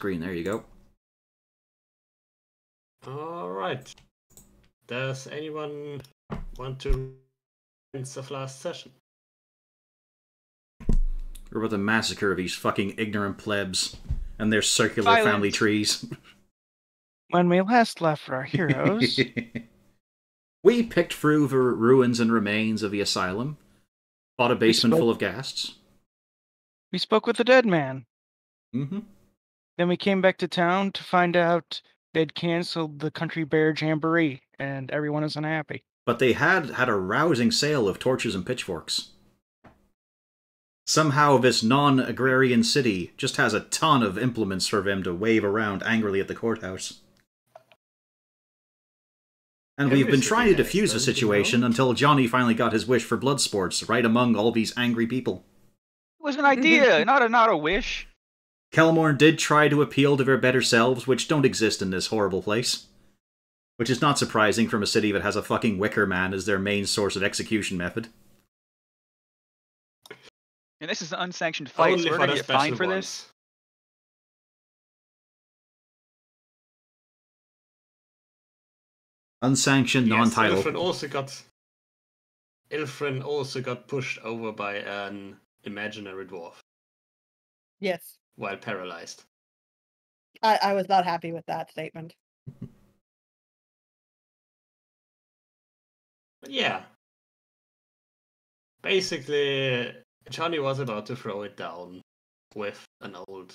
screen. There you go. All right. Does anyone want to rinse of last session? Or about the massacre of these fucking ignorant plebs and their circular Violence. family trees. When we last left for our heroes, we picked through the ruins and remains of the asylum, fought a basement spoke- full of ghasts. we spoke with the dead man. Mm-hmm. Then we came back to town to find out they'd canceled the Country Bear Jamboree, and everyone is unhappy. But they had had a rousing sale of torches and pitchforks. Somehow, this non agrarian city just has a ton of implements for them to wave around angrily at the courthouse. And we've been trying to defuse the situation until Johnny finally got his wish for blood sports right among all these angry people. It was an idea, not a not a wish. Kelmorn did try to appeal to their better selves, which don't exist in this horrible place. Which is not surprising from a city that has a fucking Wicker Man as their main source of execution method. And this is an unsanctioned fight, Only so we're gonna get fined for ones. this. Unsanctioned, Yes, non-title. Ilfrin also got. Ilfrin also got pushed over by an imaginary dwarf Yes, while paralyzed. I, I was not happy with that statement. But yeah. Basically, Johnny was about to throw it down with an old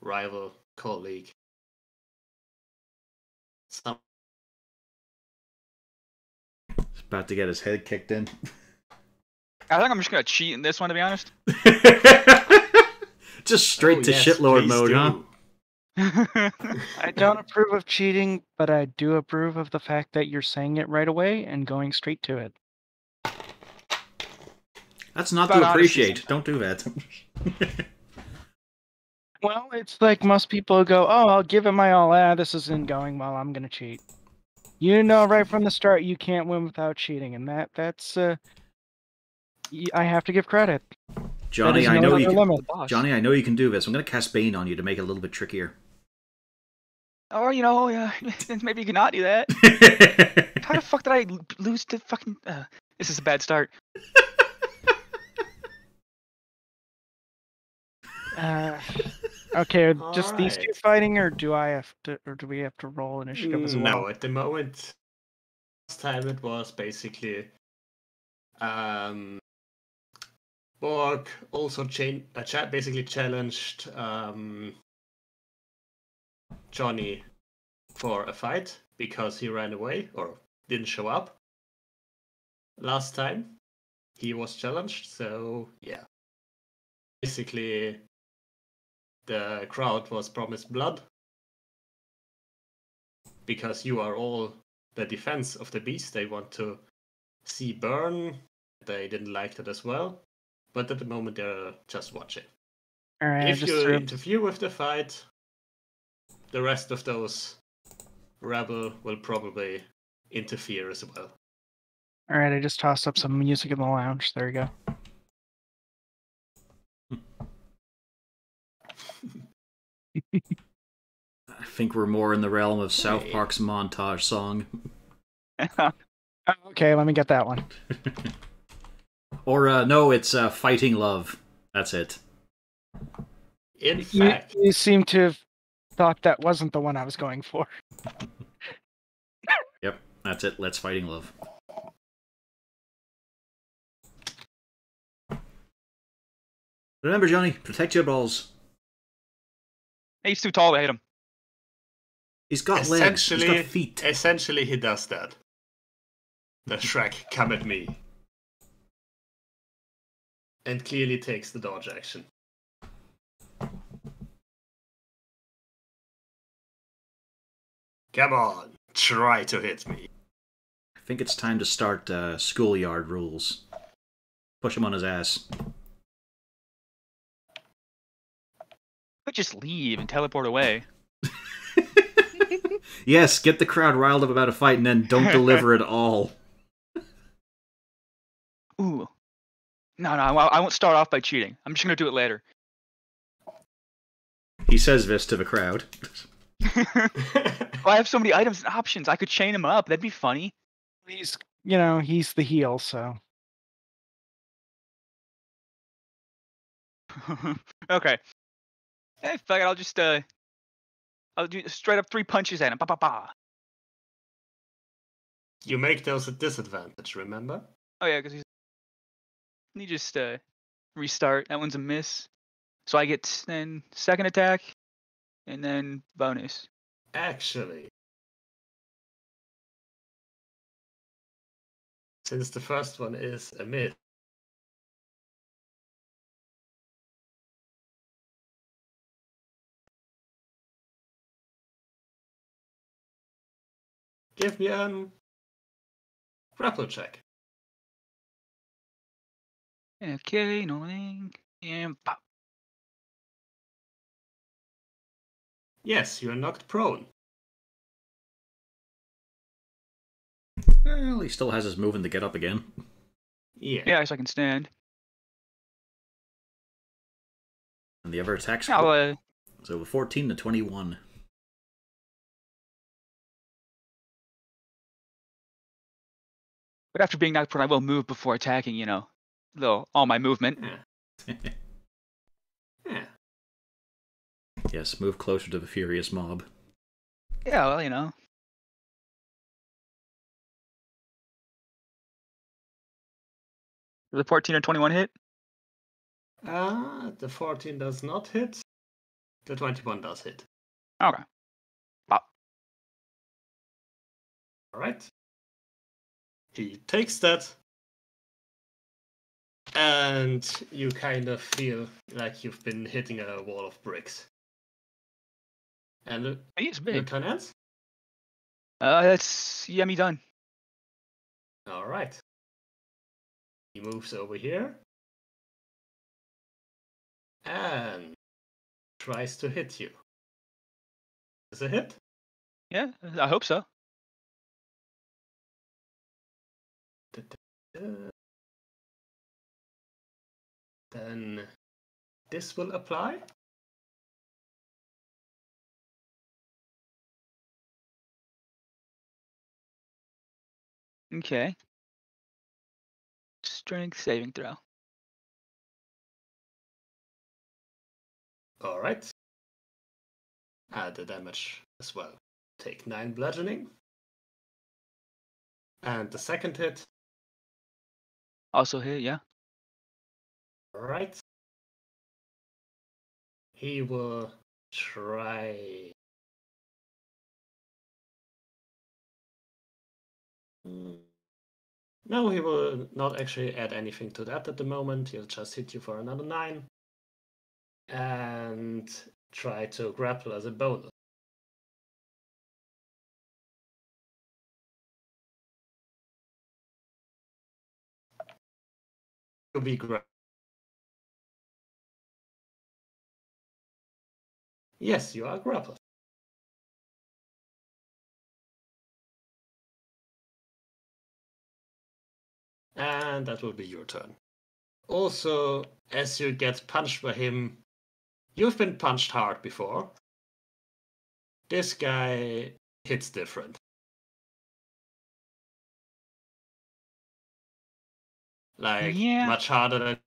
rival colleague. Some He's about to get his head kicked in. I think I'm just gonna cheat in this one, to be honest. Just straight Oh, to yes, shitlord mode, do. huh? I don't approve of cheating, but I do approve of the fact that you're saying it right away and going straight to it. That's not About to appreciate. sometimes. Don't do that. Well, it's like most people go, "Oh, I'll give it my all." Ah, this isn't going well. I'm gonna cheat. You know, right from the start, you can't win without cheating, and that that's uh, y- I have to give credit. That Johnny, is I know you. Can, Johnny, I know you can do this. I'm gonna cast Bane on you to make it a little bit trickier. Or you know, yeah, maybe you could not do that. How the fuck did I lose to fucking? Uh, this is a bad start. Uh, okay, are just these two fighting, or do I have to, or do we have to roll initiative as well? No, at the moment, last time it was basically um, Borg also cha- uh, cha- basically challenged um, Johnny for a fight because he ran away or didn't show up. Last time he was challenged, so yeah. Basically, the crowd was promised blood because you are all the defense of the beast they want to see burn. They didn't like that as well, but at the moment they're just watching. All right, if just you threw- interfere with the fight, the rest of those rebel will probably interfere as well. all right, I just tossed up some music in the lounge. There you go. I think we're more in the realm of South Park's montage song, Oh, Okay, let me get that one. or uh, no, it's uh, Fighting Love. That's it. In You, fact, you seem to have thought that wasn't the one I was going for. Yep, that's it. Let's Fighting Love. Remember, Johnny, protect your balls. He's too tall to hit him. He's got legs. He's essentially, got feet. essentially he does that. The Shrek come at me. And clearly takes the dodge action. Come on, try to hit me. I think it's time to start uh, schoolyard rules. Push him on his ass. Could just leave and teleport away. Yes, get the crowd riled up about a fight and then don't deliver at all. Ooh. No, no, I, I won't start off by cheating. I'm just gonna do it later. He says this to the crowd. Oh, I have so many items and options. I could chain him up. That'd be funny. He's, you know, he's the heel, so. okay. Hey, fuck it. I'll just uh, I'll do straight up three punches at him. Ba ba ba. you make those a disadvantage, remember? Oh yeah, because he's. You just uh, restart. That one's a miss. So I get then second attack, and then bonus. Actually, since the first one is a miss, give me a grapple check. Okay, no thing. And pop. Yes, you are knocked prone. Well, he still has his moving to get up again. Yeah. Yeah, so I can stand. And the other attacks. I'll uh, So 14 to 21. but after being knocked prone, I will move before attacking. You know, though all my movement. Yeah. Yeah. yes, move closer to the furious mob. Yeah, well, you know. The 14 or 21 hit? Uh, the 14 does not hit. The 21 does hit. Okay. Alright. He takes that. And you kind of feel like you've been hitting a wall of bricks. And uh, He's your big. turn ends? Uh, that's yummy done. Alright. He moves over here. And tries to hit you. Is a hit? Yeah, I hope so. Then this will apply. Okay. Strength saving throw. Alright. Add the damage as well. Take 9 bludgeoning. And the second hit. Also hit, yeah. Alright. He will try. Hmm. No, he will not actually add anything to that at the moment. He'll just hit you for another 9. And try to grapple as a bonus. To be gra- Yes, you are grappled. And that will be your turn. Also, as you get punched by him, you've been punched hard before. This guy hits different. Like, Yeah. much harder than.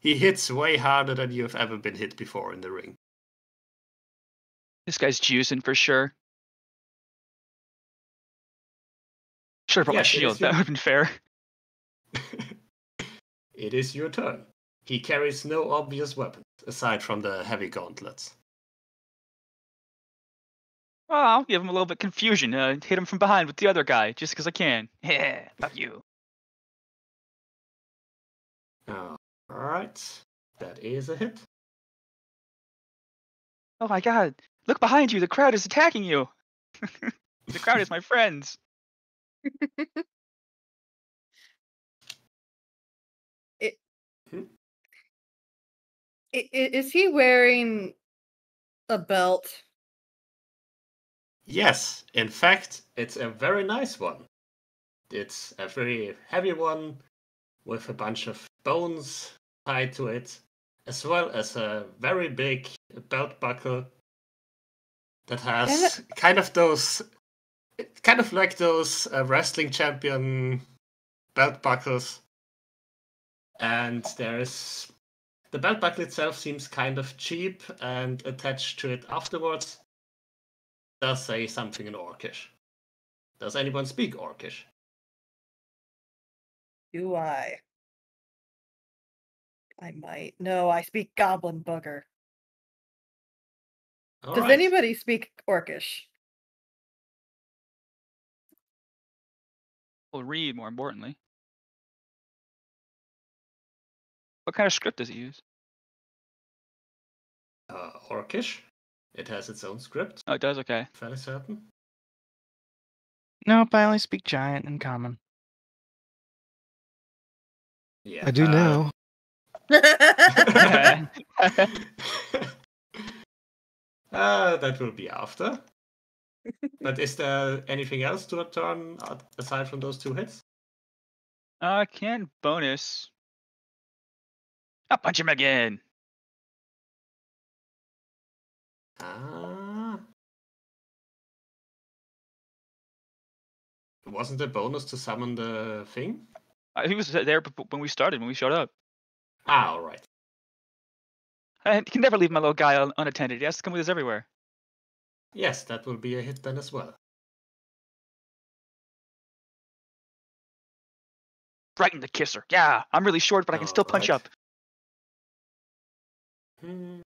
He hits way harder than you've ever been hit before in the ring. This guy's juicing for sure. Should have brought my Yes, is shield. your- That would have been fair. it is your turn. He carries no obvious weapons aside from the heavy gauntlets. Well, I'll give him a little bit confusion. Uh, hit him from behind with the other guy, just because I can. Yeah, fuck you. Alright. That is a hit. Oh my god! Look behind you. The crowd is attacking you. the crowd is my friends. Hmm? I- i- Is he wearing a belt? Yes, in fact, it's a very nice one. It's a very heavy one with a bunch of bones tied to it, as well as a very big belt buckle that has kind of those, kind of like those uh, wrestling champion belt buckles. And there's the belt buckle itself seems kind of cheap, and attached to it afterwards does say something in Orcish. Does anyone speak Orcish? Do I? I might. No, I speak Goblin Booger. All Does right. anybody speak Orcish? Well, read more importantly. What kind of script does it use? uh, Orcish? It has its own script, Oh, it does. Okay. fairly certain. Nope, I only speak giant and common. Yeah, I do uh, now. Okay. uh, that will be after. but is there anything else to a turn uh, aside from those two hits? Uh, can bonus. I'll punch him again. Ah. Wasn't a bonus to summon the thing? Uh, he was there when we started, when we showed up. Ah, alright. I you can never leave my little guy un- unattended. He has to come with us everywhere. Yes, that will be a hit then as well. Frighten the kisser. Yeah, I'm really short, but I can still punch up. Hmm.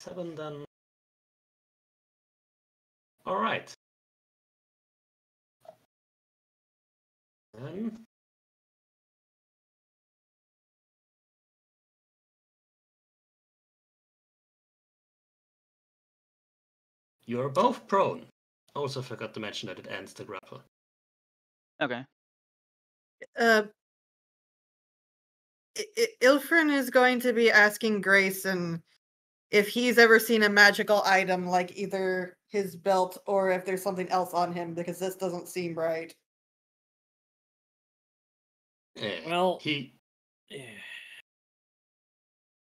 Seven then. Alright. You're both prone. Also forgot to mention that it ends the grapple. Okay. uh, I- I- Ilfrin is going to be asking Grayson if he's ever seen a magical item like either his belt or if there's something else on him because this doesn't seem right. Eh, Well, he yeah.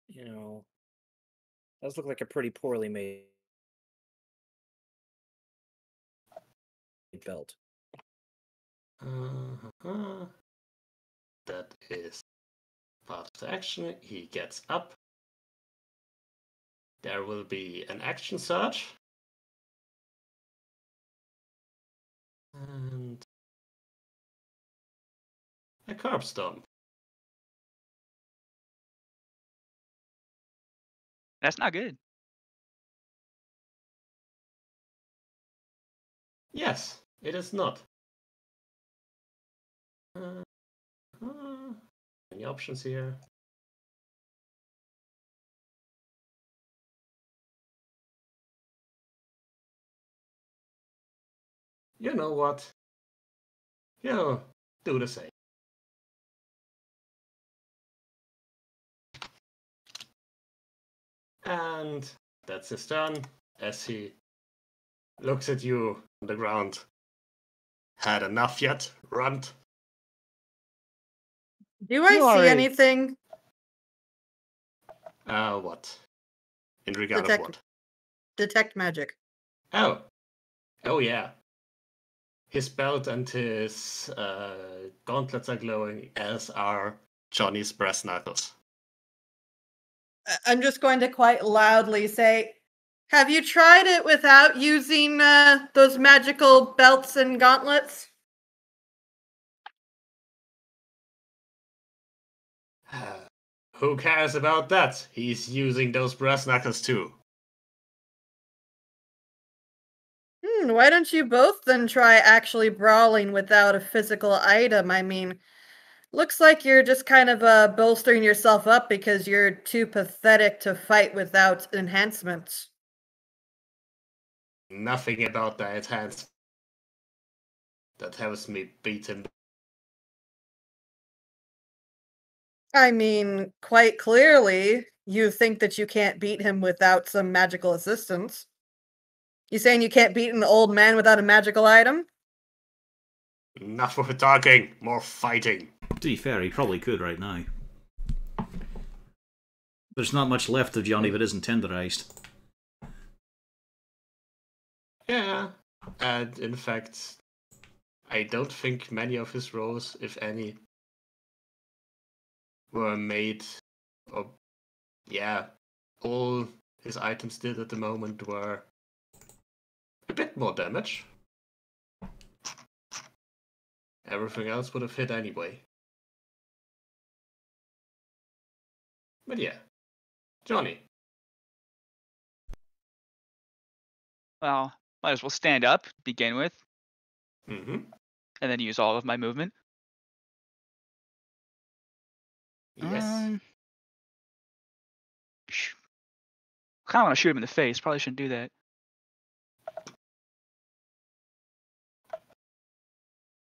you know, does look like a pretty poorly made belt. Uh-huh. That is part of the action. He gets up. There will be an action surge. And a curb. That's not good. Yes, it is not. Uh, uh, any options here? You know what? He'll do the same. And that's his turn as he looks at you on the ground. Had enough yet, runt? Do I You see anything? Uh, what? In regard Detect- of what? Detect magic. Oh. Oh, yeah. His belt and his uh, gauntlets are glowing, as are Johnny's brass knuckles. I'm just going to quite loudly say, "Have you tried it without using uh, those magical belts and gauntlets?" Who cares about that? He's using those brass knuckles too. Hmm, why don't you both then try actually brawling without a physical item? I mean, looks like you're just kind of uh, bolstering yourself up because you're too pathetic to fight without enhancements. Nothing about that hands that helps me beat him. I mean, quite clearly, you think that you can't beat him without some magical assistance. You saying you can't beat an old man without a magical item? Enough of talking, more fighting. To be fair, he probably could right now. There's not much left of Johnny that isn't tenderized. Yeah, and in fact, I don't think many of his rolls, if any, were made. Or, yeah, all his items did at the moment were a bit more damage. Everything else would have hit anyway. But yeah, Johnny. Well, might as well stand up, to begin with, Mm-hmm. and then use all of my movement. Yes. Um, kind of want to shoot him in the face. Probably shouldn't do that.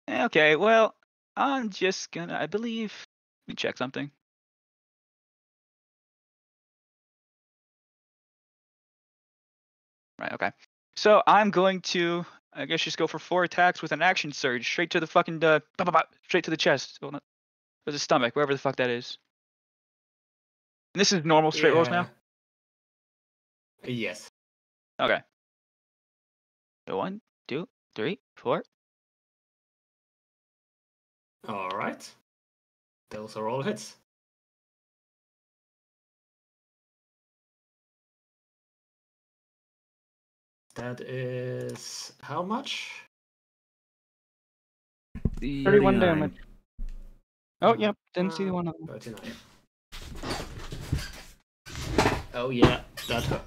Eh, Okay, well, I'm just gonna. I believe. Let me check something. Right. Okay. So I'm going to. I guess just go for four attacks with an action surge, straight to the fucking uh, ba- ba- ba- straight to the chest, well, not, or the stomach, wherever the fuck that is. And this is normal straight rolls now. Yes. Okay. So one, two, three, four. All right. Those are all hits. That is how much? The 31 39. damage. Oh, yep. Didn't see the Uh, one of them. 39. Oh yeah, that hurt.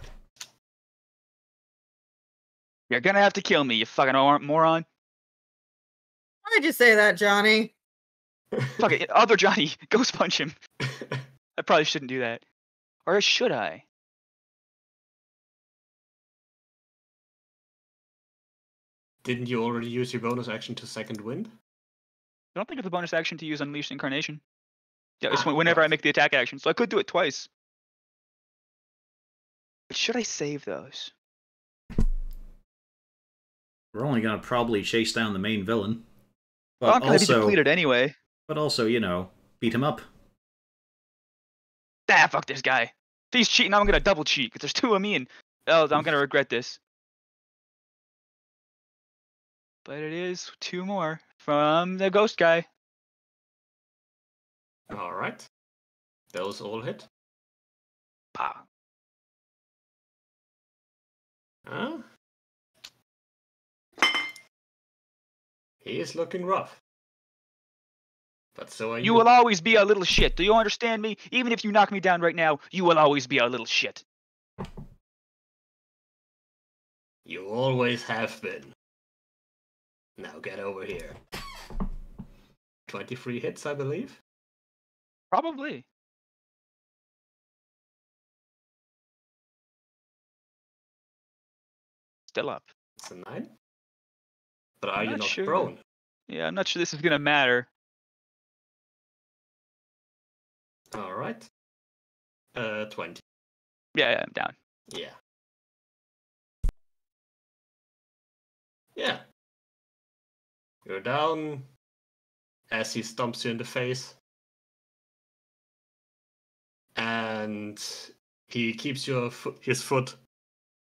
You're gonna have to kill me, you fucking mor- moron. Why'd you say that, Johnny? Fuck it, other Johnny, ghost punch him. I probably shouldn't do that. Or should I? Didn't you already use your bonus action to second wind? I don't think it's a bonus action to use Unleashed Incarnation. Yeah, it's Ah, when- whenever I make the attack action, so I could do it twice. But should I save those? We're only gonna probably chase down the main villain. But gonna be also, depleted anyway. but also, you know, beat him up. Ah, fuck this guy. If he's cheating, I'm gonna double cheat, because there's two of me, and oh, I'm gonna regret this. But it is two more from the ghost guy. All right. Those all hit. Pow. Huh? He is looking rough. But so are you. You will always be a little shit. Do you understand me? Even if you knock me down right now, you will always be a little shit. You always have been. Now get over here. 23 hits, I believe. Probably. Still up. It's a 9. But are I'm you not not sure. prone? Yeah, I'm not sure this is gonna matter. Alright. Uh, 20. Yeah, yeah, I'm down. Yeah. Yeah. You're down as he stomps you in the face. And he keeps your fo- his foot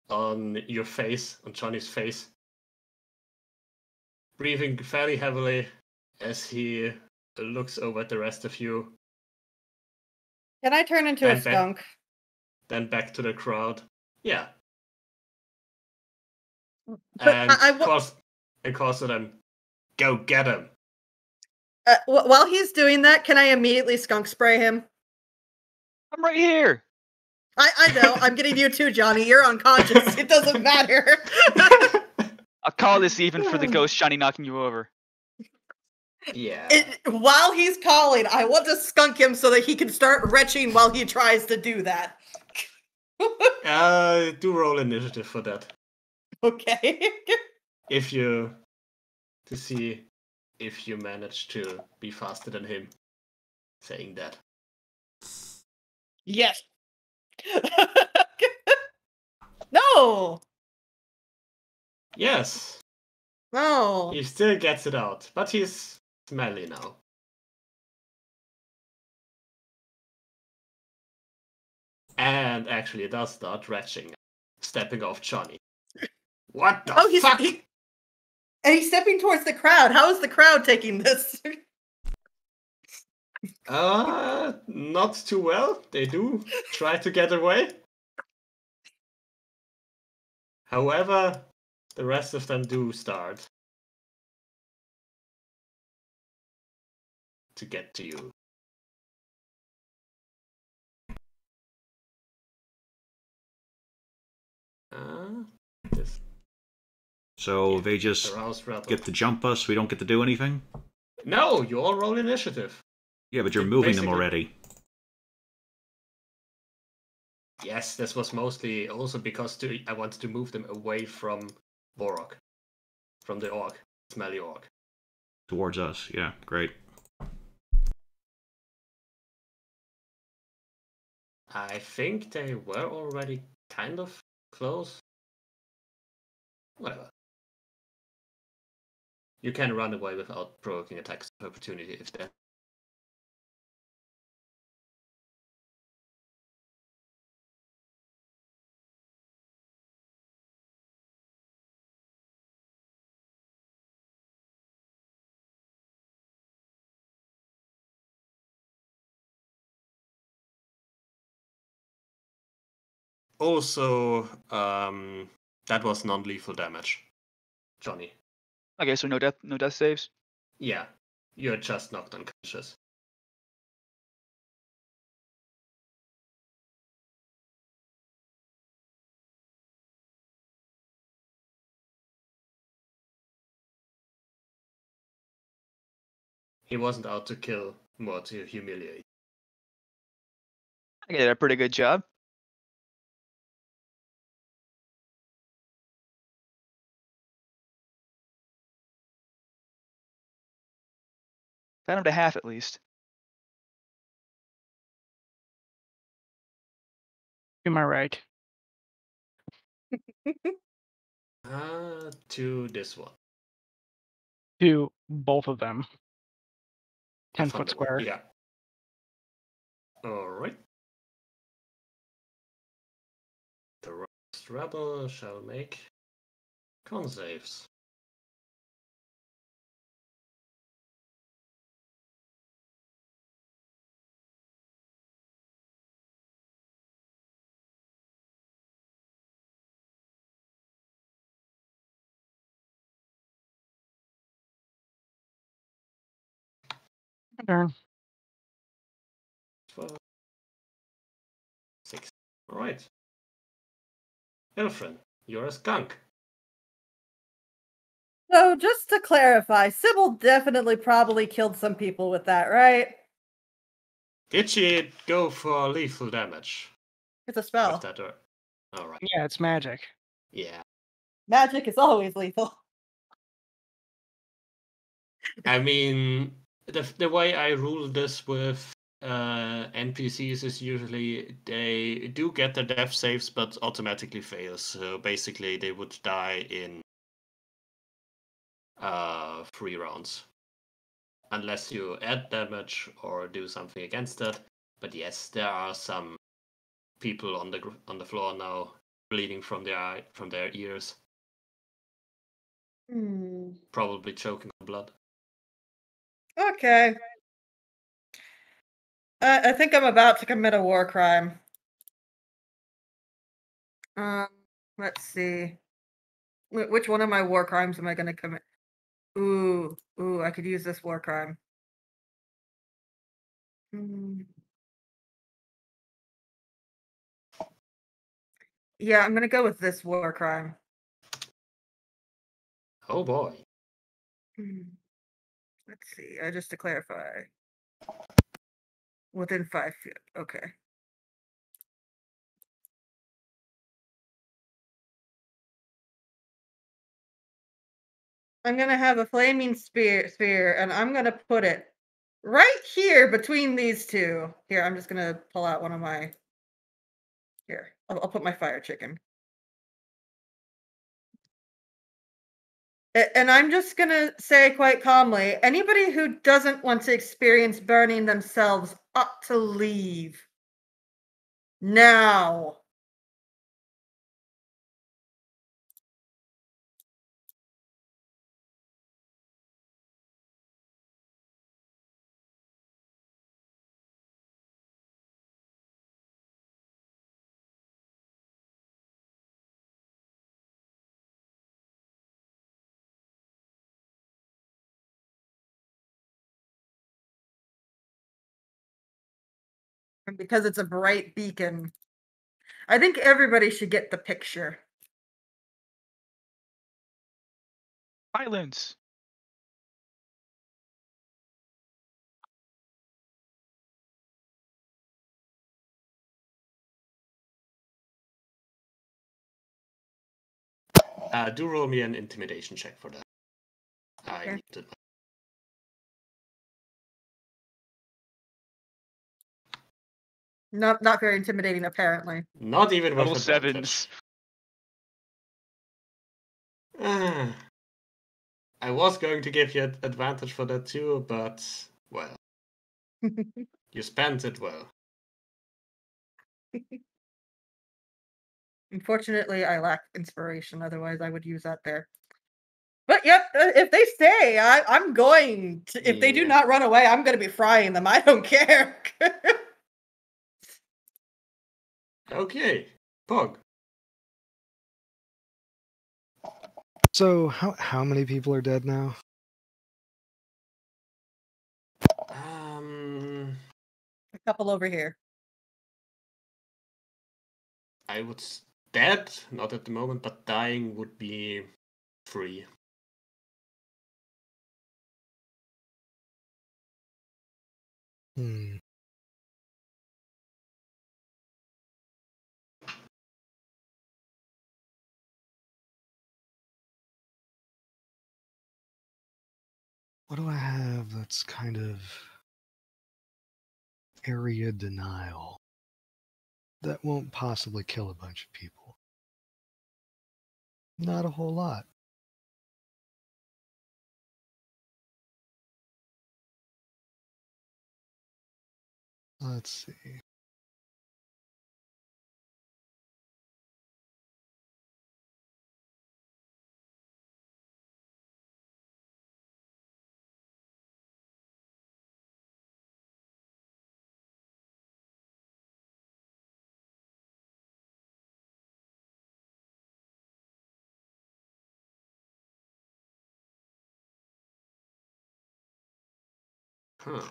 on your face, on Johnny's face. Breathing fairly heavily as he looks over at the rest of you, Can I turn into a Ben, Ben. skunk? then back to the crowd. Yeah. But and I, I wa- calls and calls to them, "Go get him!" uh, wh- while he's doing that, can I immediately skunk spray him? I'm right here. I, I know. I'm getting you too, Johnny. You're unconscious. It doesn't matter. I'll call this even for the ghost Johnny knocking you over. yeah. It, while he's calling, I want to skunk him so that he can start retching while he tries to do that. uh, do roll initiative for that. okay. If you to see if you manage to be faster than him saying that. yes. no. Yes, Oh. he still gets it out, but he's smelly now. And actually does start retching, stepping off Johnny. What the Oh, he's fuck? he- and he's stepping towards the crowd. How is the crowd taking this? Uh, not too well. They do try to get away. However, the rest of them do start to get to you. Uh, this So Yeah, they just get to jump us. We don't get to do anything. No, you all roll initiative. Yeah, but you're moving them already. Yes, this was mostly also because to, I wanted to move them away from Borok, from the orc, smelly orc. Towards us. Yeah, great. I think they were already kind of close. Whatever. You can run away without provoking attacks of opportunity if they. Also, um, that was non-lethal damage, Johnny. Okay, so no death, no death saves. Yeah, you're just knocked unconscious. He wasn't out to kill, more to humiliate. I did a pretty good job. Got him to half at least. To my right. Uh, to this one. To both of them. Ten From foot square. Yeah. Alright. The roast rebel shall make con saves. Turn. Twelve. Six. Alright. Ilfrin, you're a skunk. So just to clarify, Sybil definitely probably killed some people with that, right? Did she go for lethal damage? It's a with spell. that or... Alright. Yeah, it's magic. Yeah. Magic is always lethal. I mean, the the way I rule this with uh, NPCs is usually they do get their death saves, but automatically fail. So basically, they would die in uh, three rounds, unless you add damage or do something against that. But yes, there are some people on the on the floor now, bleeding from their eye, from their ears, Hmm. probably choking on blood. Okay. Uh, I think I'm about to commit a war crime. Um, let's see. Wh- which one of my war crimes am I going to commit? Ooh, ooh, I could use this war crime. Hmm. Yeah, I'm going to go with this war crime. Oh boy. Hmm. Let's see. Uh, just to clarify. Within five feet. Okay. I'm gonna have a flaming spear, spear, and I'm gonna put it right here between these two. Here, I'm just gonna pull out one of my. Here, I'll, I'll put my fire chicken. And I'm just going to say quite calmly anybody who doesn't want to experience burning themselves ought to leave. Now. Because it's a bright beacon. I think everybody should get the picture. Silence. Uh, do roll me an intimidation check for that. I need to. Not not very intimidating, apparently. Not even with Double sevens. I was going to give you ad- advantage for that too, but well, you spent it well. Unfortunately, I lack inspiration. Otherwise, I would use that there. But yep, uh, if they stay, I, I'm going to. If they do not run away, I'm going to be frying them. I don't care. Okay, Pog. So how how many people are dead now? Um, A couple over here. I would dead, not at the moment, but dying would be free. Hmm. What do I have that's kind of area denial that won't possibly kill a bunch of people? Not a whole lot. Let's see. Huh.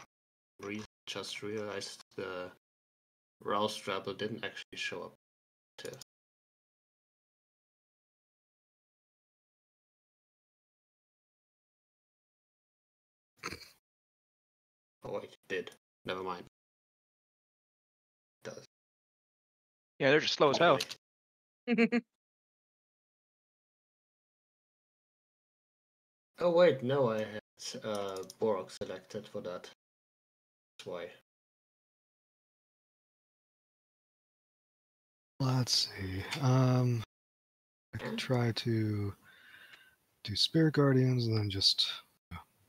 Re- just realized the Rouse Trouble didn't actually show up. To... Oh wait, it did. Never mind. It does. Yeah, they're just slow as hell. Oh wait, no, I had uh, Borok selected for that. That's why. Let's see. Um, I could try to do Spirit Guardians and then just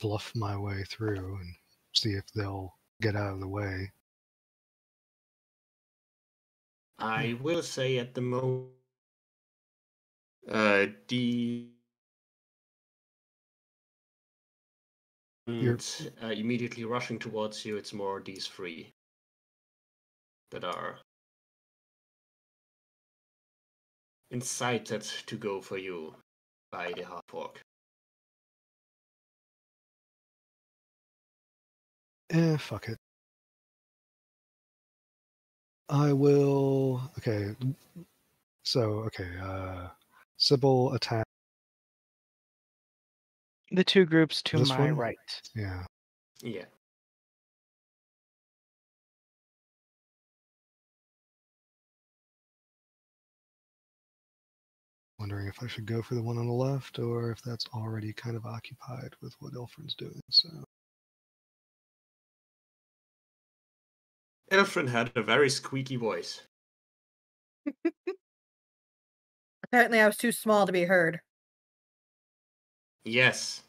bluff my way through and see if they'll get out of the way. I will say at the moment, uh, the You're- and, uh, immediately rushing towards you. It's more these three that are incited to go for you by the half orc. Eh, fuck it. I will. Okay. So, okay. Uh, Sybil attack. The two groups to This my one? right. Yeah. Yeah. Wondering if I should go for the one on the left or if that's already kind of occupied with what Ilfrin's doing. So, Elfrin had a very squeaky voice. Apparently, I was too small to be heard. Yes.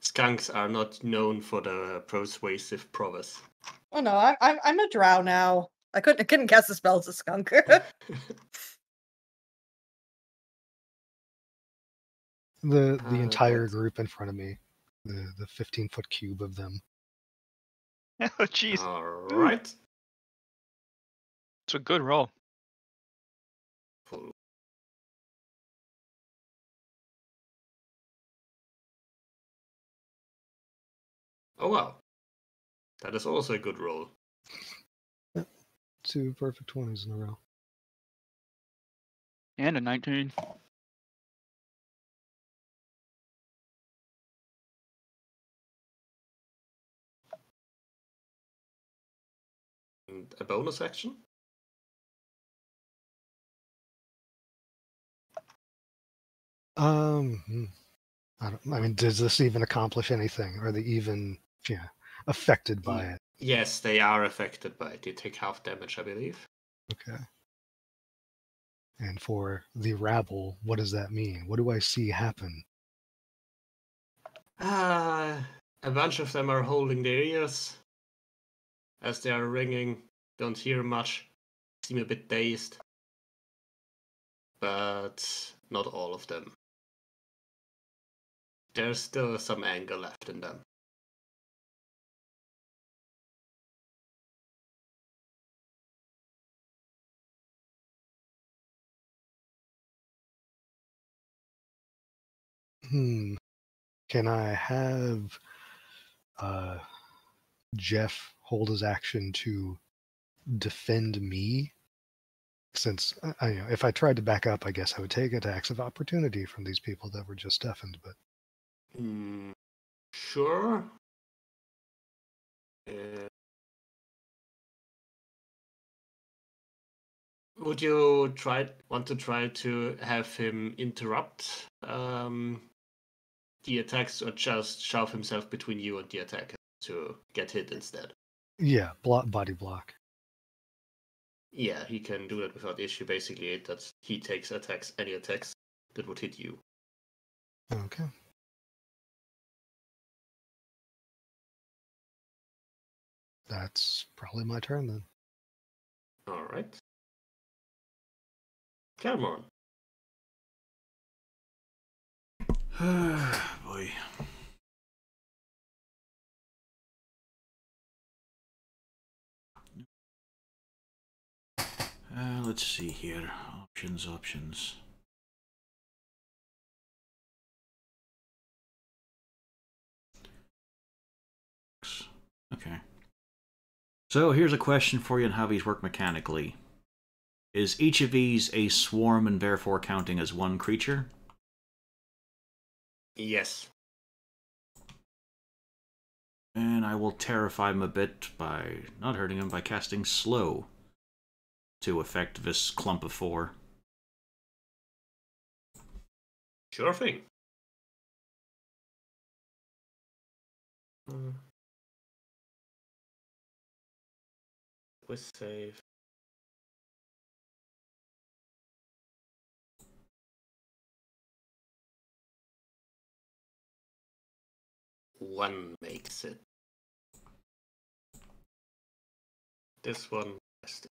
Skunks are not known for their persuasive prowess. Oh no, I, I'm I'm a drow now. I couldn't I couldn't cast the spell as a skunk. The Uh, the entire group in front of me, the the 15 foot cube of them. oh, jeez. All right. It's a good roll. Full- Oh wow. That is also a good roll. Two perfect 20s in a row. And a 19. And a bonus action? Um, hmm, I don't. I mean, does this even accomplish anything? Are they even yeah affected by it? Yes, they are affected by it. You take half damage, I believe. Okay. And for the rabble, what does that mean? What do I see happen? Ah, a bunch of them are holding their ears as they are ringing. Don't hear much. Seem a bit dazed. But not all of them. There's still some anger left in them. Hmm. Can I have uh, Jeff hold his action to defend me? Since I, I, you know, if I tried to back up, I guess I would take attacks of opportunity from these people that were just deafened. But Hmm, sure. Uh, would you try want to try to have him interrupt um, the attacks, or just shove himself between you and the attacker to get hit instead? yeah, block body block. Yeah, he can do that without issue. Basically, that he takes attacks, any attacks that would hit you. Okay. That's probably my turn then. All right. Calmon. Boy. Uh, let's see here. Options, options. Okay. So here's a question for you on how these work mechanically. Is each of these a swarm and therefore counting as one creature? Yes. And I will terrify him a bit by not hurting him by casting slow to affect this clump of four. Sure thing. Hmm. With save. One makes it. This one has to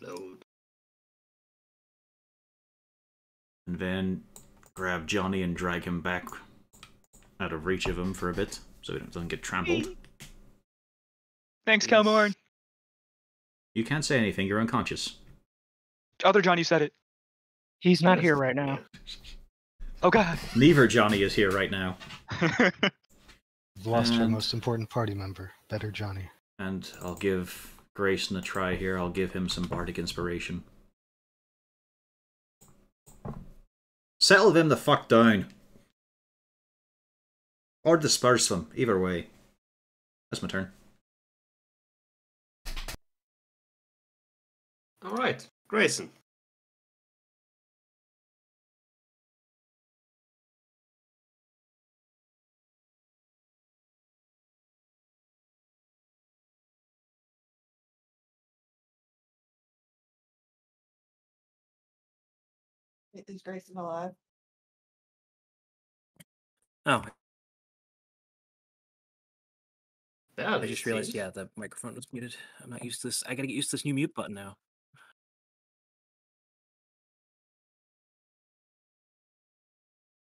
load. And then grab Johnny and drag him back out of reach of him for a bit so he doesn't get trampled. Thanks, Yes. Kelmorn. You can't say anything, you're unconscious. Other Johnny said it. He's not here right now. Oh god. Neither Johnny is here right now. We've lost our And- most important party member. Better Johnny. And I'll give Grayson a try here. I'll give him some bardic inspiration. Settle them the fuck down. Or disperse them. Either way. That's my turn. All right, Grayson. Is Grayson alive? Oh, I just realized. seems. Yeah, the microphone was muted. I'm not used to this. I gotta get used to this new mute button now.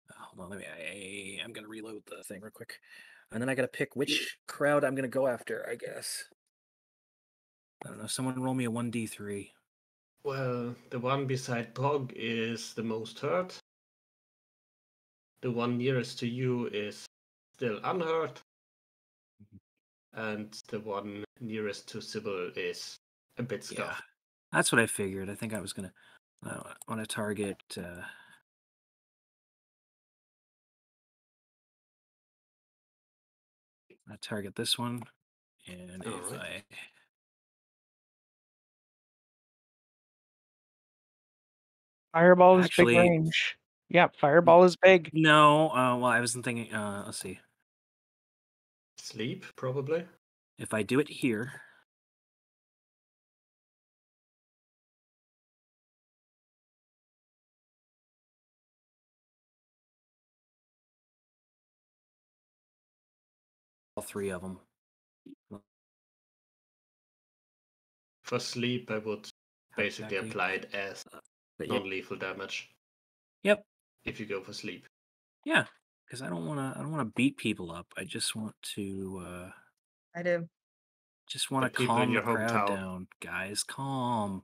Uh, Hold on, let me. I, I'm gonna reload the thing real quick, and then I gotta pick which crowd I'm gonna go after. I guess. I don't know. Someone roll me a one d three. Well, the one beside Brog is the most hurt. The one nearest to you is still unhurt. And the one nearest to Sybil is a bit Yeah, that's what I figured. I think I was gonna. I want to target. Uh, I target this one, and if Alright. I Fireball is Actually- big range. Yeah, fireball is big. no, uh, well, I wasn't thinking. Uh, let's see. Sleep, probably. If I do it here, all three of them. For sleep, I would basically exactly? apply it as But non lethal damage yep, if you go for sleep. yeah, because I don't want to. I don't want to beat people up. I just want to. uh I do. Just want to people in calm the your crowd hometown. down, guys. Calm.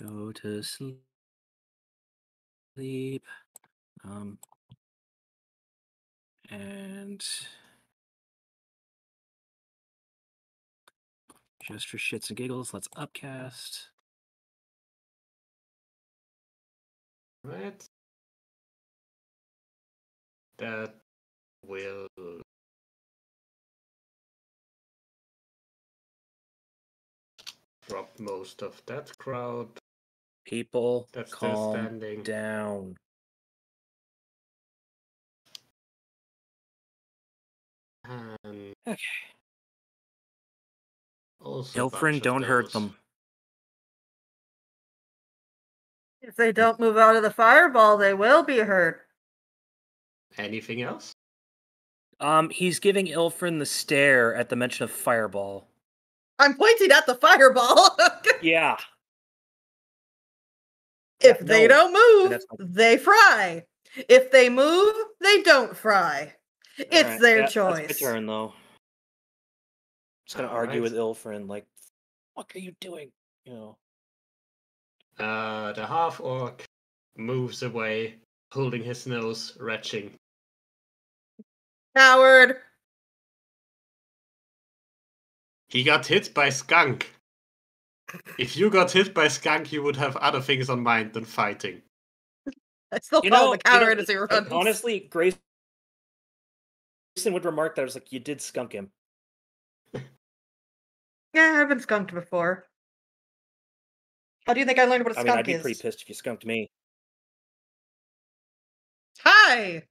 Go to sleep. Sleep. Um. And just for shits and giggles, let's upcast. Right? That will drop most of that crowd People, that's calm standing. down. And Okay. also a Ilfrin, bunch of don't hurt them. If they don't move out of the fireball, they will be hurt. Anything else? Um, he's giving Ilfrin the stare at the mention of fireball. I'm pointing at the fireball. Yeah. if Yeah, they no. don't move, they fry. If they move, they don't fry. It's Alright, their yeah, choice. That's my turn, though. I'm Just gonna argue Alright. with Ilfrin, like, "What are you doing?" You know. Uh, the half orc moves away, holding his nose, retching. Coward. He got hit by skunk. If you got hit by skunk, you would have other things on mind than fighting. I still You call know, him you know, coward as he uh, runs. honestly, Grayson would remark that I was like, "You did skunk him." Yeah, I've been skunked before. How do you think I learned what a I skunk mean, I'd be is? pretty pissed if you skunked me. Hi.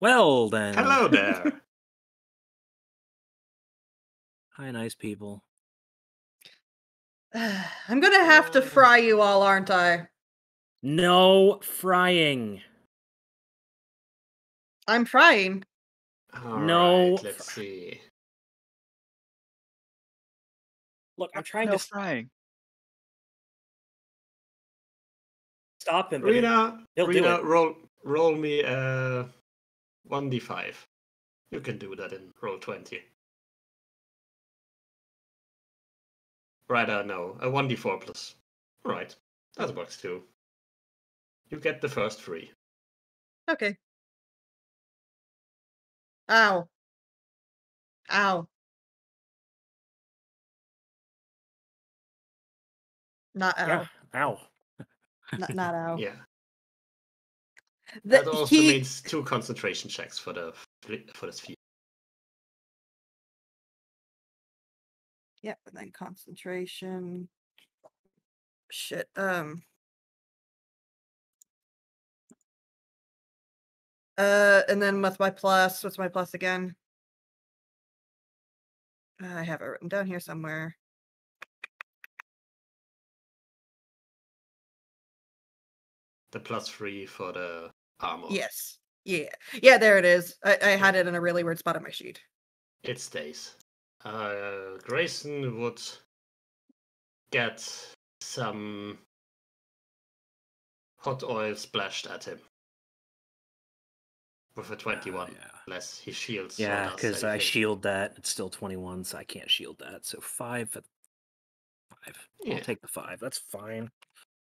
Well then. Hello there. Hi, nice people. I'm gonna have to Uh. fry you all, aren't I? No frying. I'm frying. All No right, let's fr- see. Look, I'm trying no to frying. Stop him, but he- Rena, he'll do it. roll roll me a one d five. You can do that in Roll20. Right, uh, no, a one d four plus. Right, that works too. You get the first three. Okay. Ow. Ow. Not ow. yeah. Ow. Not, not ow. Yeah, The- that also he- means two concentration checks for the for the sphere. Yep, and then concentration. Shit. Um. Uh, and then with my plus, what's my plus again? I have it written down here somewhere. The plus three for the armor. Yes. Yeah, yeah, there it is. I, I had it in a really weird spot on my sheet. It stays. Uh, Grayson would get some hot oil splashed at him with a 21 yeah. less he shields Yeah, because I anything. shield that. It's still 21, so I can't shield that. So five. for- Five. Yeah. I'll take the five. That's fine.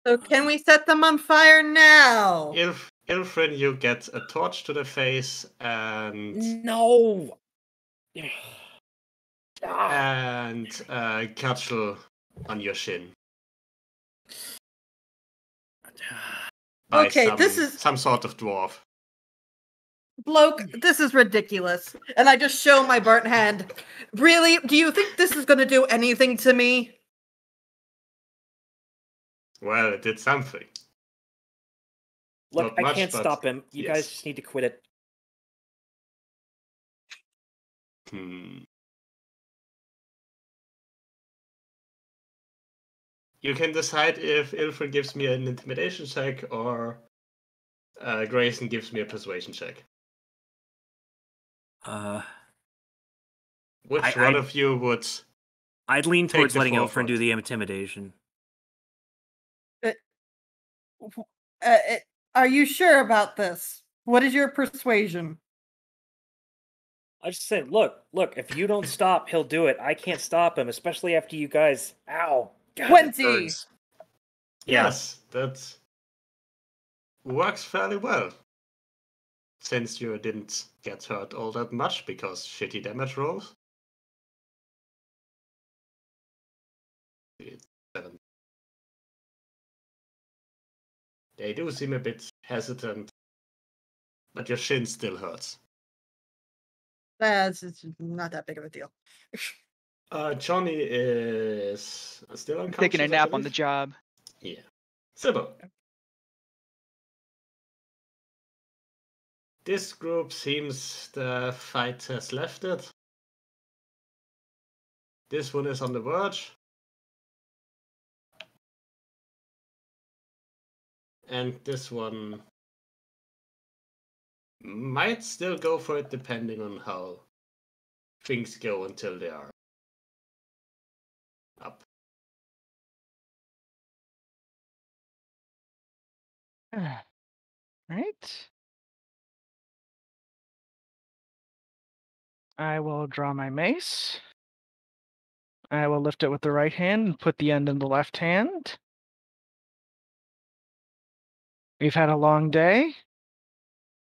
So can we set them on fire now? Ilf, Ilfrin, you get a torch to the face and No. and uh, Katchel on your shin. by Okay, this is- some sort of dwarf. Bloke, this is ridiculous. And I just show my burnt hand. Really? Do you think this is going to do anything to me? Well, it did something. Look, Not I much, can't but stop him. You guys just need to quit it. Hmm. You can decide if Ilfrin gives me an intimidation check or uh, Grayson gives me a persuasion check. Uh, Which I- one I- of you would? I'd lean Take towards the letting Ilfrin forefront. do the intimidation. Uh, are you sure about this? What is your persuasion? I just said, look, look, if you don't stop, he'll do it. I can't stop him, especially after you guys. Ow. God, 20. burns. Yes, that works fairly well. Since you didn't get hurt all that much because shitty damage rolls. It's They do seem a bit hesitant, but your shin still hurts. That's it's not that big of a deal. Uh, Johnny is still unconscious. Taking a nap on the job. Yeah. Sybil. This group seems the fight has left it. This one is on the verge. And this one might still go for it depending on how things go until they are up. right. I will draw my mace. I will lift it with the right hand and put the end in the left hand. We've had a long day,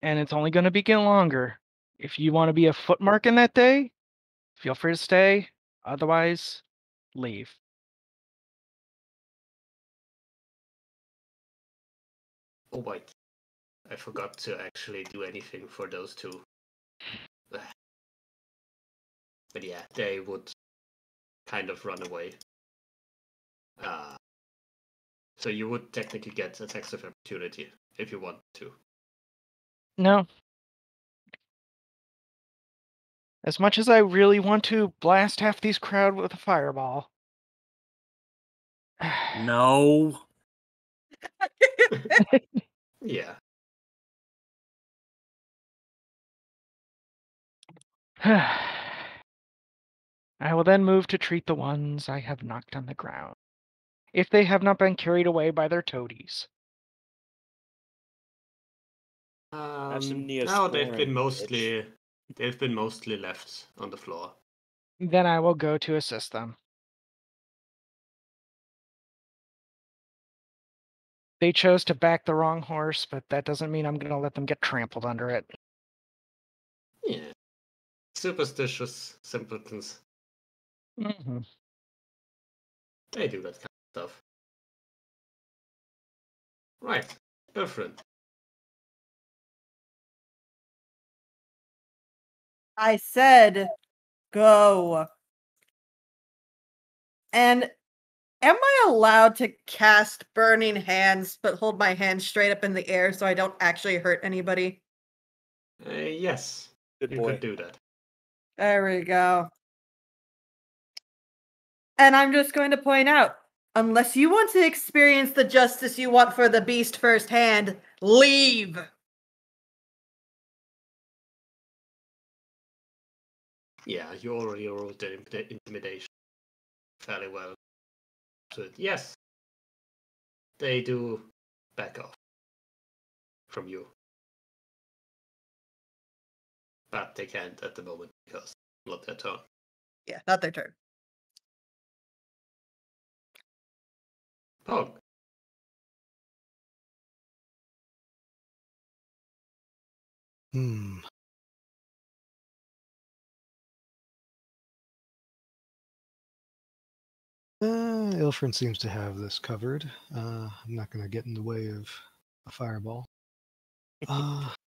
and it's only going to be getting longer. If you want to be a footmark in that day, feel free to stay. Otherwise, leave. Oh wait, I forgot to actually do anything for those two. But yeah, they would kind of run away. Uh, so you would technically get attacks of opportunity if you want to. No. As much as I really want to blast half these crowd with a fireball. No. Yeah. I will then move to treat the ones I have knocked on the ground. If they have not been carried away by their toadies. Um, some no, they've Neosporin, been bitch. mostly they've been mostly left on the floor. Then I will go to assist them. They chose to back the wrong horse, but that doesn't mean I'm going to let them get trampled under it. Yeah. Superstitious simpletons. Mhm. They do that kind of stuff. Right, girlfriend. I said go. And am I allowed to cast burning hands but hold my hand straight up in the air so I don't actually hurt anybody? Uh, yes, Good you boy. could do that. There we go. And I'm just going to point out Unless you want to experience the justice you want for the beast firsthand, leave. Yeah, you already rolled the intimidation fairly well. So yes, they do back off from you, but they can't at the moment because not their turn. Yeah, not their turn. Pog. Hmm. Uh, Ilfrin seems to have this covered. Uh, I'm not going to get in the way of a fireball. Uh,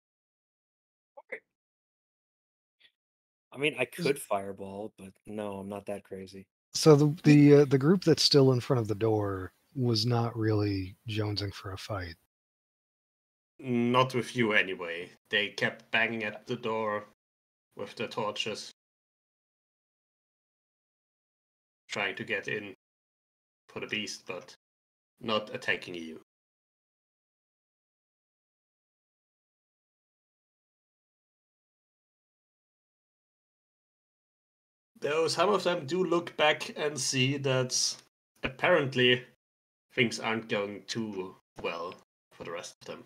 I mean, I could fireball, but no, I'm not that crazy. so the the uh, the group that's still in front of the door was not really jonesing for a fight. Not with you anyway. They kept banging at the door with the torches, trying to get in for the beast, but not attacking you. Though some of them do look back and see that apparently things aren't going too well for the rest of them.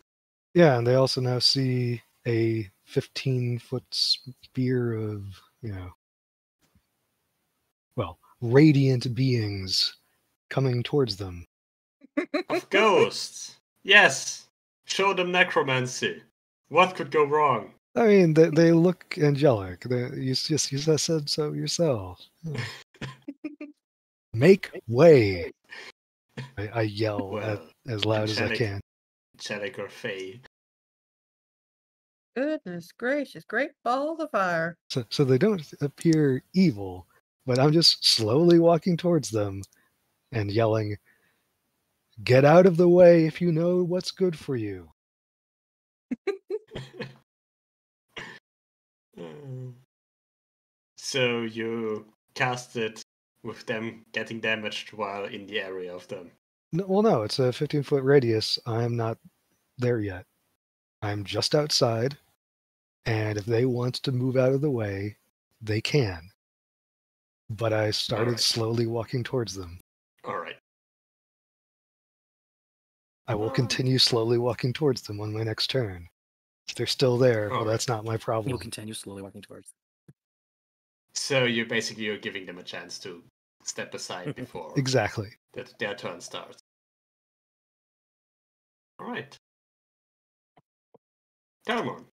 Yeah, and they also now see a 15 foot spear of, you know, well, radiant beings coming towards them. of ghosts. Yes. Show them necromancy. What could go wrong? I mean, they, they look angelic. They, you just you just said so yourself. Make way! I, I yell at, as loud as I can. Angelic or Fey. Goodness gracious, great balls of fire. So, so they don't appear evil, but I'm just slowly walking towards them and yelling, "Get out of the way if you know what's good for you." So you cast it with them getting damaged while in the area of them. No, well, no, it's a 15 foot radius. I'm not there yet. I'm just outside, and if they want to move out of the way, they can. But I started Alright. slowly walking towards them. All right. I will continue slowly walking towards them on my next turn. If they're still there, well, Alright. that's not my problem. You'll continue slowly walking towards. them. So you're basically you're giving them a chance to step aside mm-hmm. before Exactly. that their turn starts. All right. Calamon.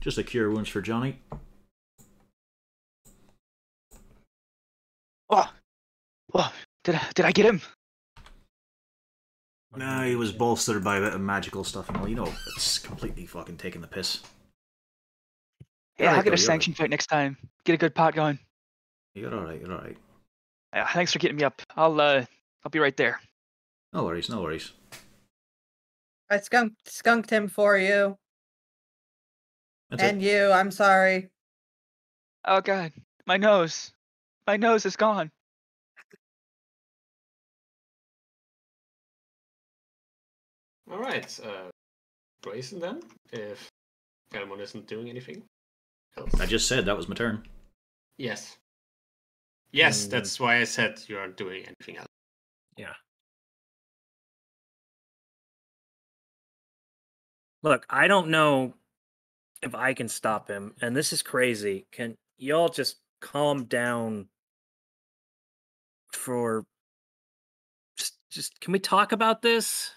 Just a cure wounds for Johnny. Oh, oh, did I, did I get him? No, he was bolstered by a bit of magical stuff and all. You know, it's completely fucking taking the piss. Yeah, Alright, I'll get though, a you're sanction fight next time. Get a good pot going. You're alright, you're alright. Yeah, thanks for getting me up. I'll uh, I'll be right there. No worries, no worries. I skunked skunked him for you. That's and it. you, I'm sorry. Oh god, my nose, my nose is gone. All right. Uh, Grayson then, if Calamon isn't doing anything else. I just said that was my turn. Yes. Yes, Mm. that's why I said you aren't doing anything else. Yeah. Look, I don't know if I can stop him, and this is crazy. Can y'all just calm down for just just can we talk about this?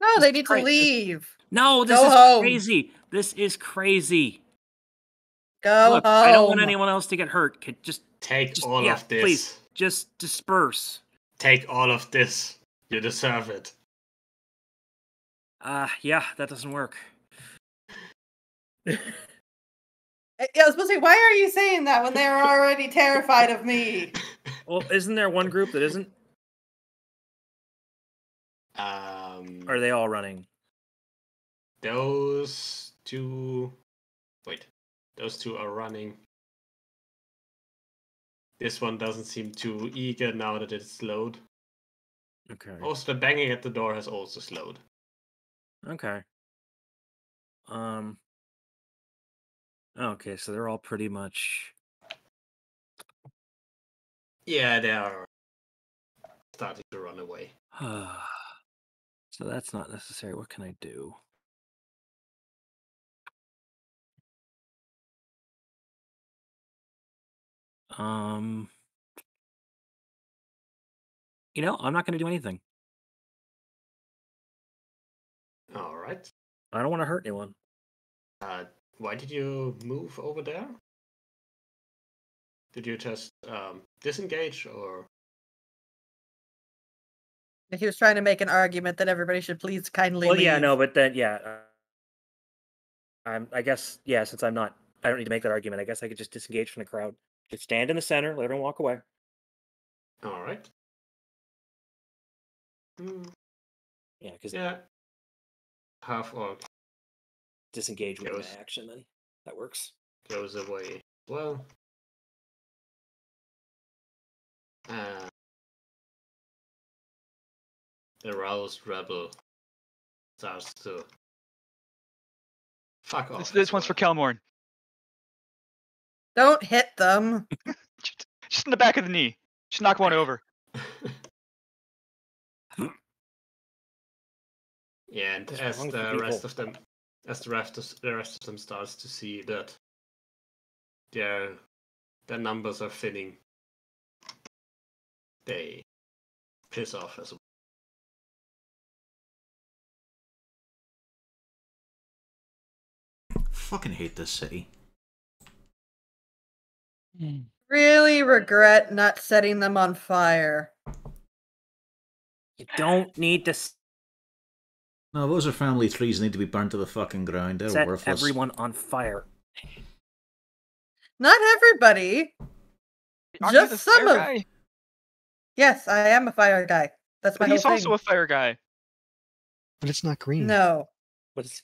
No, This they need cra- to this- leave. No, this Go is home. crazy. This is crazy. Go Look, home. I don't want anyone else to get hurt. Could just Take Just- all yeah, of this. please. just disperse. Take all of this. You deserve it. Uh yeah, that doesn't work. Yeah, I was supposed to say, why are you saying that when they're already terrified of me? well, isn't there one group that isn't? Um, are they all running? those two. Wait, those two are running. This one doesn't seem too eager now that it's slowed. Okay. Also, the banging at the door has also slowed. Okay. Um. Okay, so they're all pretty much. Yeah, they are starting to run away. so that's not necessary. What can I do? Um. You know, I'm not going to do anything. All right. I don't want to hurt anyone. Uh, why did you move over there? Did you just um, disengage or? He was trying to make an argument that everybody should please kindly Well, yeah, leave. no, but then, yeah. Uh, I'm. I guess, yeah. Since I'm not, I don't need to make that argument. I guess I could just disengage from the crowd. Just stand in the center, let everyone walk away. All right. Hmm, Yeah, because yeah. Half orc disengage with an Goes. action, then that works. goes away. Well. Uh, the roused rebel starts to fuck off. This, this one's for well. Kelmorn. Don't hit them. Just, just in the back of the knee. Just knock one over. Yeah, and What's as the you rest of them, as the rest of the rest of them starts to see that their their numbers are thinning, they piss off as well. Fucking hate this city. Mm. Really regret not setting them on fire. You don't need to No, those are family trees. Need to be burnt to the fucking ground. They're set worthless. everyone on fire. Not everybody. Aren't you Just the some fire of- guy? Yes, I am a fire guy. That's my But whole he's thing. also a fire guy. But it's not green. No, But it's,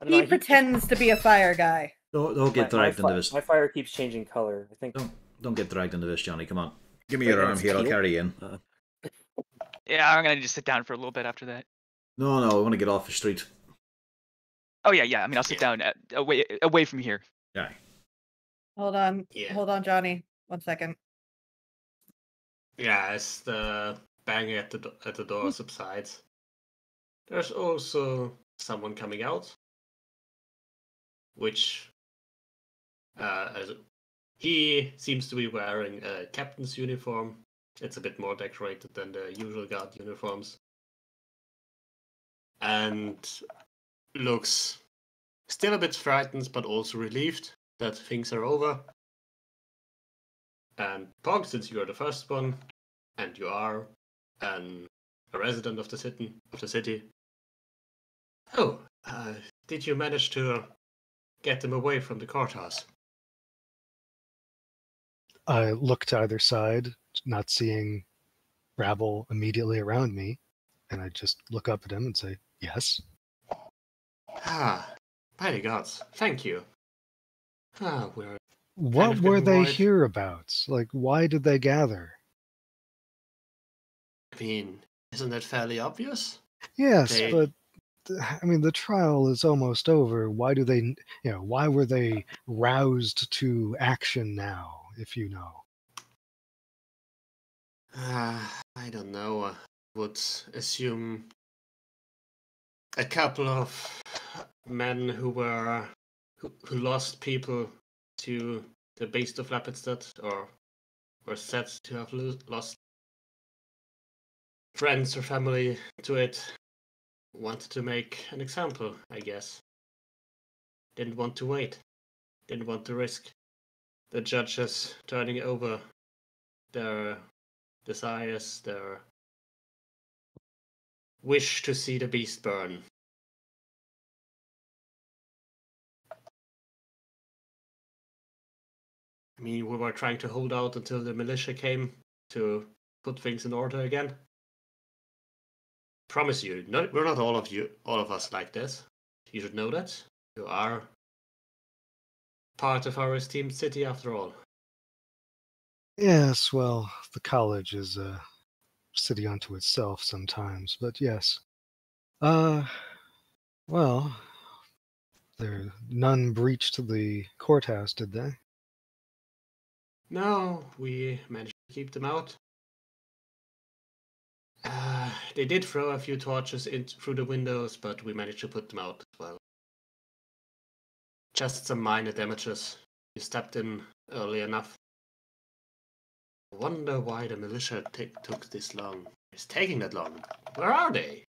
I don't he pretends to be a fire guy. Don't, don't get my, dragged into fi- this. my fire keeps changing color. I think. Don't don't get dragged into this, Johnny. Come on. Give me Wait, your arm it's here. I'll carry you in. Uh, yeah, I'm gonna just sit down for a little bit after that. No, no. I want to get off the street. Oh yeah, yeah. I mean, I'll sit Yeah. down at, away away from here. Yeah. Hold on. Yeah. Hold on, Johnny. One second. Yeah, as the banging at the do- at the door hmm. subsides, there's also someone coming out, which uh, he seems to be wearing a captain's uniform. It's a bit more decorated than the usual guard uniforms, and looks still a bit frightened, but also relieved that things are over. And Pog, since you are the first one, and you are an, a resident of the city, of the city. Oh, uh, did you manage to get them away from the courthouse? I look to either side, not seeing rabble immediately around me, and I just look up at him and say, "Yes." Ah, mighty gods, thank you. Ah, we're What of were they worried. hereabouts? Like, why did they gather? I mean, isn't that fairly obvious? Yes, They- but I mean, the trial is almost over. Why do they, you know, why were they roused to action now? If you know, Ah, I don't know. I would assume a couple of men who were who, who lost people to the base of Lepidstadt, or were said to have lo- lost friends or family to it, wanted to make an example, I guess. Didn't want to wait. Didn't want to risk the judges turning over their uh, desires, their wish to see the beast burn. I mean, we were trying to hold out until the militia came to put things in order again. Promise you, not, we're not all of you, all of us like this. You should know that. You are part of our esteemed city after all. yes. Well, the college is a city unto itself sometimes, but yes. Uh, well, There, none breached the courthouse, did they? No, we managed to keep them out. Uh, they did throw a few torches in through the windows, but we managed to put them out as well. Just some minor damages. You stepped in early enough. I wonder why the militia t- took this long. It's taking that long. Where are they?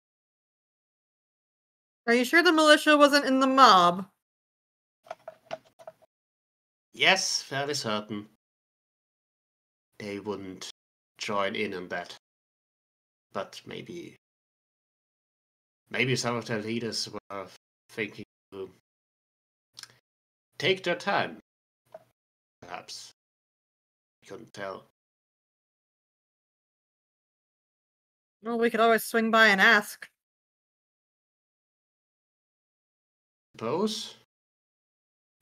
Are you sure the militia wasn't in the mob? Yes, fairly certain. They wouldn't join in on that. But maybe. Maybe some of their leaders were thinking to take their time. Perhaps. I couldn't tell. Well, we could always swing by and ask. Suppose.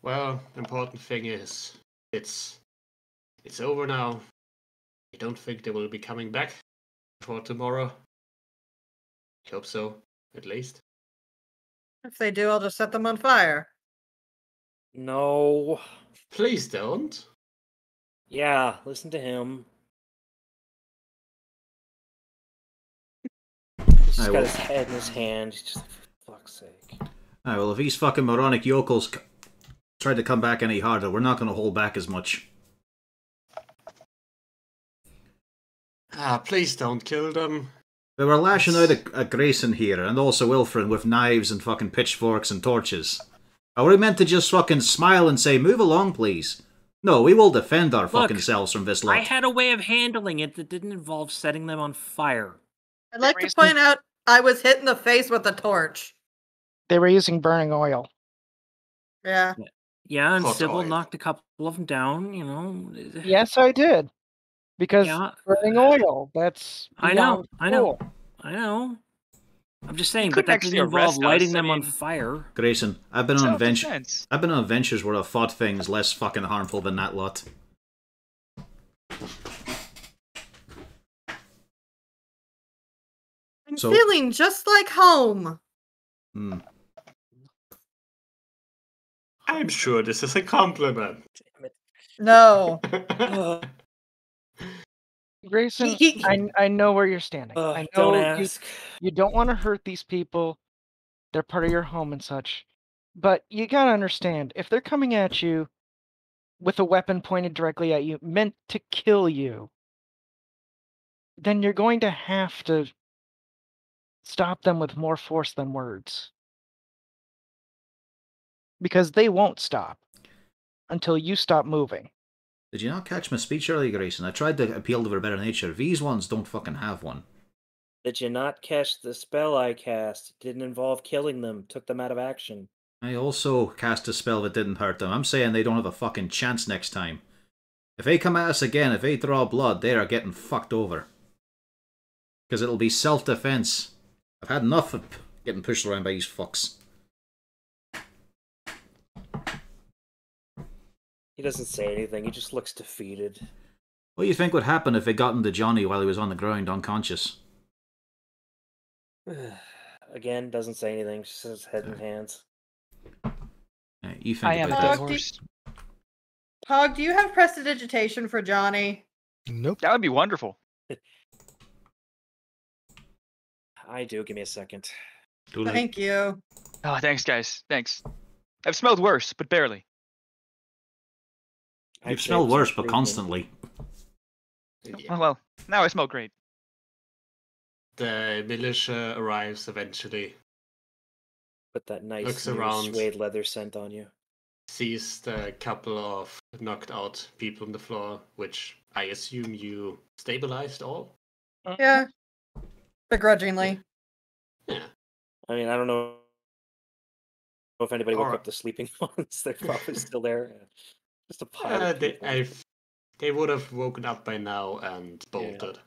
Well, the important thing is it's it's over now. I don't think they will be coming back for tomorrow. I hope so, at least. If they do, I'll just set them on fire. No. Please don't. Yeah, listen to him. He's I got will. his head in his hand. He's just like, for fuck's sake. Alright, well, if these fucking moronic yokels c- tried to come back any harder, we're not going to hold back as much. Ah, please don't kill them. They were lashing out at, at Grayson here, and also Wilfrin with knives and fucking pitchforks and torches. Are we meant to just fucking smile and say, move along, please? No, we will defend our fucking selves from this I had a way of handling it that didn't involve setting them on fire. I'd like to point out I was hit in the face with a torch. They were using burning oil. Yeah. Yeah, and Hot Sybil oil. knocked a couple of them down, you know. Yes, I did. Because Yeah, burning oil, that's I know, beyond I know. cool. I know. I'm just saying, but couldn't that actually didn't involve arrest us, lighting I them on fire. Grayson, I've been on adventures. I've been on adventures where I've fought things less fucking harmful than that lot. I'm So- feeling just like home. Hmm. I'm sure this is a compliment. No. Grayson, I, I know where you're standing. ugh, I know don't you, ask. you don't want to hurt these people. They're part of your home and such. But you gotta understand, if they're coming at you with a weapon pointed directly at you, meant to kill you, then you're going to have to stop them with more force than words. Because they won't stop until you stop moving. Did you not catch my speech earlier, Grayson? I tried to appeal to their better nature. These ones don't fucking have one. Did you not catch the spell I cast? It didn't involve killing them, took them out of action. I also cast a spell that didn't hurt them. I'm saying they don't have a fucking chance next time. If they come at us again, if they draw blood, they are getting fucked over. Because it'll be self defense. I've had enough of getting pushed around by these fucks. He doesn't say anything, he just looks defeated. What do you think would happen if they got into Johnny while he was on the ground unconscious? Again, doesn't say anything, just says head and hands. Uh, you think I am about the that. Hog, do- horse. Hog, do you have prestidigitation for Johnny? Nope. That would be wonderful. I do, give me a second. Thank you. Oh, thanks, guys. Thanks. I've smelled worse, but barely. I'd You've smelled worse, but constantly. Yeah. Oh, well, now I smell great. The militia arrives eventually, Put that nice Looks new around. suede leather scent on you. sees the couple of knocked out people on the floor, which I assume you stabilized all. Yeah. Begrudgingly. Yeah. I mean, I don't know if anybody woke Alright. up the sleeping ones. They're probably still there. Just a pile Uh, of they. I've, they would have woken up by now and Yeah. bolted.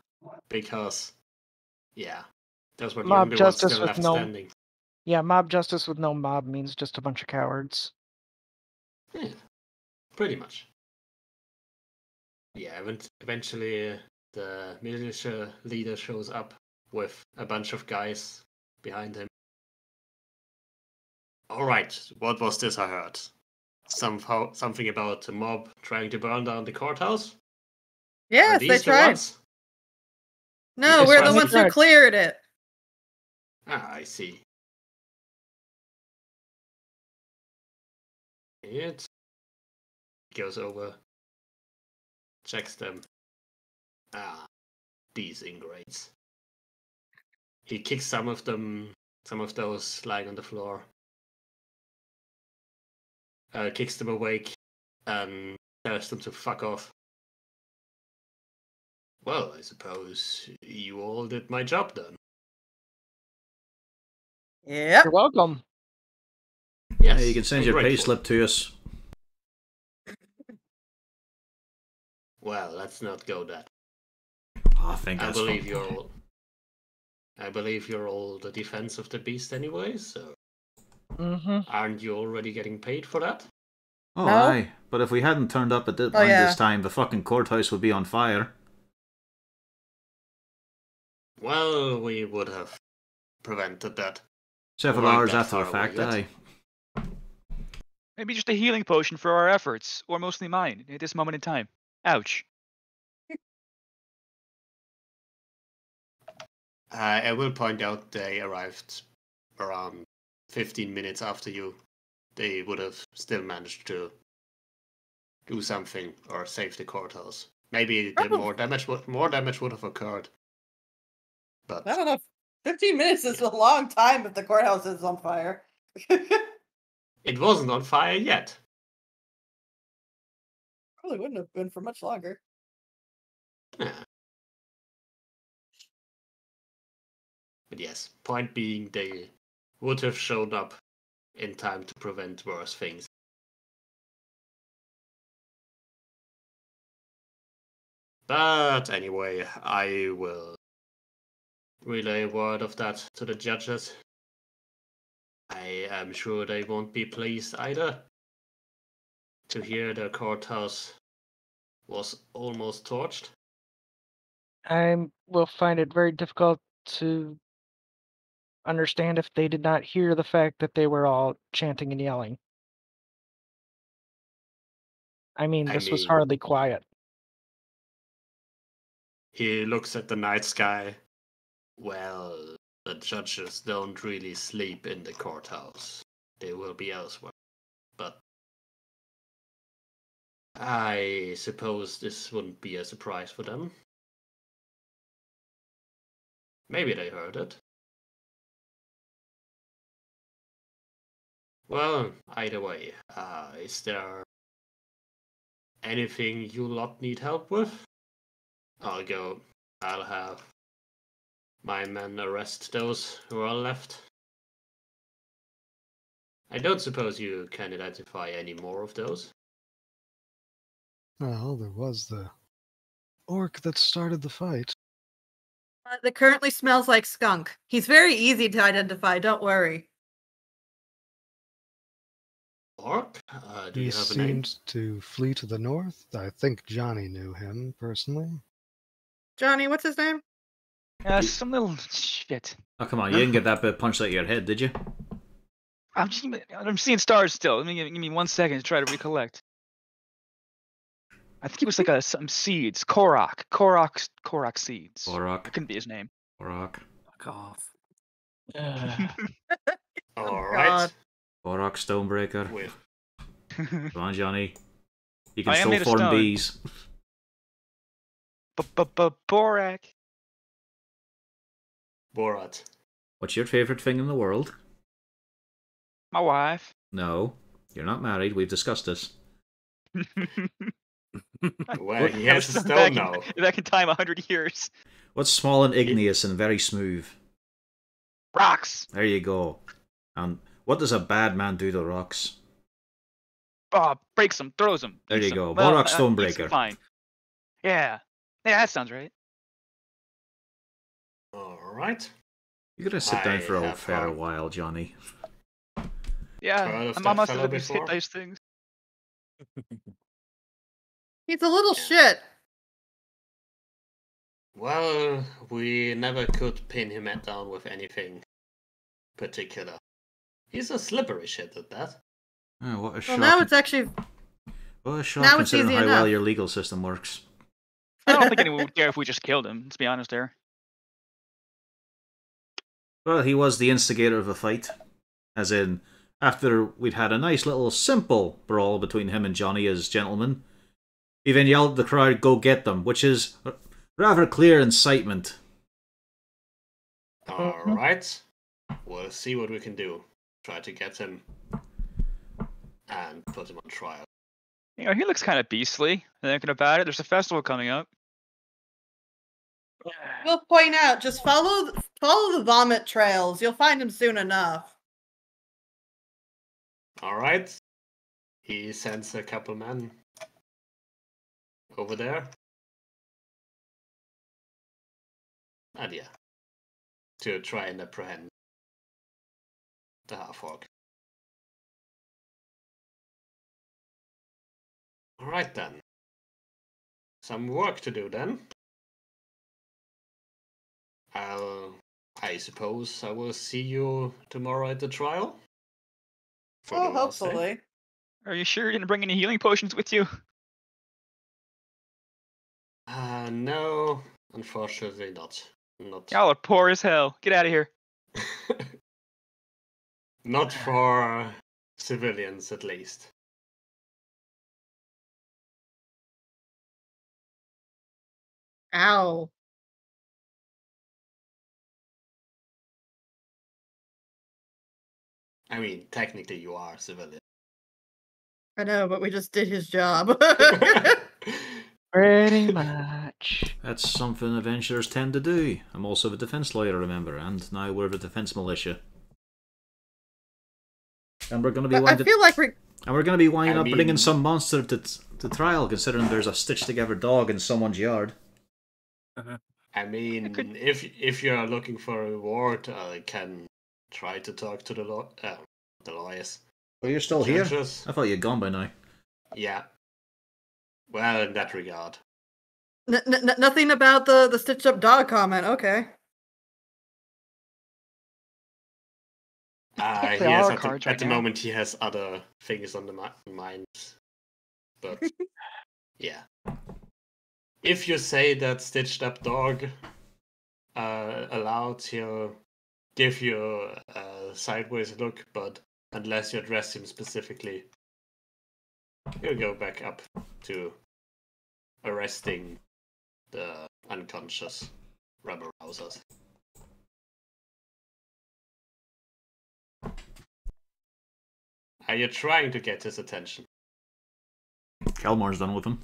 Because, yeah, those were the Mob only ones justice still with left no- standing. Yeah, mob justice with no mob means just a bunch of cowards. Yeah, pretty much. Yeah, event- eventually uh, the militia leader shows up with a bunch of guys behind him. All right, what was this I heard? Somehow, something about a mob trying to burn down the courthouse. Yes, they the tried. ones? No, Yes, we're the ones who cleared it. Ah, I see. It goes over, checks them. Ah, these ingrates. He kicks some of them, some of those lying on the floor. Uh, kicks them awake and tells them to fuck off. Well, I suppose you all did my job then. Yep. You're welcome. Yes, Yeah, you can send I'm your pay grateful. slip to us. Well, let's not go that. Oh, I think I believe fine. you're all. I believe you're all the defense of the beast anyway, so Mm-hmm. aren't you already getting paid for that? Oh, No? aye. But if we hadn't turned up at this, Oh, yeah. this time, the fucking courthouse would be on fire. Well, we would have prevented that. Several Weren't hours that after the fact, yet. aye. Maybe just a healing potion for our efforts, or mostly mine at this moment in time. Ouch. Uh, I will point out they arrived around 15 minutes after you. They would have still managed to do something or save the courthouse. Maybe more damage would more damage would have occurred. But I don't know. 15 minutes is a long time if the courthouse is on fire. It wasn't on fire yet. Probably wouldn't have been for much longer. Yeah. But yes, point being, they would have showed up in time to prevent worse things. But anyway, I will relay word of that to the judges. I am sure they won't be pleased either to hear their courthouse was almost torched. I will find it very difficult to understand if they did not hear the fact that they were all chanting and yelling. I mean, I this was hardly quiet. He looks at the night sky. Well, the judges don't really sleep in the courthouse. They will be elsewhere. But I suppose this wouldn't be a surprise for them. Maybe they heard it. Well, either way, uh, is there anything you lot need help with? I'll go. I'll have my men arrest those who are left. I don't suppose you can identify any more of those. Well, there was the orc that started the fight. Uh, that currently smells like skunk. He's very easy to identify, don't worry. Orc? Uh, do He you have a name? seemed to flee to the north. I think Johnny knew him personally. Johnny, what's his name? Uh, some little shit. Oh, come on, you didn't get that bit punched out of your head, did you? I'm just, I'm seeing stars still. Let me give, give me one second to try to recollect. I think it was like a some seeds. Korok. Korok. Korok seeds. That couldn't be his name. Borak. Fuck off. Ugh. Alright. Borak Stonebreaker. With Come on, Johnny. You can I am still made of form stone. bees. Borak. Borat. What's your favourite thing in the world? My wife. No. You're not married. We've discussed this. Well, he has a Back stone in- now. Back in time, a hundred years. What's small and igneous and very smooth? Rocks. There you go. And what does a bad man do to rocks? Oh, breaks them, throws them. There you you 'em. go. Well, Borak uh, Stonebreaker. Fine. Yeah. Yeah, that sounds right. Alright. You gotta sit down for a have fair heard- while, Johnny. Yeah, Heard of I'm that almost fellow at these hit before? dice things. He's a little shit. Well, we never could pin him down with anything particular. He's a slippery shit at that. Oh, what a Well, now it's actually. what a shock now it's considering easy how well your legal system works. I don't think anyone would care if we just killed him. Let's be honest there. Well, he was the instigator of a fight. As in, after we'd had a nice little simple brawl between him and Johnny as gentlemen, he then yelled at the crowd, go get them, which is rather clear incitement. All right. We'll see what we can do. Try to get him and put him on trial. You know, he looks kind of beastly. Thinking about it, there's a festival coming up. We'll point out. Just follow follow the vomit trails. You'll find him soon enough. All right. He sends a couple men over there. And yeah, to try and apprehend the half orc. All right then. Some work to do then. I'll. I suppose I will see you tomorrow at the trial. For Oh, the hopefully. Are you sure you didn't bring any healing potions with you? Uh, no, unfortunately not. Not. Y'all are poor as hell. Get out of here. Not for civilians, at least. Ow. I mean, technically, you are a civilian. I know, but we just did his job. Pretty much. That's something adventurers tend to do. I'm also a defense lawyer, remember, and now we're the defense militia. And we're going to be I winding, feel like we. and we're going to be winding I up bringing mean- some monster to to trial, considering there's a stitched together dog in someone's yard. I mean, could- if if you are looking for a reward, I can try to talk to the law, uh, the lawyers. Well, you're still here. Judges. I thought you'd gone by now. Yeah. Well, in that regard, N- n- nothing about the the stitched up dog comment. Okay. Uh, he has at, the, cards at the moment he has other things on the mind. But yeah, if you say that stitched up dog uh, allowed, he'll give you a sideways look, but unless you address him specifically, he'll go back up to arresting the unconscious rubber rousers. Are you trying to get his attention? Kelmore's done with him.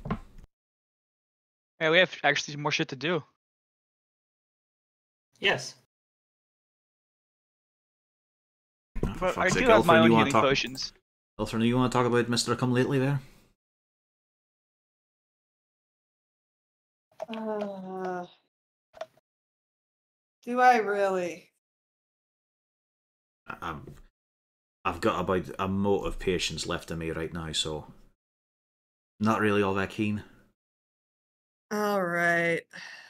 Yeah, we have actually more shit to do. Yes. Oh, But I fuck's do sake, have my own healing talk? potions. Ilfrin, you want to talk about Mister Come Lately there? Uh, do I really? I- I'm, I've got about a mote of patience left in me right now, so not really all that keen. All right.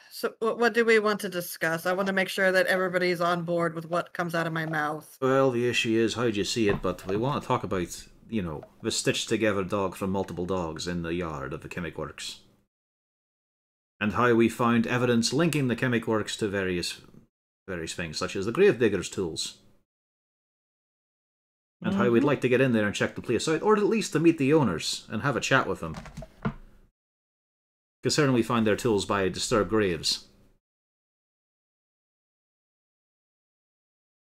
So, what, what do we want to discuss? I want to make sure that everybody's on board with what comes out of my mouth. Well, the issue is how do you see it, but we want to talk about, you know, the stitched together dog from multiple dogs in the yard of the Chemic Works. And how we found evidence linking the Chemic Works to various various things, such as the Gravedigger's tools. And how we'd Mhm. like to get in there and check the place out, or at least to meet the owners and have a chat with them. Considering we find their tools by disturbed graves.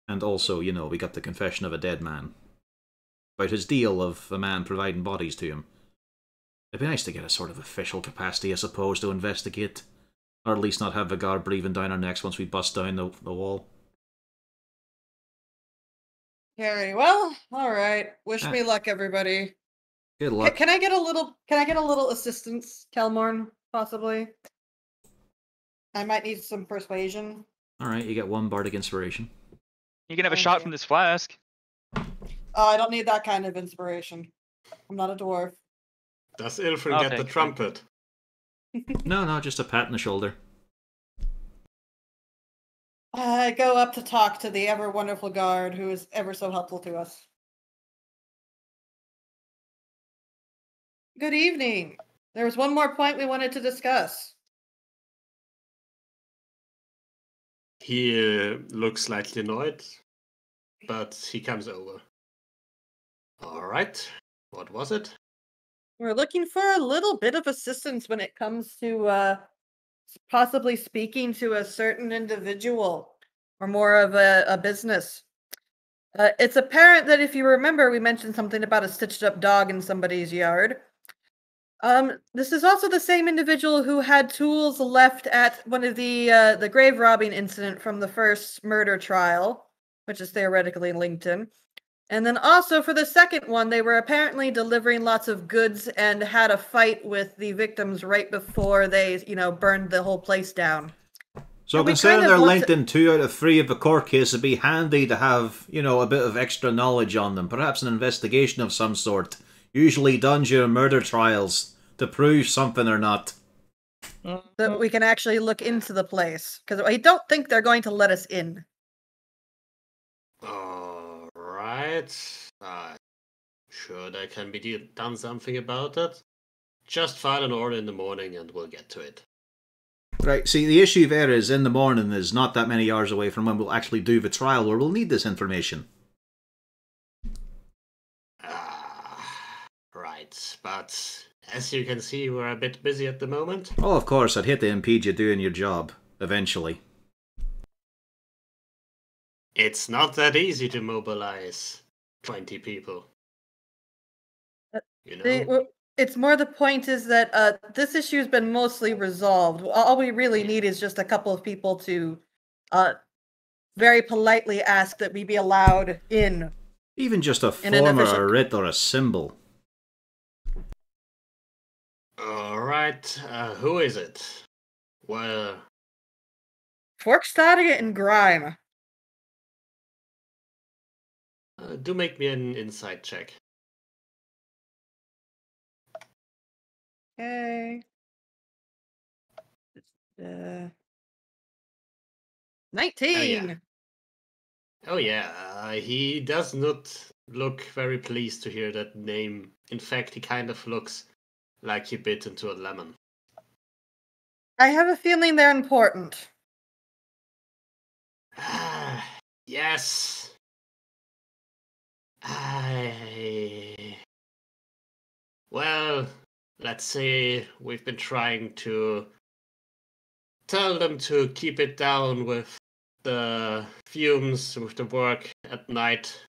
And also, you know, we got the confession of a dead man. About his deal of a man providing bodies to him. It'd be nice to get a sort of official capacity, I suppose, to investigate. Or at least not have the guard breathing down our necks once we bust down the, the wall. Very well. All right. Wish Ah. me luck, everybody. Good Ca- luck. Can I get a little? Can I get a little assistance, Kelmore? Possibly. I might need some persuasion. Alright, you get one bardic inspiration. You can have a Thank shot you. from this flask. Oh, I don't need that kind of inspiration. I'm not a dwarf. Does Ilfrin Oh, get the thank you. trumpet? No, no, just a pat on the shoulder. I go up to talk to the ever wonderful guard who is ever so helpful to us. Good evening. There was one more point we wanted to discuss. He uh, looks slightly annoyed, but he comes over. All right, what was it? We're looking for a little bit of assistance when it comes to uh, s- possibly speaking to a certain individual or more of a, a business. Uh, it's apparent that if you remember, we mentioned something about a stitched up dog in somebody's yard. Um, this is also the same individual who had tools left at one of the uh, the grave robbing incident from the first murder trial, which is theoretically linked in. And then also for the second one, they were apparently delivering lots of goods and had a fight with the victims right before they, you know, burned the whole place down. So And considering kind of they're linked to- in two out of three of the court cases, it'd be handy to have, you know, a bit of extra knowledge on them. Perhaps an investigation of some sort. Usually done during murder trials to prove something or not. that we can actually look into the place because I don't think they're going to let us in. All right. Uh, sure, there can be de- done something about it. Just file an order in the morning and we'll get to it. Right, see, the issue there is in the morning is not that many hours away from when we'll actually do the trial where we'll need this information. Ah, right. But as you can see, we're a bit busy at the moment. Oh, of course, I'd hate to impede you doing your job, eventually. It's not that easy to mobilize 20 people. Uh, You know? They- w- it's more the point is that uh, this issue has been mostly resolved. All- All we really need is just a couple of people to uh, very politely ask that we be allowed in. Even just a In an form or a writ or a symbol. All right. Uh, who is it? Well, Vorkstag and Grime. Uh, do make me an insight check. Okay. Uh, 19. Oh yeah, uh, he does not look very pleased to hear that name. In fact, he kind of looks like he bit into a lemon. I have a feeling they're important. Yes. I. Well, let's say we've been trying to tell them to keep it down with the fumes, with the work at night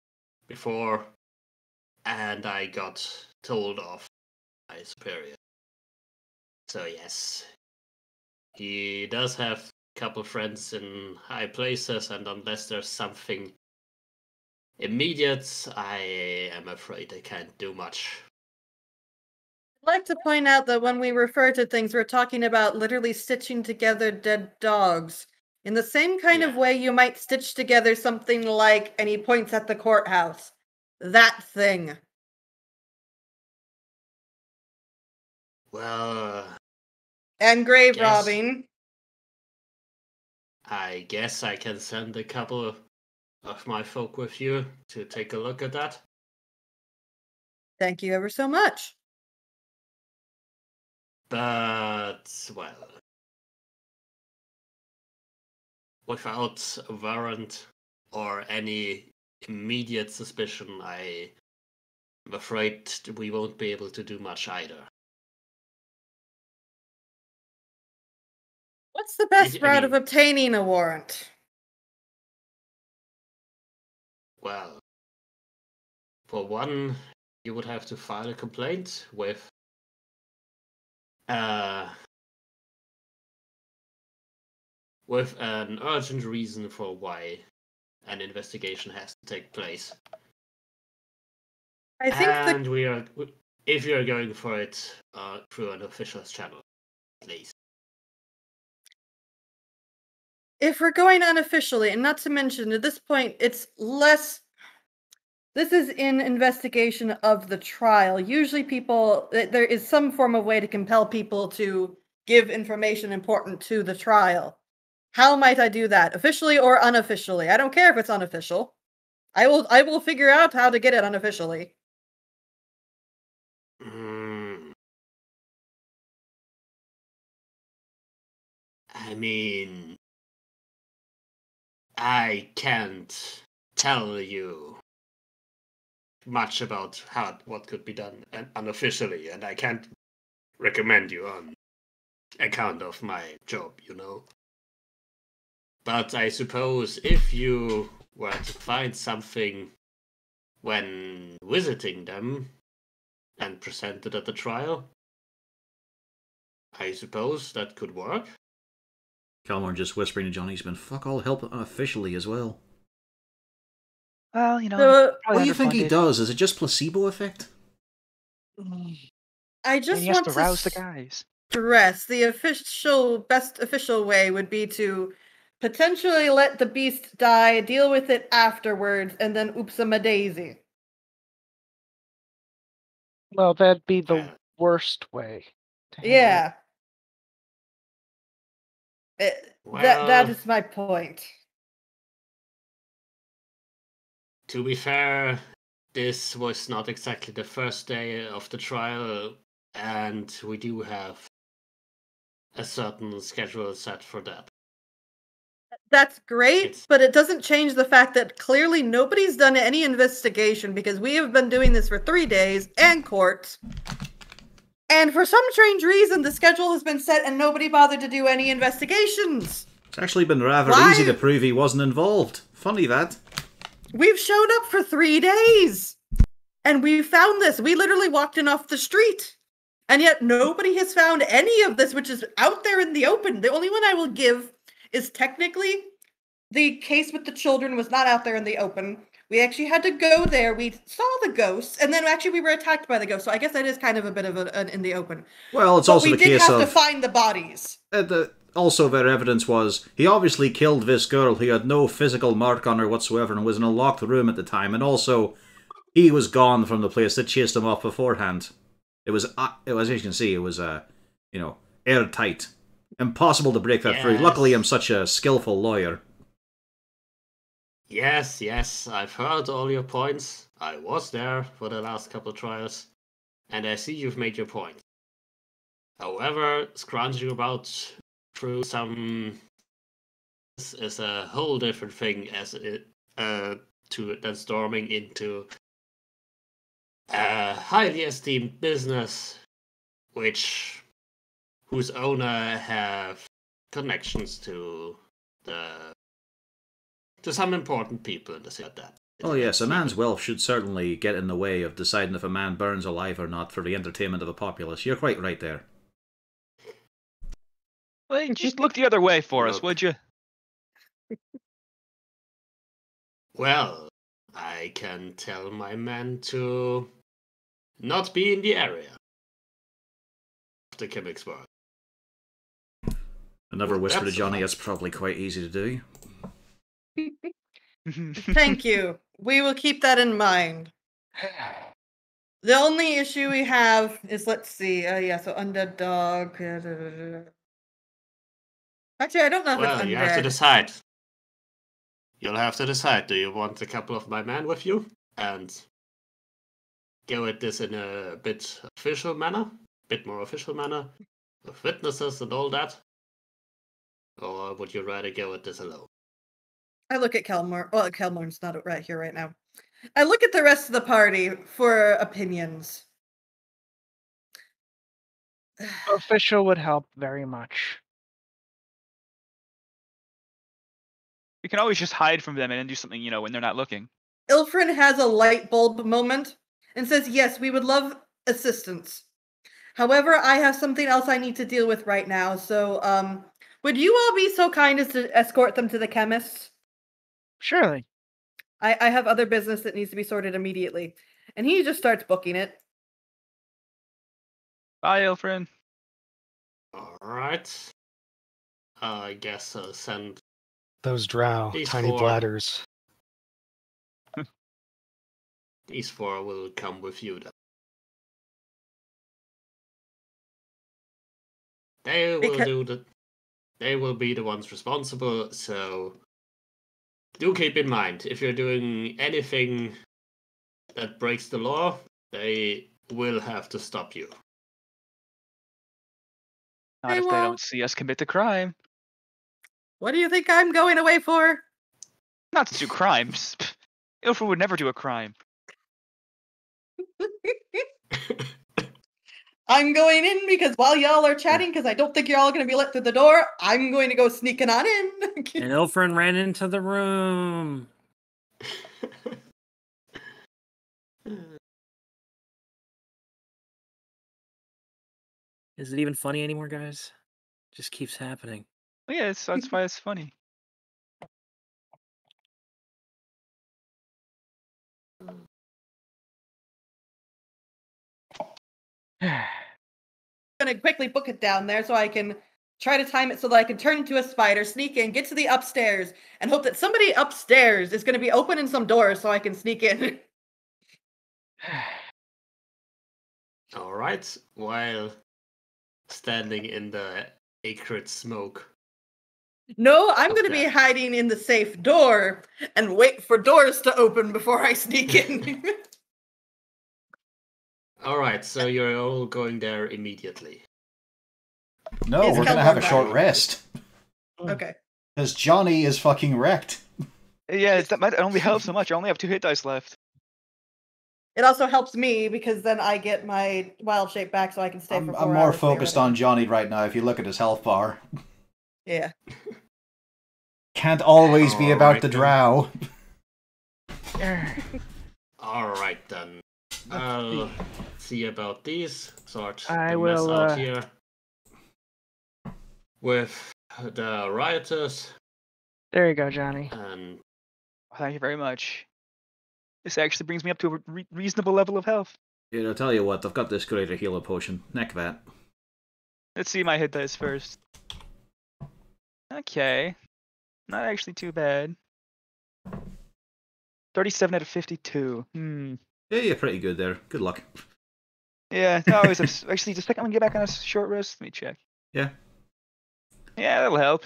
before, and I got told off by superior. So, yes, he does have a couple friends in high places, and unless there's something immediate, I am afraid I can't do much. I'd like to point out that when we refer to things, we're talking about literally stitching together dead dogs. In the same kind of way you might stitch together something like, and he points at the courthouse. That thing. Well, And grave Guess. robbing. I guess I can send a couple of my folk with you to take a look at that. Thank you ever so much. But, well, without a warrant or any immediate suspicion, I am afraid we won't be able to do much either. What's the best I route of obtaining a warrant? Well, for one, you would have to file a complaint with uh with an urgent reason for why an investigation has to take place. I think the and we are if you're going for it uh, through an official channel, at least. If we're going unofficially, and not to mention at this point, it's less. This is in investigation of the trial. Usually, people there is some form of way to compel people to give information important to the trial. How might I do that? Officially or unofficially? I don't care if it's unofficial. I will I will figure out how to get it unofficially. Mm. I mean, I can't tell you much about how what could be done unofficially, and I can't recommend you on account of my job, you know. But I suppose if you were to find something when visiting them and present it at the trial, I suppose that could work. Kelmore just whispering to Johnny, he's been fuck all help unofficially as well. Well, you know. So, What do you think he does? Is it just placebo effect? I just he has want to to rouse the guys. stress the official best official way would be to potentially let the beast die, deal with it afterwards, and then oops a daisy. Well, that'd be the worst way. Yeah. handle it. Yeah. It- that that Well- is my point. To be fair, this was not exactly the first day of the trial, and we do have a certain schedule set for that. That's great, It's- but it doesn't change the fact that clearly nobody's done any investigation because we have been doing this for three days and court. And for some strange reason, the schedule has been set and nobody bothered to do any investigations. It's actually been rather Why- easy to prove he wasn't involved. Funny that. We've shown up for three days and we found this. We literally walked in off the street. And yet nobody has found any of this, which is out there in the open. The only one I will give is technically the case with the children was not out there in the open. We actually had to go there. We saw the ghosts, and then actually we were attacked by the ghosts. So I guess that is kind of a bit of a, an in the open. Well, it's but also we the did case have to find the bodies. uh, the, also their evidence was he obviously killed this girl He had no physical mark on her whatsoever and was in a locked room at the time, and also he was gone from the place that chased him off beforehand. It was, uh, it was as you can see, it was uh, you know, airtight, impossible to break that through. Luckily, I'm such a skillful lawyer. Yes, yes, I've heard all your points. I was there for the last couple trials, and I see you've made your point. However, scrounging about through some is a whole different thing as it uh to than storming into a highly esteemed business which whose owner have connections to the to some important people in the city. That Oh yes, a man's wealth should certainly get in the way of deciding if a man burns alive or not for the entertainment of the populace. You're quite right there. Well, just look the other way for us, would you? Well, I can tell my men to not be in the area of the Chemic Works. Another Well, whisper to Johnny, all. it's probably quite easy to do. Thank you. We will keep that in mind. The only issue we have is let's see. Uh, yeah, so undead dog. da, da, da, da. Actually, I don't know Well, you have to decide. You'll have to decide. Do you want a couple of my men with you and go at this in a bit official manner, bit more official manner, with witnesses and all that, or would you rather go at this alone? I look at Kelmore. Well, Kelmore's not right here right now. I look at the rest of the party for opinions. Official would help very much. You can always just hide from them and then do something, you know, when they're not looking. Ilfrin has a light bulb moment and says, Yes, we would love assistance. However, I have something else I need to deal with right now. So, um, would you all be so kind as to escort them to the chemist? Surely. I, I have other business that needs to be sorted immediately. And he just starts booking it. Bye, Ilfrin. Alright. Uh, I guess I'll send. Those drow, These tiny four. bladders. These four will come with you then. They will Beca- do the. they will be the ones responsible. So do keep in mind if you're doing anything that breaks the law, they will have to stop you. Not Hey, if they don't see us commit the crime. What do you think I'm going away for? Not to do crimes. Pff, Ilfrin would never do a crime. I'm going in because while y'all are chatting, because I don't think you're all going to be let through the door, I'm going to go sneaking on in. And Ilfrin ran into the room. Is it even funny anymore, guys? Just keeps happening. Well, yeah, that's, that's why it's funny. going to quickly book it down there so I can try to time it so that I can turn into a spider, sneak in, get to the upstairs, and hope that somebody upstairs is going to be opening some doors so I can sneak in. All right, while standing in the acrid smoke. No, I'm going to be hiding in the safe door and wait for doors to open before I sneak in. All right, so you're all going there immediately. No, Is we're gonna have a Kelvin short rest. Mm. okay. Because Johnny is fucking wrecked. Yeah, it's, that might only help so much. I only have two hit dice left. It also helps me because then I get my wild shape back so I can stay I'm, for I'm more hours focused on Johnny right now if you look at his health bar. Yeah. Can't always be about Alright the then. drow. All right then. I'll see about these. Sort I the will, mess out uh, here with the rioters There you go, Johnny. and Thank you very much. This actually brings me up to a re- reasonable level of health. Yeah, I'll tell you what, I've got this greater healer potion. Neck that. Let's see my hit dice first. Okay. Not actually too bad. 37 out of 52. Hmm. Yeah, you're pretty good there. Good luck. Yeah, no, I was actually the second one get back on a short rest. Let me check. Yeah. Yeah, that'll help.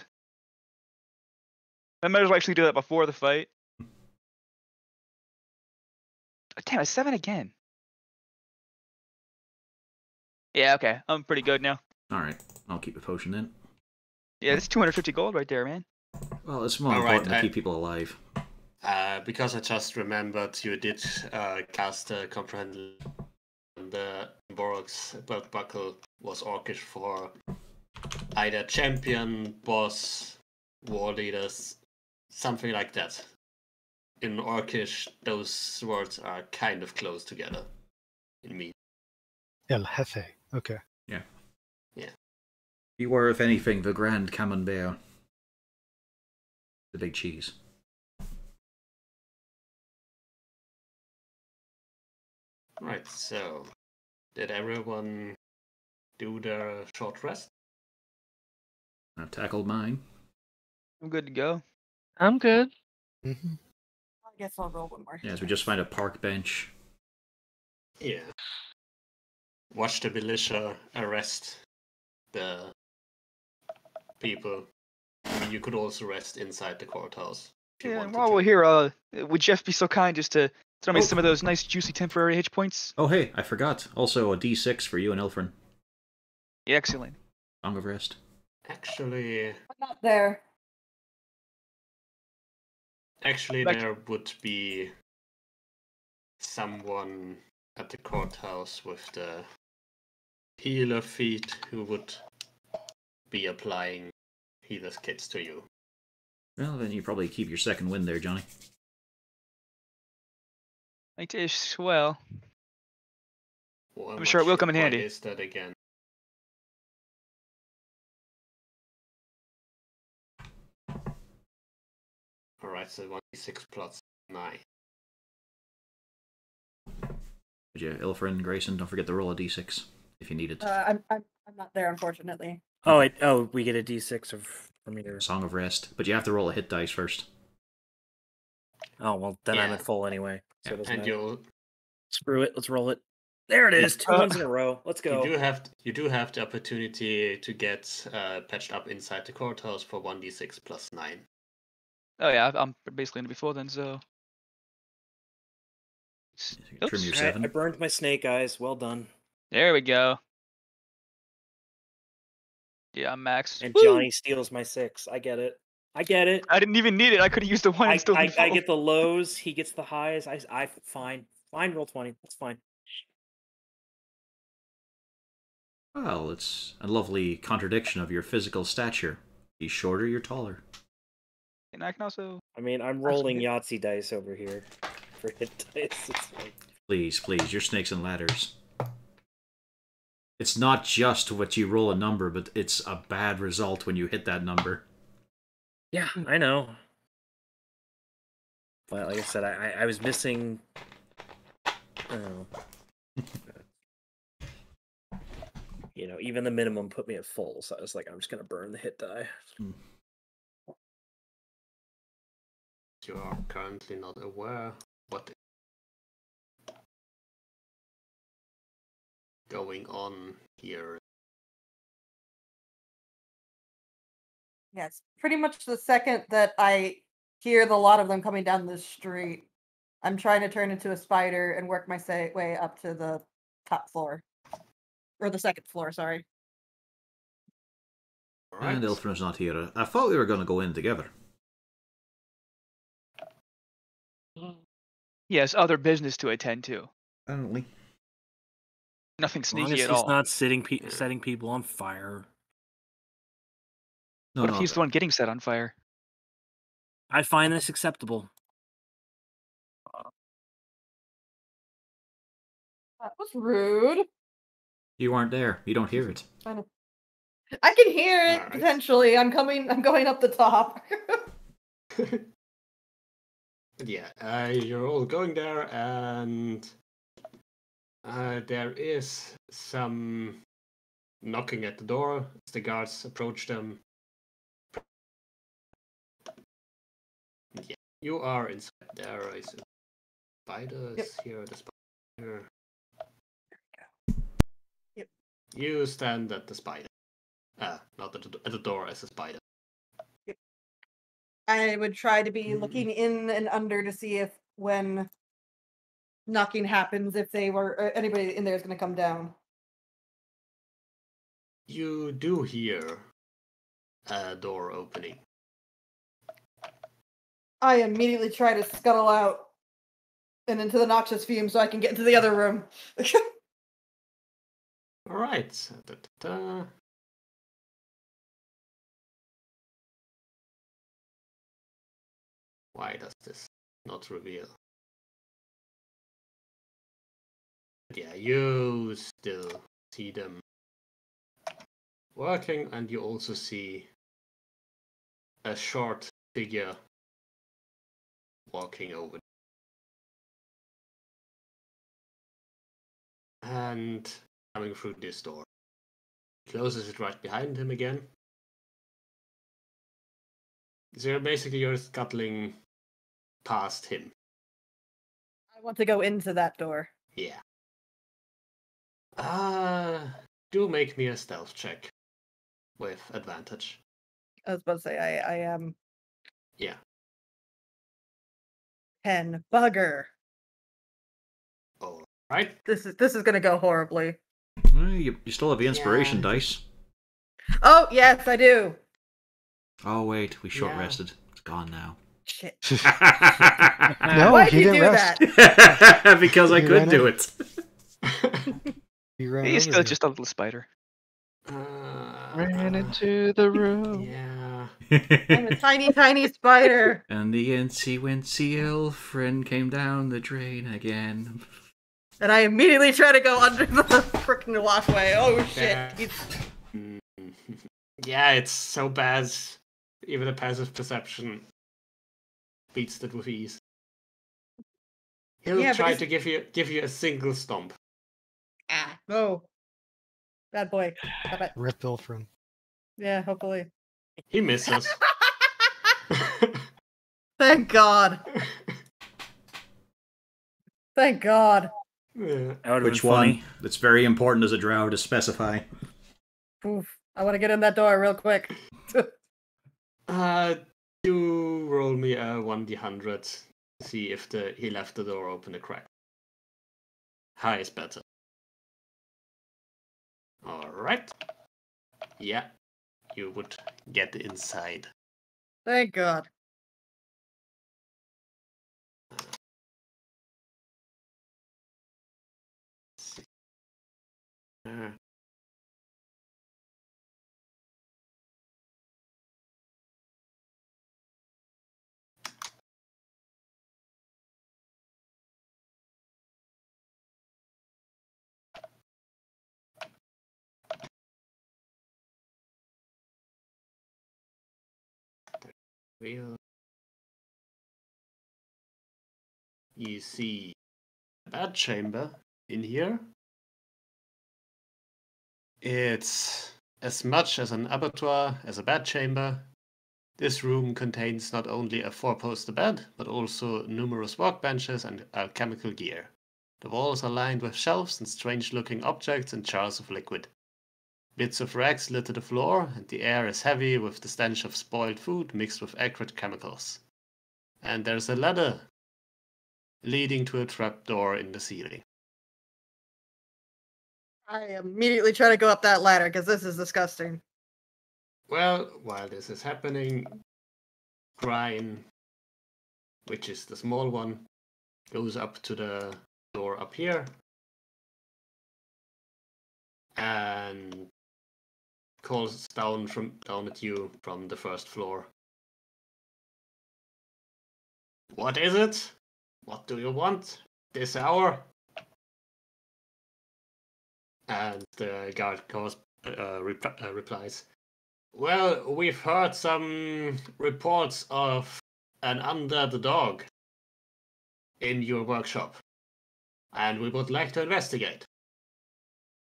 I might as well actually do that before the fight. Oh, damn, it's seven again. Yeah, okay. I'm pretty good now. Alright, I'll keep the potion then. Yeah, that's 250 gold right there, man. Well, it's more All right, important to I- keep people alive. Uh, because I just remembered you did uh, cast a comprehend the Borog's belt buckle was orcish for either champion, boss, war leaders, something like that. In orcish, those words are kind of close together. In me, El Jefe. Okay. Yeah. Yeah. You were, if anything, the Grand Camembert. The big cheese. Right? So, did everyone do their short rest? I've tackled mine. I'm good to go. I'm good. hmm I guess I'll roll one more. Yes, we just find a park bench. Yeah. Watch the militia arrest the people. I mean, you could also rest inside the courthouse. Yeah, while to. we're here, uh, would Jeff be so kind just to throw oh. me Oh. some of those nice, juicy temporary H points? Oh, hey, I forgot. Also, a d6 for you and Ilfrin. Yeah, excellent. Song of Rest. Actually, I'm not there. actually, Like- there would be someone at the courthouse with the healer feat who would be applying healer's kits to you. Well, then you probably keep your second wind there, Johnny. I dish well. How I'm sure it will come in handy. Is that again? All right, so one six plus nine. Would you, Ilfrin, Grayson, don't forget to roll a d6 if you need it. Uh, I'm, I'm I'm not there, unfortunately. Oh, it, oh, we get a D6 of for me to. Song of Rest. But you have to roll a hit dice first. Oh well, then I'm Yeah. at full anyway. So it doesn't And you'll Screw it. Let's roll it. There it is. Two Uh, in a row. Let's go. You do have you do have the opportunity to get uh, patched up inside the courthouse for one d six plus nine. Oh yeah, I'm basically in it before then, so. S- Trim your Oops. All right, I burned my snake eyes. Well done. There we go. Yeah, I'm max. And Woo! Johnny steals my six. I get it. I get it. I didn't even need it. I could have used the one I, still I, I get the lows. He gets the highs. I, I fine. Fine. Roll twenty. That's fine. Well, it's a lovely contradiction of your physical stature. He's shorter, you're taller. And I can also. I mean, I'm rolling Yahtzee dice over here for hit dice. Like, Please, please, you're snakes and ladders. It's not just what you roll a number, but it's a bad result when you hit that number. Yeah, mm. I know. But like I said, I, I, I was missing. Oh. you know, even the minimum put me at full, so I was like, I'm just gonna burn the hit die. Mm. You are currently not aware what is going on here. Yes, pretty much the second that I hear the lot of them coming down the street, I'm trying to turn into a spider and work my say, way up to the top floor. Or the second floor, sorry. Alright. And Ilfrin's not here. I thought we were going to go in together. Yes, other business to attend to. Apparently. Nothing As long sneaky as at he's not sitting pe- setting people on fire. No, what no. if he's the one getting set on fire? I find this acceptable. That was rude. You weren't there. You don't hear it. I can hear it Alright. potentially. I'm coming. I'm going up the top. yeah, uh, you're all going there, and uh, there is some knocking at the door as the guards approach them. You are inside there. I see spiders here. The spider. Yep. You stand at the spider. Ah, not at the, at the door as a spider. I would try to be Mm. looking in and under to see if when knocking happens, if they were uh, anybody in there is going to come down. You do hear a door opening. I immediately try to scuttle out and into the noxious fumes so I can get into the other room. All right. Why does this not reveal? Yeah, you still see them working, and you also see a short figure walking over. And coming through this door. Closes it right behind him again. So you're basically you're scuttling past him. I want to go into that door. Yeah. Uh do make me a stealth check with advantage. I was about to say I I am Yeah. Ten bugger. All right. This is this is gonna go horribly. Well, you, you still have the inspiration Yeah. dice. Oh yes, I do. Oh, wait. We short Yeah. rested. It's gone now. Shit. No, Why'd he you didn't do rest. that? because I could ran do it. it. He ran He's over still just a little spider. Ran Uh, into the room. Yeah. I'm a tiny, tiny spider. and the incy wincy Ilfrin came down the drain again. And I immediately try to go under the freaking walkway. Oh shit. Yeah. Yeah, it's so bad. Even a passive perception beats that with ease. He'll Yeah, try to give you give you a single stomp. Ah, no. Bad boy. Stop it. Rip Ilfrin. Yeah, hopefully. He misses. Thank God. Thank God. Yeah. That would have Which one? funny. It's very important as a drow to specify. Oof. I want to get in that door real quick. Uh, you roll me a 1d100. See if the he left the door open a crack. High is better. Alright. Yeah. You would get inside. Thank God. Uh, You see a bed chamber in here. It's as much as an abattoir as a bed chamber. This room contains not only a four-poster bed, but also numerous workbenches and alchemical gear. The walls are lined with shelves and strange-looking objects and jars of liquid. Bits of rags litter the floor, and the air is heavy with the stench of spoiled food mixed with acrid chemicals. And there's a ladder leading to a trapdoor in the ceiling. I immediately try to go up that ladder because this is disgusting. Well, while this is happening, Grine, which is the small one, goes up to the door up here and calls down from down at you from the first floor. What is it? What do you want? This hour? And the guard calls, uh, rep- uh, replies, Well, we've heard some reports of an undead dog in your workshop, and we would like to investigate.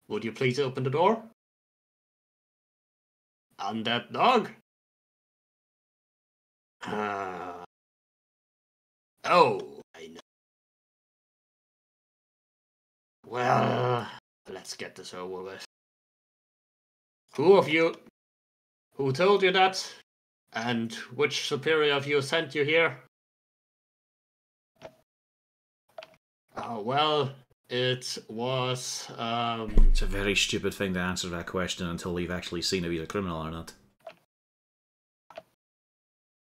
Would you please open the door? Undead dog? Ah. oh, I know. Well, let's get this over with. Who of you? Who told you that? And which superior of you sent you here? Uh, well, it was. Um, It's a very stupid thing to answer that question until we've actually seen if he's a criminal or not.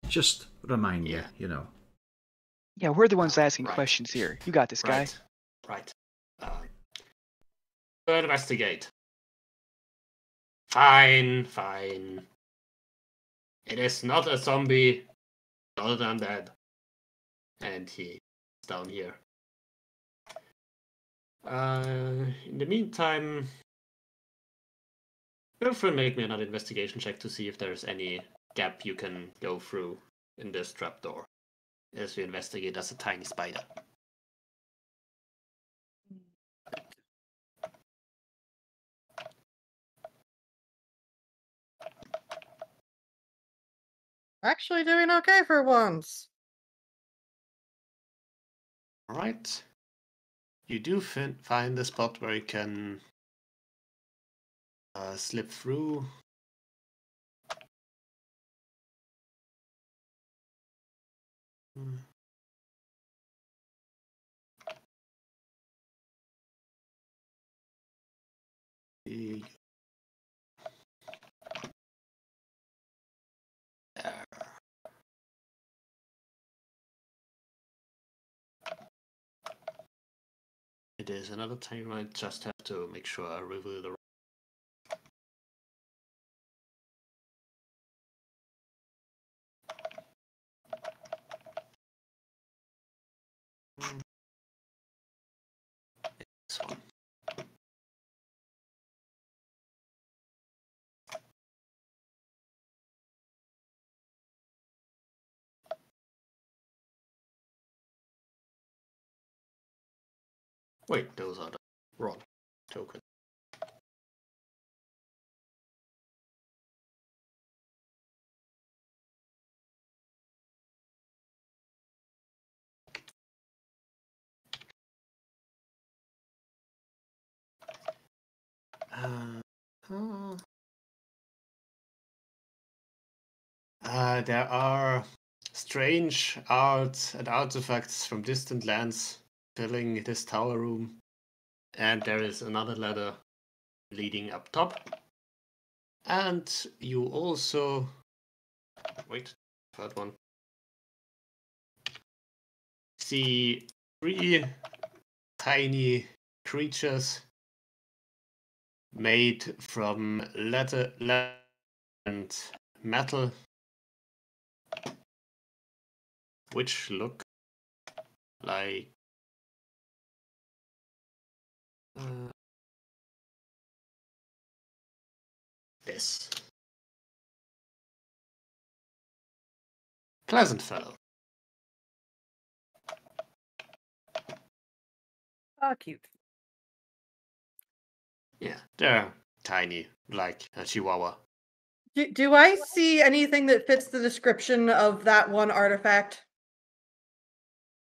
Just remind you, Yeah. you know. Yeah, we're the ones asking Right. questions here. You got this, guy. right. Right. To investigate. Fine, fine. It is not a zombie, Other than that. And he is down here. Uh, in the meantime, feel free to make me another investigation check to see if there's any gap you can go through in this trapdoor as you investigate as a tiny spider. Actually doing okay for once. All right. You do fin- find a spot where you can uh, slip through. Hmm. The- It is. Another time I just have to make sure I review the Wait, those are the rod token. Uh, uh, there are strange art and artifacts from distant lands filling this tower room. And there is another ladder leading up top. And you also. Wait, third one. See three tiny creatures made from leather, leather and metal, which look like uh, this. Pleasant fellow. Ah, cute. Yeah, they're tiny, like a chihuahua. Do, do I see anything that fits the description of that one artifact?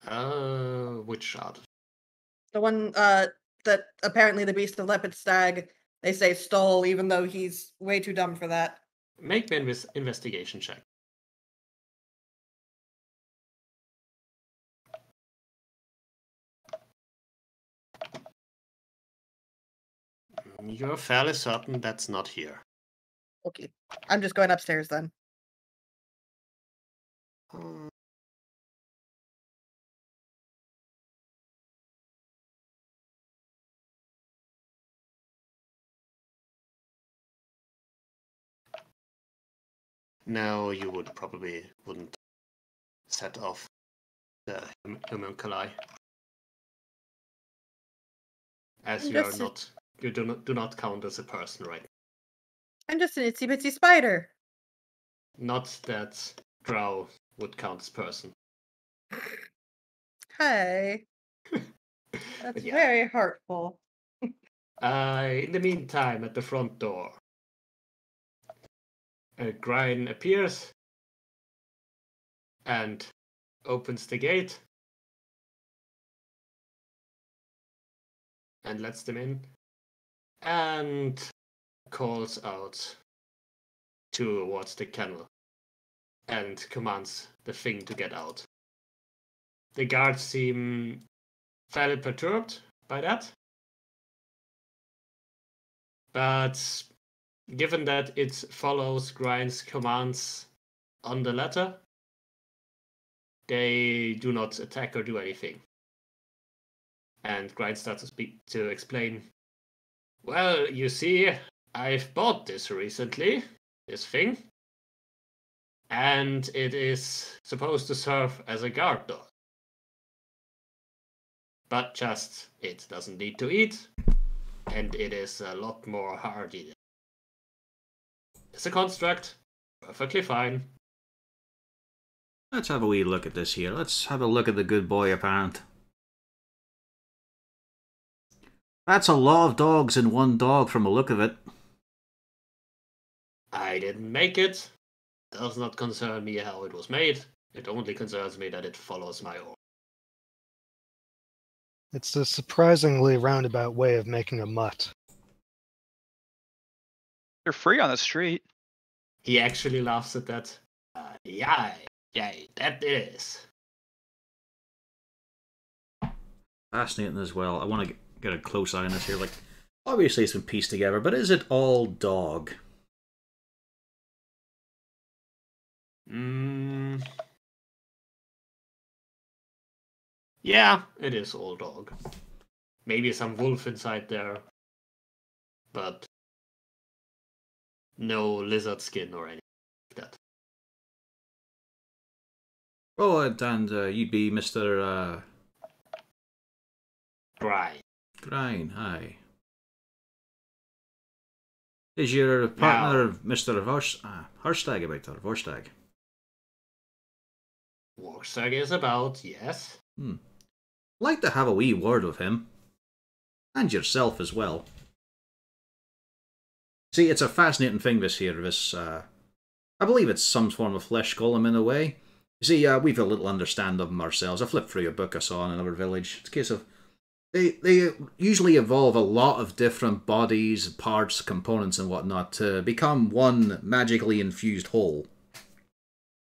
Uh, which art? The one uh that apparently the beast of Lepidstadt they say stole, even though he's way too dumb for that. Make me an inves- investigation check. You're fairly certain that's not here. Okay. I'm just going upstairs then. Uh, No, you would probably wouldn't set off the homunculi. As you are not, you do not do not count as a person, right? I'm just an itsy bitsy spider. Not that Drow would count as person. Hi. That's yeah. very heartful. Uh, in the meantime, at the front door, a Grine appears and opens the gate and lets them in and calls out towards the kennel and commands the thing to get out. The guards seem fairly perturbed by that. But given that it follows Grine's commands on the letter, they do not attack or do anything. And Grind starts to speak to explain. Well, you see, I've bought this recently, this thing, and it is supposed to serve as a guard dog. But just it doesn't need to eat, and it is a lot more hardy. It's a construct, perfectly fine. Let's have a wee look at this here. Let's have a look at the good boy apparent. That's a lot of dogs in one dog from the look of it. I didn't make it. Does not concern me how it was made. It only concerns me that it follows my order. It's a surprisingly roundabout way of making a mutt. They're free on the street. He actually laughs at that. Uh, yeah, yeah, that is. Fascinating as well. I want to get a close eye on this here. Like, obviously it's been pieced together, but is it all dog? Mm. Yeah, it is all dog. Maybe some wolf inside there, but no lizard skin or anything like that. Oh, and, uh, you'd be Mr. Uh, Right. Grine, hi. Is your partner Mr. Vorst- uh, Herstag about there? Vorkstag? Warstag is about, yes. Hmm. Like to have a wee word with him. And yourself as well. See, it's a fascinating thing this here, this, uh, I believe it's some form of flesh golem in a way. You see, uh, we've a little understand of them ourselves. I flipped through a book I saw in another village. It's a case of, they, they usually evolve a lot of different bodies, parts, components and whatnot to become one magically infused whole.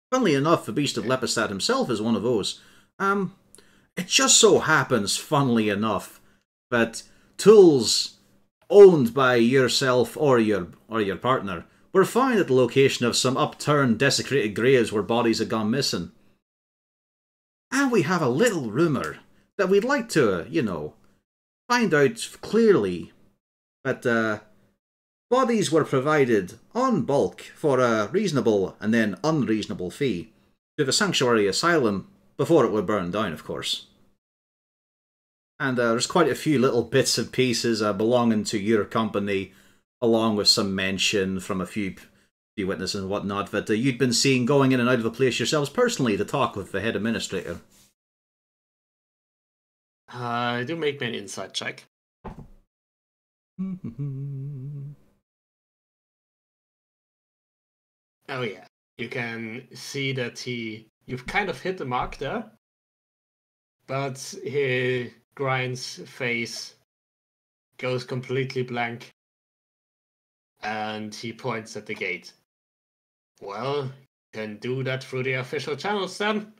Funnily enough, the Beast of Lepidstadt himself is one of those. Um, it just so happens, funnily enough, that tools owned by yourself or your or your partner were found at the location of some upturned, desecrated graves where bodies had gone missing. And we have a little rumour that we'd like to, uh, you know, find out clearly that uh, bodies were provided on bulk for a reasonable and then unreasonable fee to the sanctuary asylum before it would burn down, of course. And uh, there's quite a few little bits and pieces uh, belonging to your company, along with some mention from a few few witnesses and whatnot that uh, you'd been seen going in and out of the place yourselves personally to talk with the head administrator. Uh, do make me an insight check. Oh yeah, you can see that he. You've kind of hit the mark there, but he Grine's face goes completely blank, and he points at the gate. Well, you can do that through the official channels then.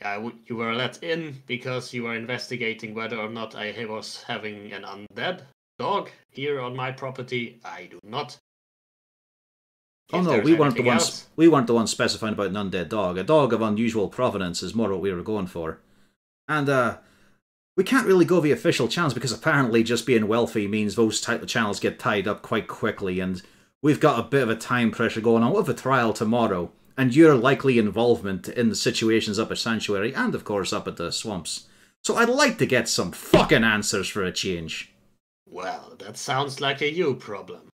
Yeah, you were let in because you were investigating whether or not I was having an undead dog here on my property. I do not. Oh If no, we weren't the ones. else- We weren't the ones specifying about an undead dog. A dog of unusual provenance is more what we were going for, and uh, we can't really go the official channels because apparently just being wealthy means those type of channels get tied up quite quickly, and we've got a bit of a time pressure going on with a trial tomorrow, and your likely involvement in the situations up at Sanctuary and of course up at the swamps. So I'd like to get some fucking answers for a change. Well, that sounds like a you problem.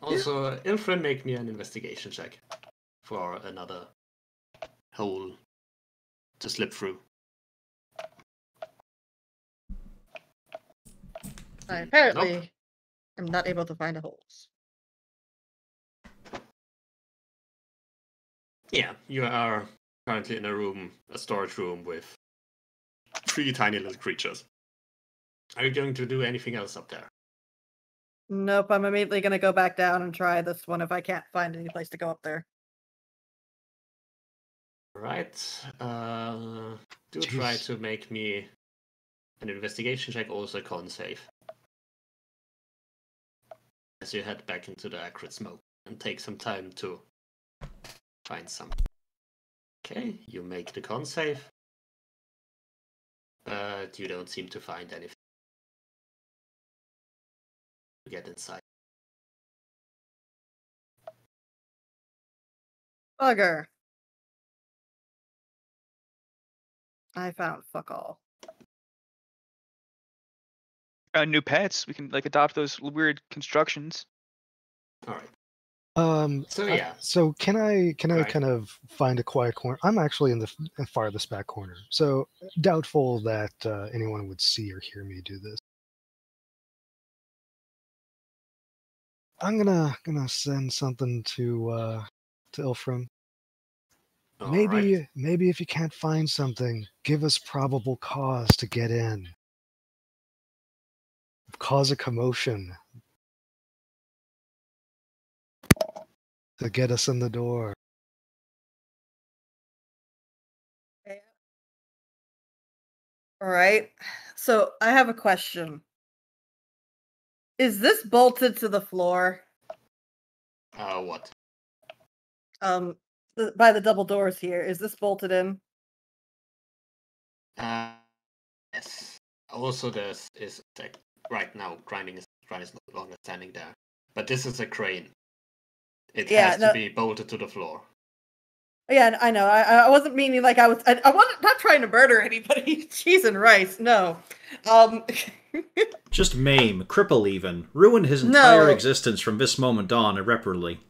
Also, Ilfrin, make me an investigation check for another hole to slip through. I apparently am not able to find the holes. Yeah, you are currently in a room, a storage room with three tiny little creatures. Are you going to do anything else up there? Nope, I'm immediately gonna go back down and try this one if I can't find any place to go up there. Right. Uh, do try to make me an investigation check, also a con save. As you head back into the acrid smoke and take some time to find some. Okay, you make the con save. But you don't seem to find anything. To get inside. Bugger. I found fuck all. Uh, new pets. We can like adopt those weird constructions. Alright. Um. So, I- yeah. so can I can I Right. kind of find a quiet corner? I'm actually in the farthest back corner, so doubtful that uh, anyone would see or hear me do this. I'm gonna gonna send something to uh, to Ilfrin. Maybe Alright. maybe if you can't find something, give us probable cause to get in. Cause a commotion. To get us in the door. All right. So I have a question. Is this bolted to the floor? Uh, what? Um, the, by the double doors here. Is this bolted in? Uh, yes. Also, this is like right now grinding is grind is no longer standing there, but this is a crane. It Yeah, has no- to be bolted to the floor. Yeah, I know. I, I wasn't meaning like I was. I, I wasn't not trying to murder anybody. Cheese and rice. No. Um. Just maim, cripple even, ruin his entire No. existence from this moment on irreparably.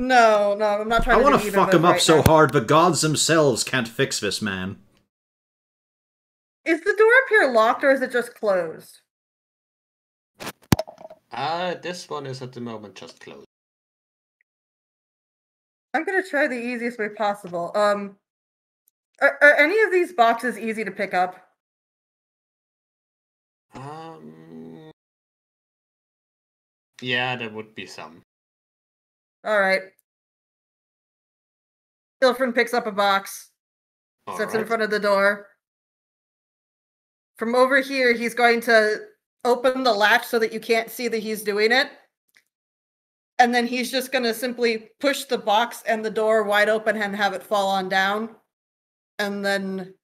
No, no. I'm not trying. I to want to fuck of him those up right so now. hard the gods themselves can't fix this man. Is the door up here locked or is it just closed? Uh, this one is at the moment just closed. I'm gonna try the easiest way possible. Um, are, are any of these boxes easy to pick up? Um, yeah, there would be some. All right. Ilfrin picks up a box, sets in front of the door. From over here, he's going to open the latch so that you can't see that he's doing it. And then he's just going to simply push the box and the door wide open and have it fall on down. And then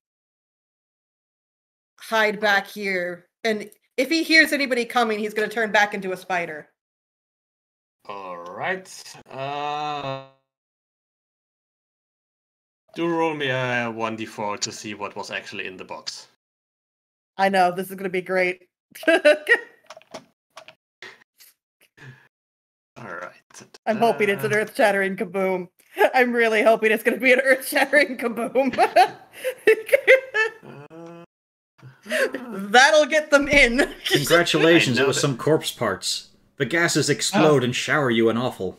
hide back here. And if he hears anybody coming, he's going to turn back into a spider. Alright. Uh, do roll me a 1d4 to see what was actually in the box. I know, this is going to be great. Alright. I'm hoping it's an Uh, earth shattering kaboom. I'm really hoping it's going to be an earth shattering kaboom. uh, That'll get them in. Congratulations, it was some corpse parts. The gases explode and shower you in awful.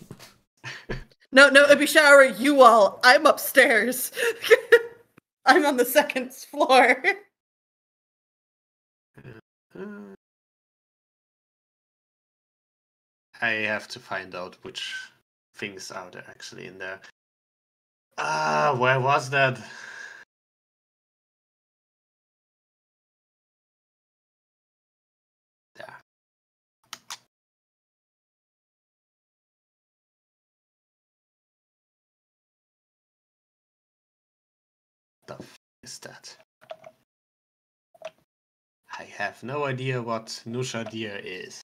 no, no, it'd be showering you all. I'm upstairs. I'm on the second floor. I have to find out which things are there actually in there. Ah, where was that? What the f is that? I have no idea what Nushadir is.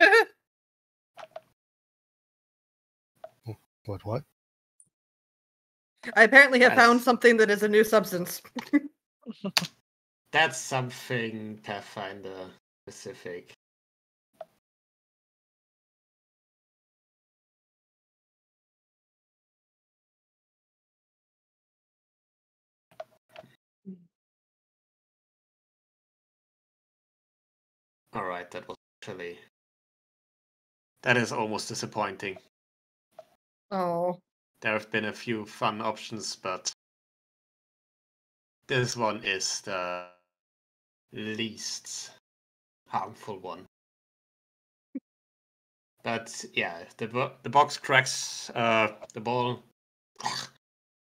Oh, what? What? I apparently have Yes. found something that is a new substance. That's something Pathfinder specific. Alright, that was actually. That is almost disappointing. Oh. There have been a few fun options, but this one is the least harmful one. But yeah, the bo- the box cracks. Uh, the ball.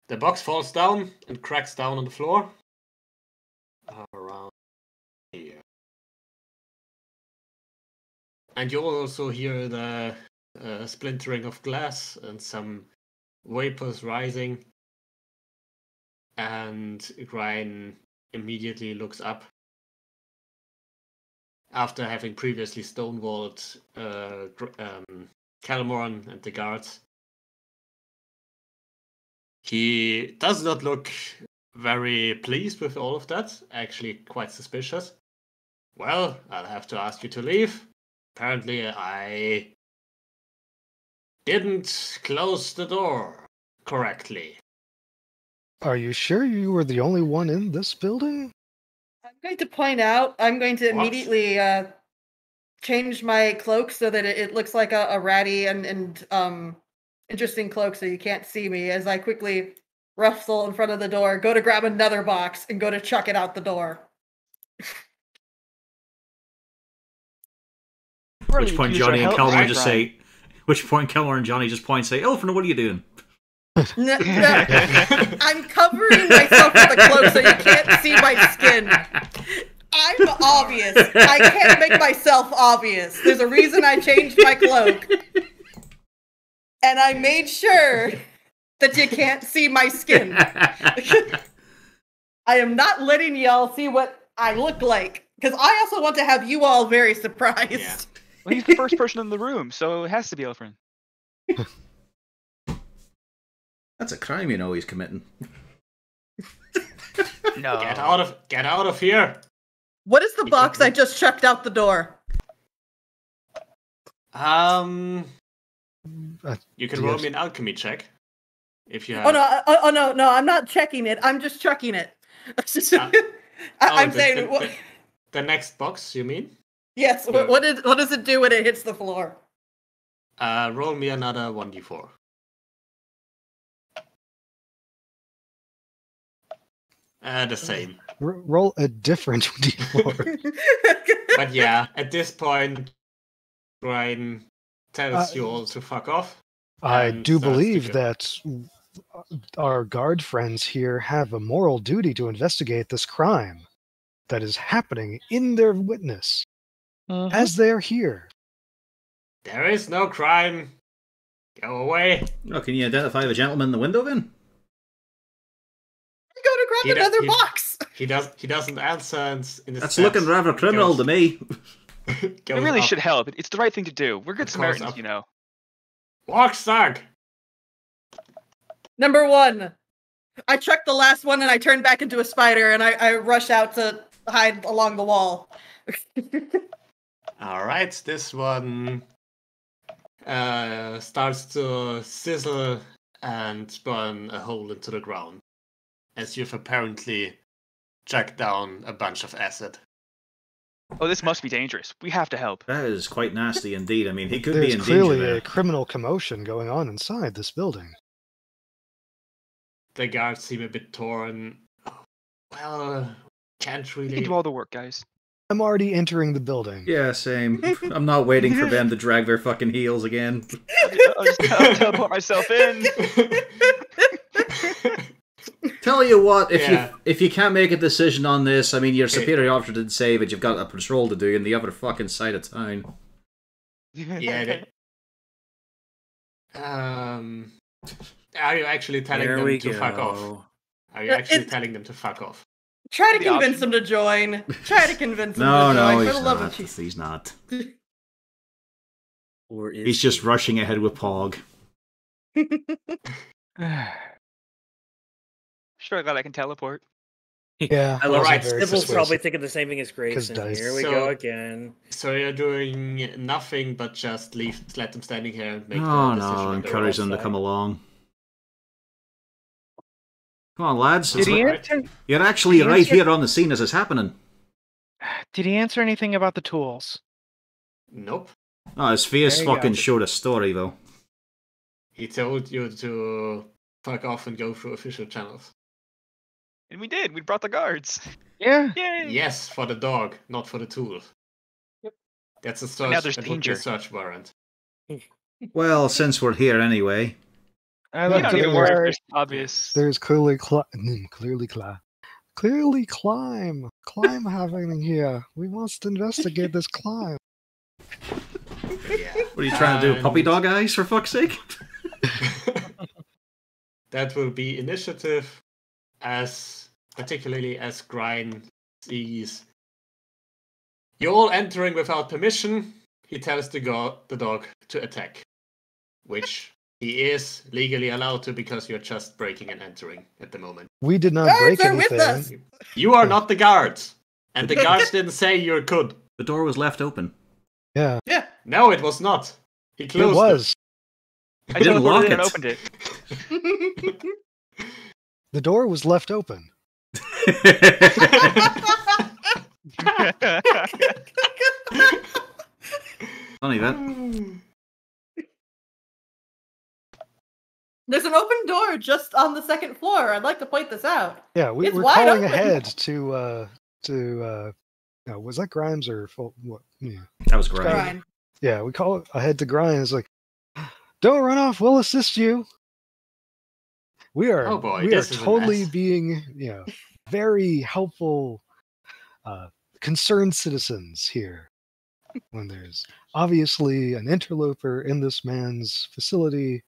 The box falls down and cracks down on the floor. And you also hear the uh, splintering of glass and some vapors rising. And Ryan immediately looks up after having previously stonewalled uh, um, Kelmore and the guards. He does not look very pleased with all of that, actually, quite suspicious. Well, I'll have to ask you to leave. Apparently, I didn't close the door correctly. Are you sure you were the only one in this building? I'm going to point out, I'm going to What? immediately uh, change my cloak so that it, it looks like a, a ratty and, and um, interesting cloak so you can't see me as I quickly rustle in front of the door, go to grab another box, and go to chuck it out the door. which point Johnny and help- Kelmore right, just say, which point Kelmore and Johnny just point and say, Elephant, what are you doing? No, no, I'm covering myself with a cloak so you can't see my skin. I'm obvious. I can't make myself obvious. There's a reason I changed my cloak. And I made sure that you can't see my skin. I am not letting y'all see what I look like. Because I also want to have you all very surprised. Yeah. Well, he's the first person in the room, so it has to be Ilfrin. That's a crime you know he's committing. No. Get out of get out of here. What is the You box I just checked out the door? Um, Uh, you can Do roll me an alchemy check if you have. Oh no! uh, Oh, oh no! No, I'm not checking it. I'm just chucking it. Ah. I, Oh, I'm the- saying, the, what, the, the next box. You mean? Yes. yeah. What, what, is, what does it do when it hits the floor? Uh, roll me another one d four. Uh, the same. r- roll a different d4. But yeah, at this point, Ryan tells Uh, you all to fuck off. I do believe that uh, our guard friends here have a moral duty to investigate this crime that is happening in their witness Mhm. as they're here. There is no crime. Go away. Oh, can you identify the gentleman in the window then? Go to grab He another he- box. He does. He doesn't answer. And in his That's looking rather criminal to me. It really should help. It's the right thing to do. We're good Of Samaritans, up- you know. Walk, Stark. Number one. I checked the last one and I turned back into a spider and I, I rush out to hide along the wall. All right, this one uh, starts to sizzle and burn a hole into the ground, as you've apparently chucked down a bunch of acid. Oh, this must be dangerous. We have to help. That is quite nasty indeed. I mean, he could be There's in clearly a criminal commotion going on inside this building. The guards seem a bit torn. Well, can't really. We can really. do all the work, guys. I'm already entering the building. Yeah, same. I'm not waiting for them to drag their fucking heels again. I'll just I'll teleport myself in. Tell you what, if Yeah. you if you can't make a decision on this, I mean, your Okay. superior officer didn't say that you've got a patrol to do in the other fucking side of town. yeah. They... Um. Are you actually telling There them to go. fuck off? Are you actually it- telling them to fuck off? Try to The convince option. him to join. Try to convince him No, to no, join. he's For the love not. He's not. Or is He's just rushing ahead with Pog. sure, glad I can teleport. Yeah, I wasn't love Alright, very Sybil's persuasive. probably thinking the same thing as Grayson. dice. Here we So- go again. So you're doing nothing but just leave, let them standing here and make Oh the decision. no, encourage own. them to come along. Come on, lads. Did he like- answer? You're actually he right answer- here on the scene as it's happening. Did he answer anything about the tools? Nope. Oh, his face There go. fucking showed a story, though. He told you to fuck off and go through official channels. And we did. We brought the guards. Yeah. Yay! Yes, for the dog, not for the tool. Yep. That's a search. now there's that would be a danger. search warrant. Well, since we're here anyway, I We don't at even the worry. There's obvious. There's clearly cli- mm, clearly cli- clearly climb climb happening here. We must investigate this climb. Yeah. what are you trying to do? Puppy dog eyes, for fuck's sake? that will be initiative, as particularly as Grine sees you all entering without permission. He tells the, go- the dog to attack, which he is legally allowed to because you're just breaking and entering at the moment. We did not Guards break are with anything. us. You are not the guards, and the guards didn't say you could. The door was left open. Yeah, Yeah. No, it was not. He closed. it closed was. I didn't teleported lock in and it. opened it. The door was left open. Funny that. There's an open door just on the second floor. I'd like to point this out. Yeah, we, It's we're calling open. ahead to uh to uh no, was that Grimes or Fol- what? Yeah. That was great. Fine. yeah, we call ahead to Grimes like don't run off, we'll assist you. We are Oh boy, we are is totally being, you know, very helpful uh concerned citizens here. When there's obviously an interloper in this man's facility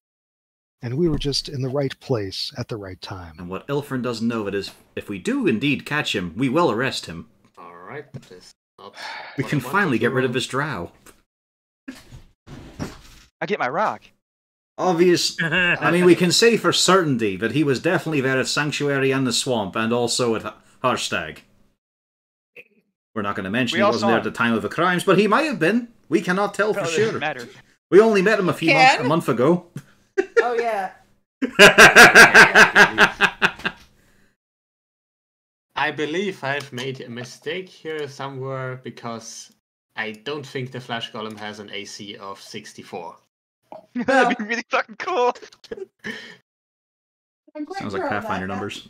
and we were just in the right place at the right time. And what Ilfrin doesn't know it is, if we do indeed catch him, we will arrest him. All right, that is not. We can finally get rid of roll. his drow. I get my rock. Obvious. I mean, we can say for certainty that he was definitely there at Sanctuary and the Swamp, and also at Harstag. We're not going to mention We he wasn't there at the time of the crimes, but he might have been. We cannot tell for Well, it doesn't sure. matter. We only met him a few months, a month ago. Oh yeah. I believe I've made a mistake here somewhere because I don't think the Flesh Golem has an AC of 64. That'd be really fucking cool. Sounds like Pathfinder that. numbers.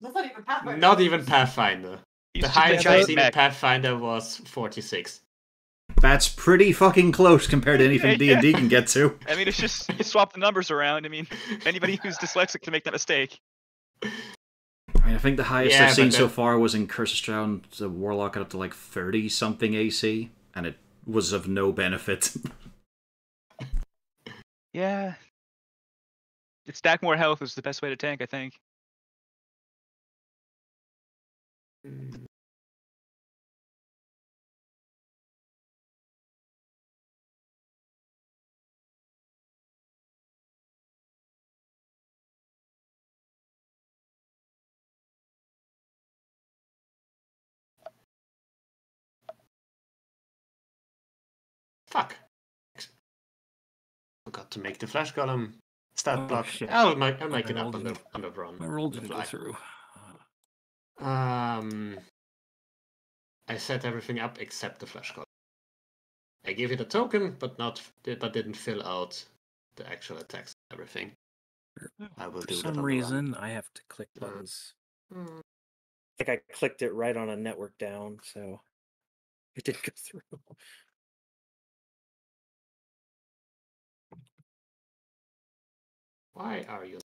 That's not even Pathfinder. Not even Pathfinder. The just been highest giant I've seen in. Pathfinder was 46. That's pretty fucking close compared to anything D and D can get to. I mean, it's just you swap the numbers around. I mean, anybody who's dyslexic can make that mistake. I mean, I think the highest Yeah, I've seen but so far was in Curse of Strahd, the Warlock got up to like 30 something AC, and it was of no benefit. Yeah. It stack more health is the best way to tank, I think. Hmm. Fuck. Forgot to make the flesh golem stat Oh, block. shit. I'll make, I'll make My it up roll on the, didn't- on the run. My roll on didn't go through. Uh, Um, I set everything up except the flesh golem. I gave it a token, but not but didn't fill out the actual attacks and everything. I will For do that on some the run. reason, I have to click Uh, buttons. Mm, I think I clicked it right on a network down, so it didn't go through. Why are you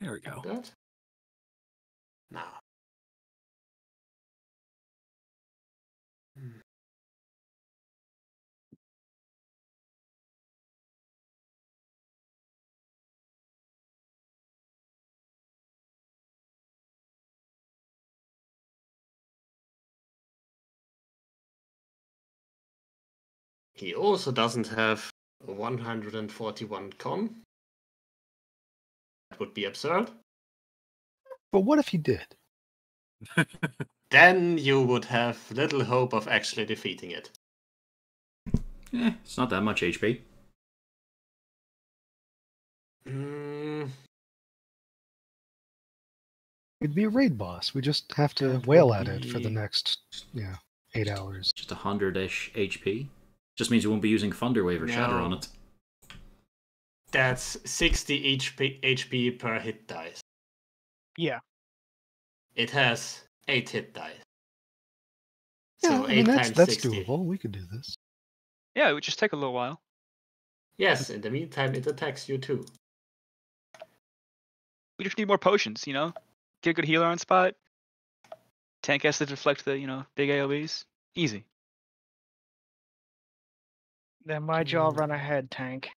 There we go. like that? Now. Hmm. He also doesn't have 141 con. That would be absurd. But what if he did? Then you would have little hope of actually defeating it. eh, it's not that much HP. Mm, It'd be a raid boss. We just have to That wail would at it for the next, yeah, eight hours. Just a hundred ish HP. Just means you won't be using Thunderwave or Shatter on it. That's 60 HP, HP per hit dice. Yeah. It has 8 hit dice. Yeah, so I mean that's times that's 60. doable. We could do this. Yeah, it would just take a little while. Yes, in the meantime, it attacks you too. We just need more potions, you know? Get a good healer on spot. Tank has to deflect the, you know, big AoEs. Easy. Then why'd y'all Mm. run ahead, tank?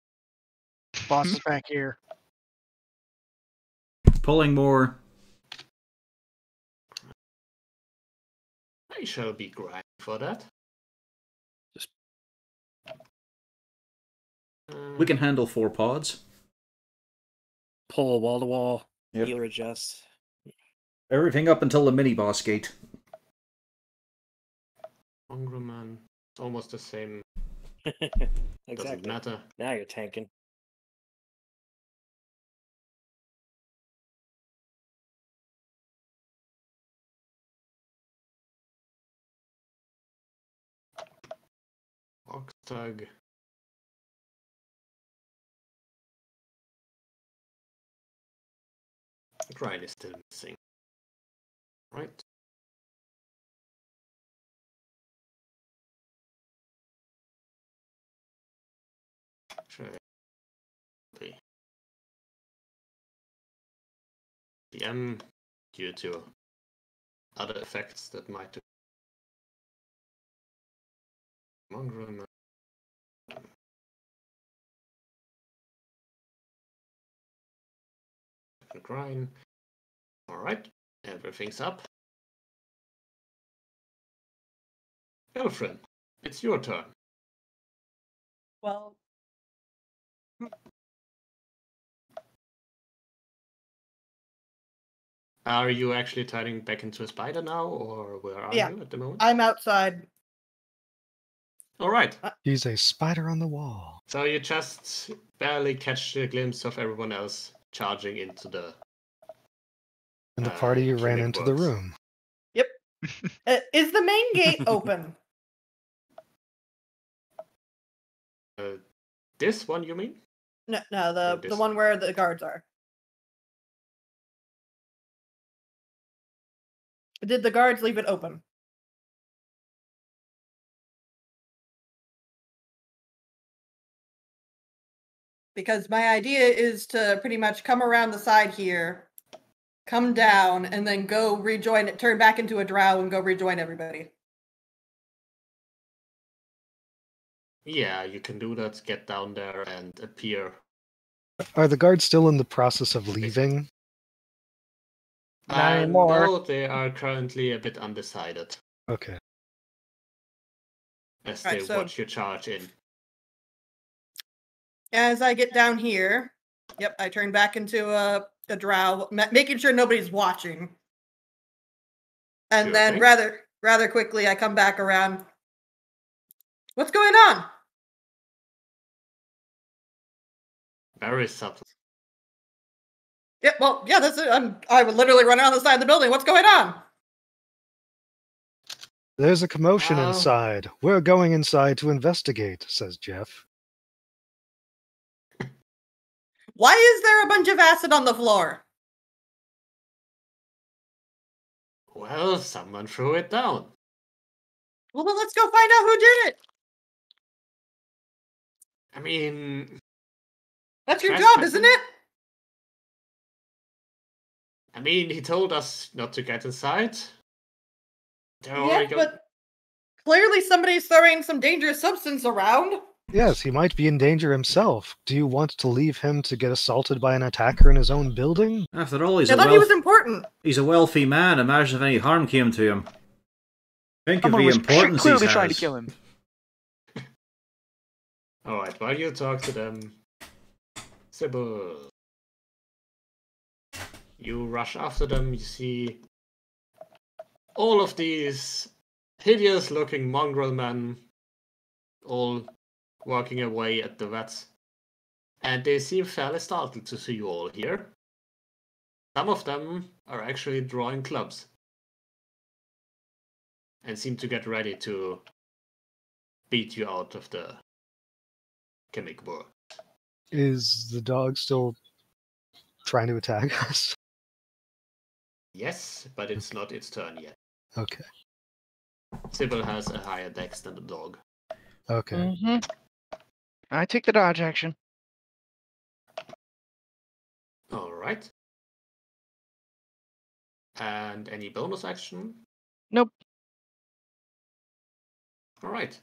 Boss is back here. Pulling more. I shall be grinding for that. Just- We can handle four pods. Pull wall to wall, Yep. healer adjust. Everything up until the mini boss gate. Hungerman. It's almost the same. Doesn't exactly. matter. Now you're tanking. Oxtug. Grind is still missing. Right? DM due to other effects that might Mongrel grind. Alright, everything's up. Ilfrin, it's your turn. Well, Are you actually turning back into a spider now, or where are Yeah. you at the moment? I'm outside. Alright, uh, He's a spider on the wall. so you just barely catch a glimpse of everyone else charging into the. And the Uh, party ran clinic into the works. room. Uh, is the main gate open? Uh, this one, you mean? No, no, the the one where the guards are. Did the guards leave it open? Because my idea is to pretty much come around the side here, come down, and then go rejoin it, turn back into a drow and go rejoin everybody. Yeah, you can do that. Get down there and appear. Are the guards still in the process of leaving? Not Uh, anymore. no, they are currently a bit undecided Okay. as Right, they so- watch your charge in. As I get down here, yep, I turn back into a, a drow, ma- making sure nobody's watching. And Sure then thing. rather rather quickly I come back around. What's going on? Very subtle. Yeah, well, yeah, that's it. I'm I would literally run around the side of the building. What's going on? There's a commotion Oh. inside. We're going inside to investigate, says Jeff. Why is there a bunch of acid on the floor? Well, someone threw it down. Well, then let's go find out who did it. I mean, That's your job, isn't it? I mean, he told us not to get inside. They're Yeah, but clearly somebody's throwing some dangerous substance around. Yes, he might be in danger himself. Do you want to leave him to get assaulted by an attacker in his own building? After all, he's I a thought wealth- he was important. he's a wealthy man. Imagine if any harm came to him. Think Someone of was the importance clearly he trying to kill him. Oh, Alright, while you talk to them, Sybil. You rush after them, you see all of these hideous looking mongrel men all working away at the vets. And they seem fairly startled to see you all here. Some of them are actually drawing clubs. And seem to get ready to beat you out of the Chemic Works. Is the dog still trying to attack us? Yes, but it's not its turn yet. Okay. Sybil has a higher dex than the dog. Okay. hmm I take the dodge action. Alright. And any bonus action? Nope. Alright.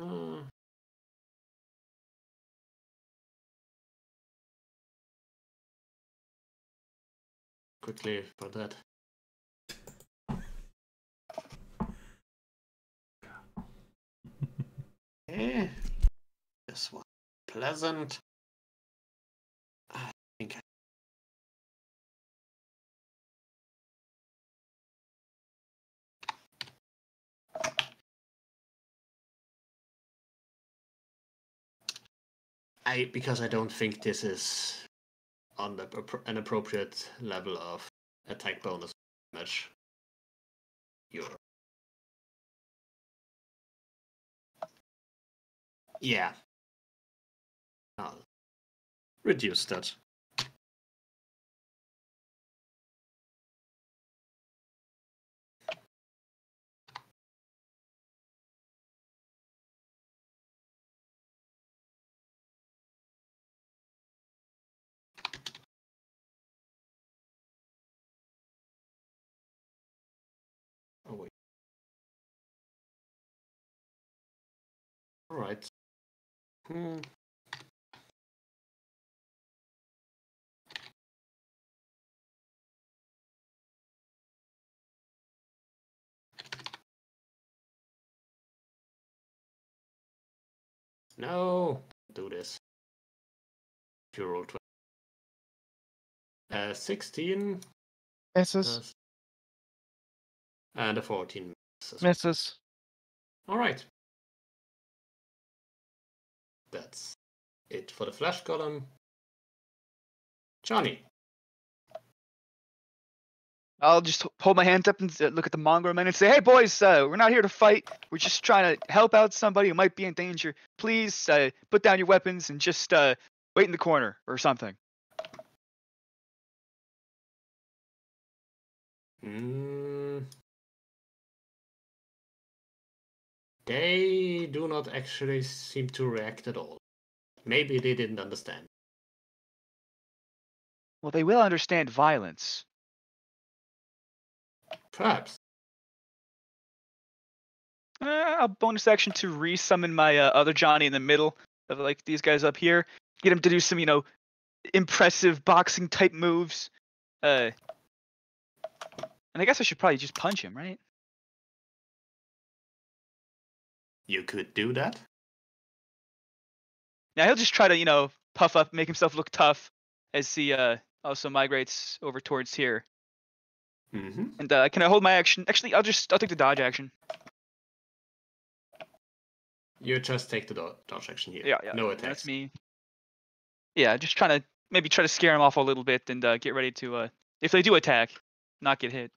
Uh, quickly for that. Okay. This one pleasant. I think I I because I don't think this is on the an appropriate level of attack bonus damage. You're yeah. I'll reduce that. Oh. All right. Hmm. No, do this. Roll 20. Uh, 16 Misses. and a 14 misses. Misses. All right. That's it for the flesh golem. Johnny. I'll just hold my hands up and look at the mongrel men and say, "Hey, boys, uh, we're not here to fight. We're just trying to help out somebody who might be in danger. Please uh, put down your weapons and just uh, wait in the corner or something." Mm. They do not actually seem to react at all. Maybe they didn't understand. Well, they will understand violence. Perhaps. Uh, a bonus action to re-summon my uh, other Johnny in the middle of like these guys up here. Get him to do some, you know, impressive boxing type moves. Uh, and I guess I should probably just punch him, right? You could do that. Now he'll just try to, you know, puff up, make himself look tough as he uh, also migrates over towards here. Mm-hmm. And uh, can I hold my action? Actually, I'll just I'll take the dodge action. You just take the do- dodge action here. Yeah, yeah. No That's me. Yeah, just trying to maybe try to scare him off a little bit and uh, get ready to uh, if they do attack, not get hit.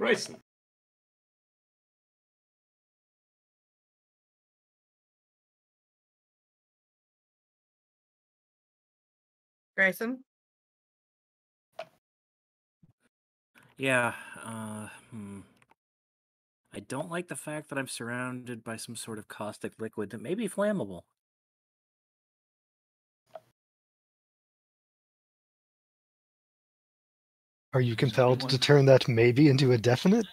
Grayson. Grayson? Yeah. Uh, hmm. I don't like the fact that I'm surrounded by some sort of caustic liquid that may be flammable. Are you compelled to turn that maybe into a definite?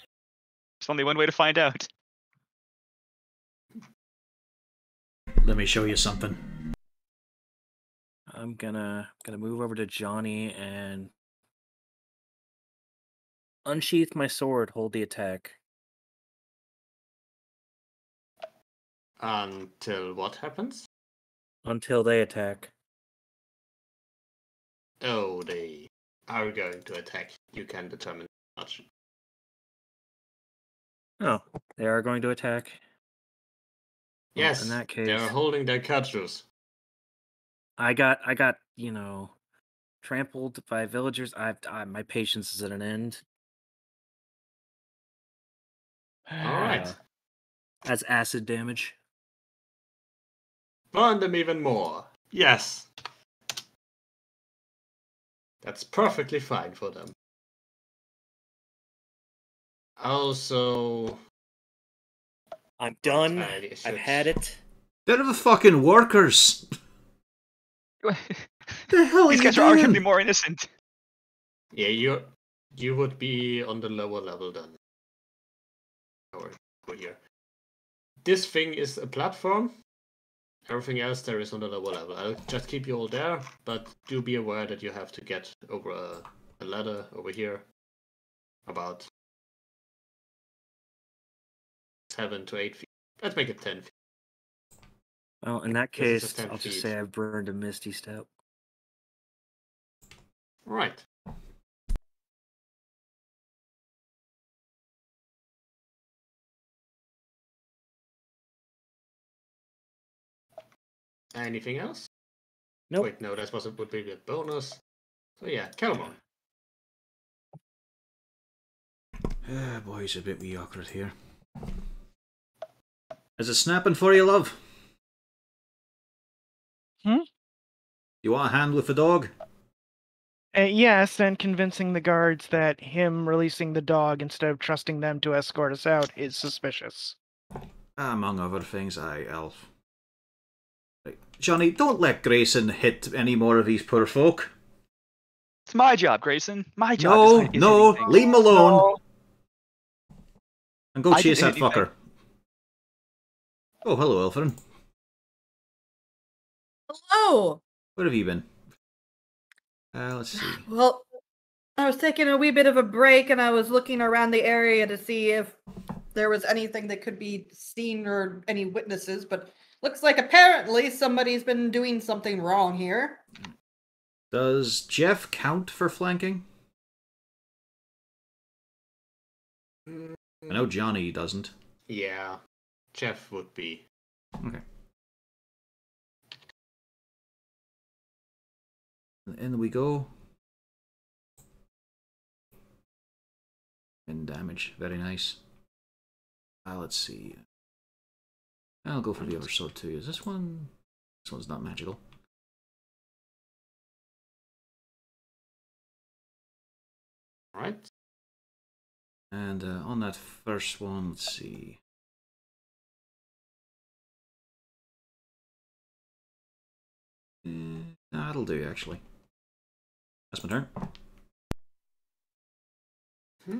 There's only one way to find out. Let me show you something. I'm gonna gonna move over to Johnny and unsheath my sword. Hold the attack. Until what happens? until they attack. Oh, they are going to attack. You can determine much. Oh, they are going to attack. Well, Yes, in that case, they're holding their cudgels. I got, I got, you know, trampled by villagers. I've, I, my patience is at an end. All right. Uh, That's acid damage. Burn them even more. Yes. That's perfectly fine for them. Also, I'm done. I I've had it. They're the fucking workers. the hell These are guys you are doing? arguably more innocent. Yeah, you you would be on the lower level then. Or here. This thing is a platform. Everything else there is on the lower level. I'll just keep you all there, but do be aware that you have to get over a, a ladder over here. About seven to eight feet. Let's make it ten feet. Well, in that This is a case, I'll just say I've burned a misty step. Right. Anything else? Nope. Wait, no, that was a, would be a bonus. So yeah, Kelmore. Ah, boy, it's a bit wee awkward here. Is it snapping for you, love? Hmm? You want a hand with the dog? Uh, yes, and convincing the guards that him releasing the dog instead of trusting them to escort us out is suspicious. Among other things, I, Elf. Right. Johnny, don't let Grayson hit any more of these poor folk. It's my job, Grayson. My job. No, is, is no, anything. leave him alone. No. And go I chase that didn't anything. fucker. Oh, hello, Ilfrin. Hello. Where have you been? Uh, let's see. Well, I was taking a wee bit of a break and I was looking around the area to see if there was anything that could be seen or any witnesses, but looks like apparently somebody's been doing something wrong here. Does Jeff count for flanking? I know Johnny doesn't. Yeah, Jeff would be. Okay. In we go. And damage. Very nice. Uh, let's see. I'll go for the other sword too. Is this one? This one's not magical. Alright. And uh, on that first one, let's see. Eh, that'll do actually. That's my turn. Hmm.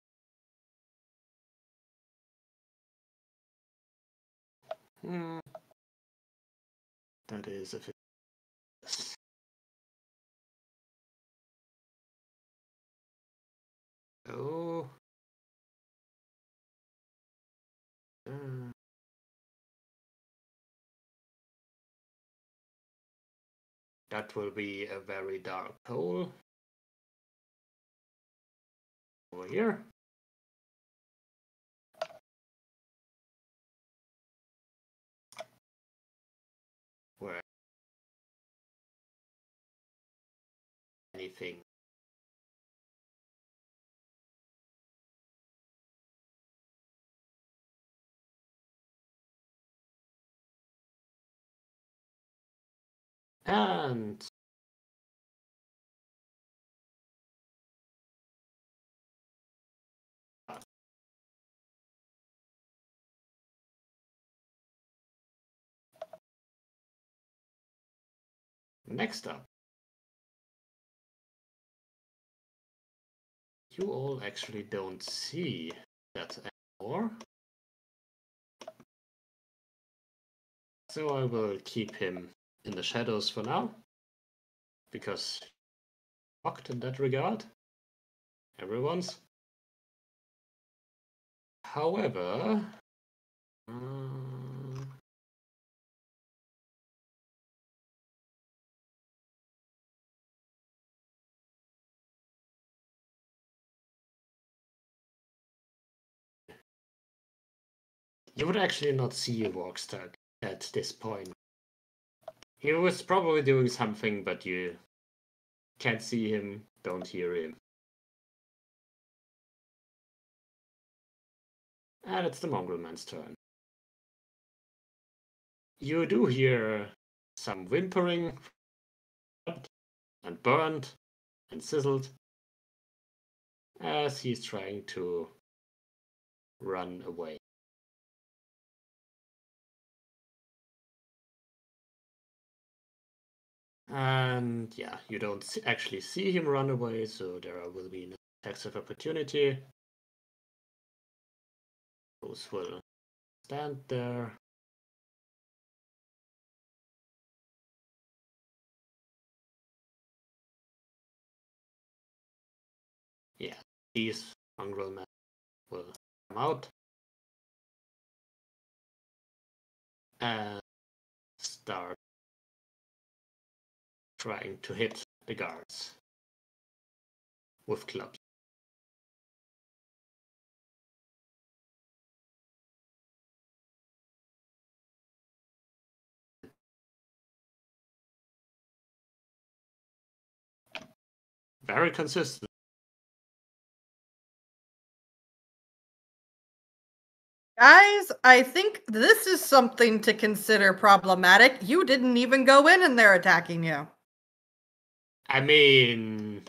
Hmm. That is if it. Oh. Uh. That will be a very dark hole. Over here. Where anything and Next up, you all actually don't see that anymore. So I will keep him in the shadows for now, because fucked in that regard. Everyone's. However, uh, you would actually not see a Vorkstag at this point. He was probably doing something, but you can't see him, don't hear him. And it's the mongrel man's turn. You do hear some whimpering and burned and sizzled as he's trying to run away. And yeah, you don't actually see him run away, so there will be no attacks of opportunity. Those will stand there. Yeah, these mongrel men will come out and start trying to hit the guards with clubs. Very consistent. Guys, I think this is something to consider problematic. You didn't even go in and they're attacking you. I mean,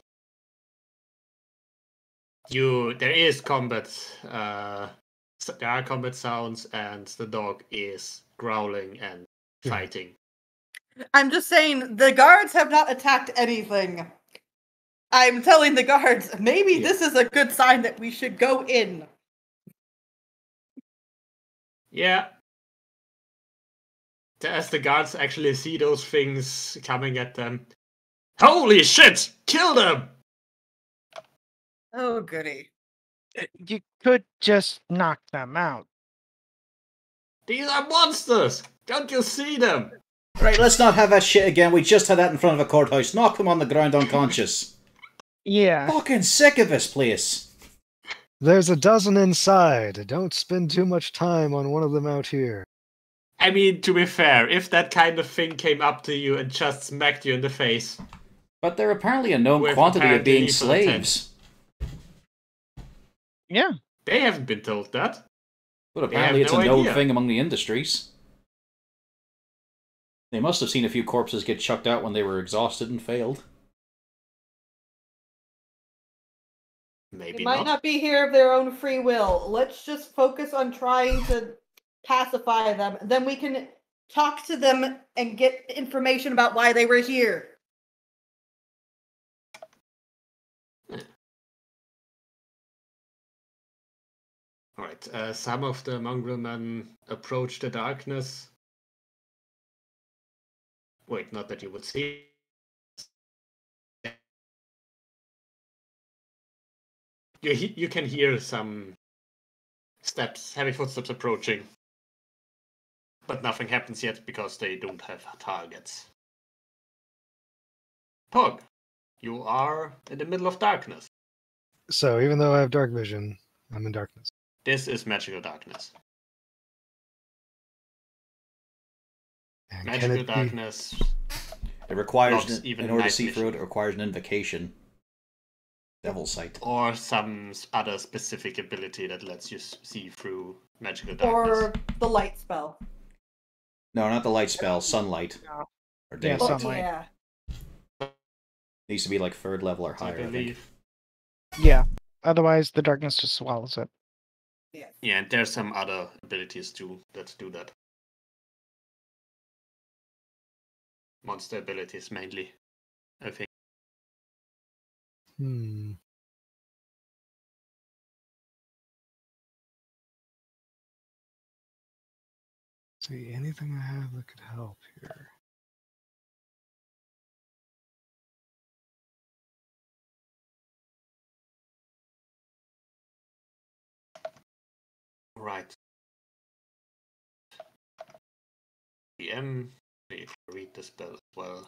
you there is combat. Uh, s- there are combat sounds, and the dog is growling and fighting. I'm just saying the guards have not attacked anything. I'm telling the guards maybe Yeah. this is a good sign that we should go in. Yeah. As the guards actually see those things coming at them. Holy shit! Kill them! Oh, goody. Uh, You could just knock them out. These are monsters! Don't you see them? Right, let's not have that shit again. We just had that in front of a courthouse. Knock them on the ground unconscious. Yeah. Fucking sick of this place. There's a dozen inside. Don't spend too much time on one of them out here. I mean, to be fair, if that kind of thing came up to you and just smacked you in the face, But they're apparently a known With quantity of being slaves. Yeah. they haven't been told that. But apparently it's no a known idea. thing among the industries. They must have seen a few corpses get chucked out when they were exhausted and failed. Maybe They might not. not be here of their own free will. Let's just focus on trying to pacify them. Then we can talk to them and get information about why they were here. Alright, uh, some of the mongrel men approach the darkness. Wait, not that you would see. You, he- you can hear some steps, heavy footsteps approaching. But nothing happens yet because they don't have targets. Pog, you are in the middle of darkness. So even though I have dark vision, I'm in darkness. This is magical darkness. And Magical it be? darkness. It requires, an- even in order to see through it, it requires an invocation. Devil sight. or some other specific ability that lets you see through magical darkness. Or the light spell. No, not the light spell, sunlight. No. Or Yeah, daylight. Oh, sunlight. yeah. Needs to be like third level or I higher, I, think. Yeah. Otherwise, the darkness just swallows it. Yeah, Yeah, and there's some other abilities too that do that. Monster abilities mainly, I think. Hmm. See anything I have that could help here? Right. May read the spell as well.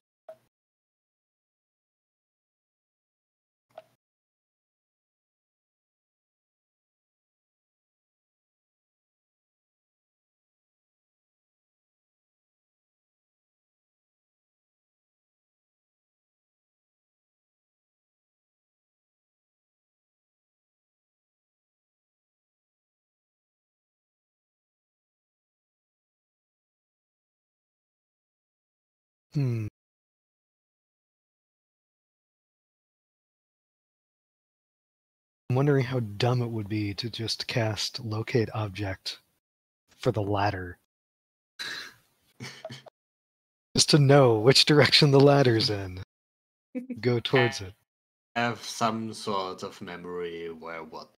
Hmm. I'm wondering how dumb it would be to just cast locate object for the ladder. just to know which direction the ladder's in. Go towards it. Have some sort of memory where what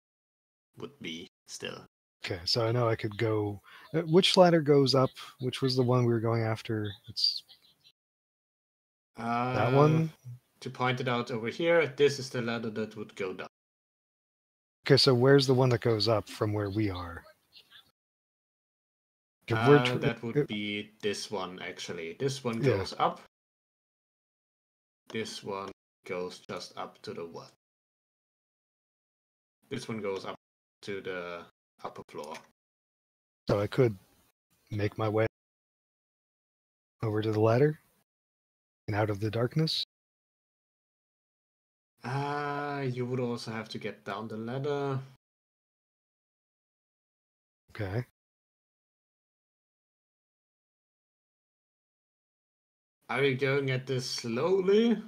would be still. Okay, so I know I could go. uh, Which ladder goes up? Which was the one we were going after? It's Uh, that one. To point it out over here, this is the ladder that would go down. Okay, so where's the one that goes up from where we are? Uh, tr- that would be this one actually. This one Yeah. goes up. This one goes just up to the what? This one goes up to the upper floor. So I could make my way over to the ladder and out of the darkness. Uh, you would also have to get down the ladder. Okay. Are you going at this slowly?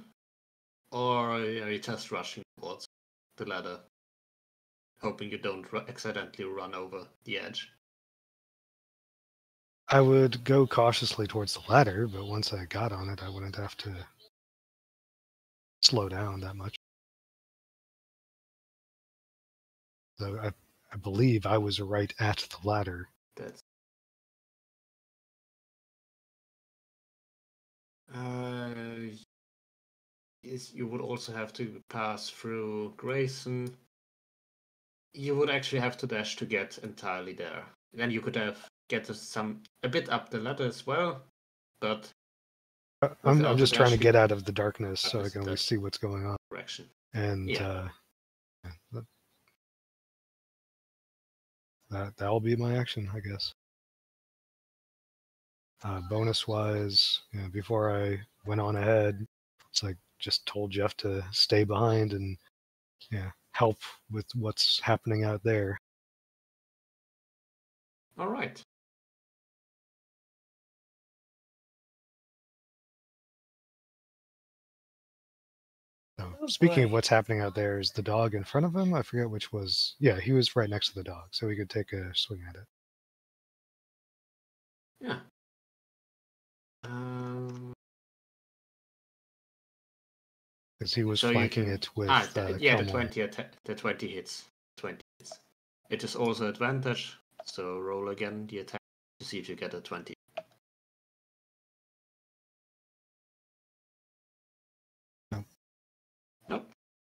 Or are you just rushing towards the ladder? Hoping you don't accidentally run over the edge. I would go cautiously towards the ladder, but once I got on it, I wouldn't have to slow down that much. So I, I believe I was right at the ladder. That's. Uh, yes, you would also have to pass through Grayson you would actually have to dash to get entirely there. Then you could have get to some a bit up the ladder as well, but I'm, I'm just trying to get out of the darkness so I can see what's going on. direction. And Yeah. uh, that, that that'll be my action, I guess. Uh, bonus wise, you know, before I went on ahead, it's like just told Jeff to stay behind and yeah, help with what's happening out there. All right. Oh, speaking of what's happening out there, is the dog in front of him? I forget which was. Yeah, he was right next to the dog, so he could take a swing at it. Yeah. Um, Because he was So flanking can- it with. ah, uh, yeah, the twenty the twenty hits. Twenty hits. It is also advantage, so roll again the attack to see if you get a twenty.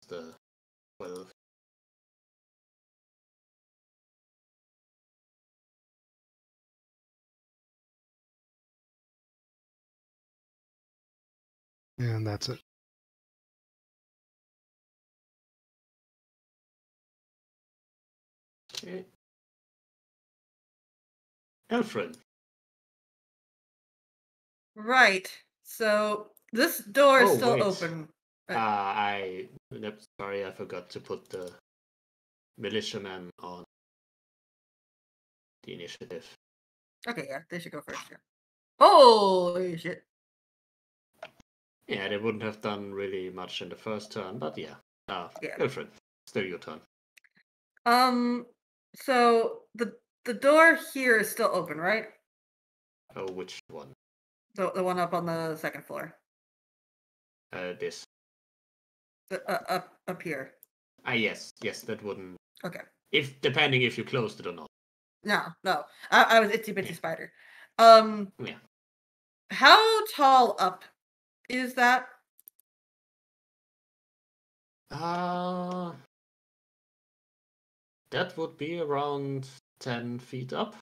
The twelve. And that's it. Okay. Alfred. Right. So this door is Oh, still wait. open. Uh, I nope, sorry, I forgot to put the militiaman on the initiative. Okay, yeah, they should go first. Yeah. Holy shit. Yeah, they wouldn't have done really much in the first turn, but yeah. Uh, Yeah. Alfred, still your turn. Um. So the the door here is still open, right? Oh, which one? The the one up on the second floor. Uh, this. The uh, up up here. Ah, yes, yes, that wouldn't. Okay. If depending if you closed it or not. No, no. I, I was itsy bitsy spider. Um. Yeah. How tall up is that? Uh, that would be around ten feet up.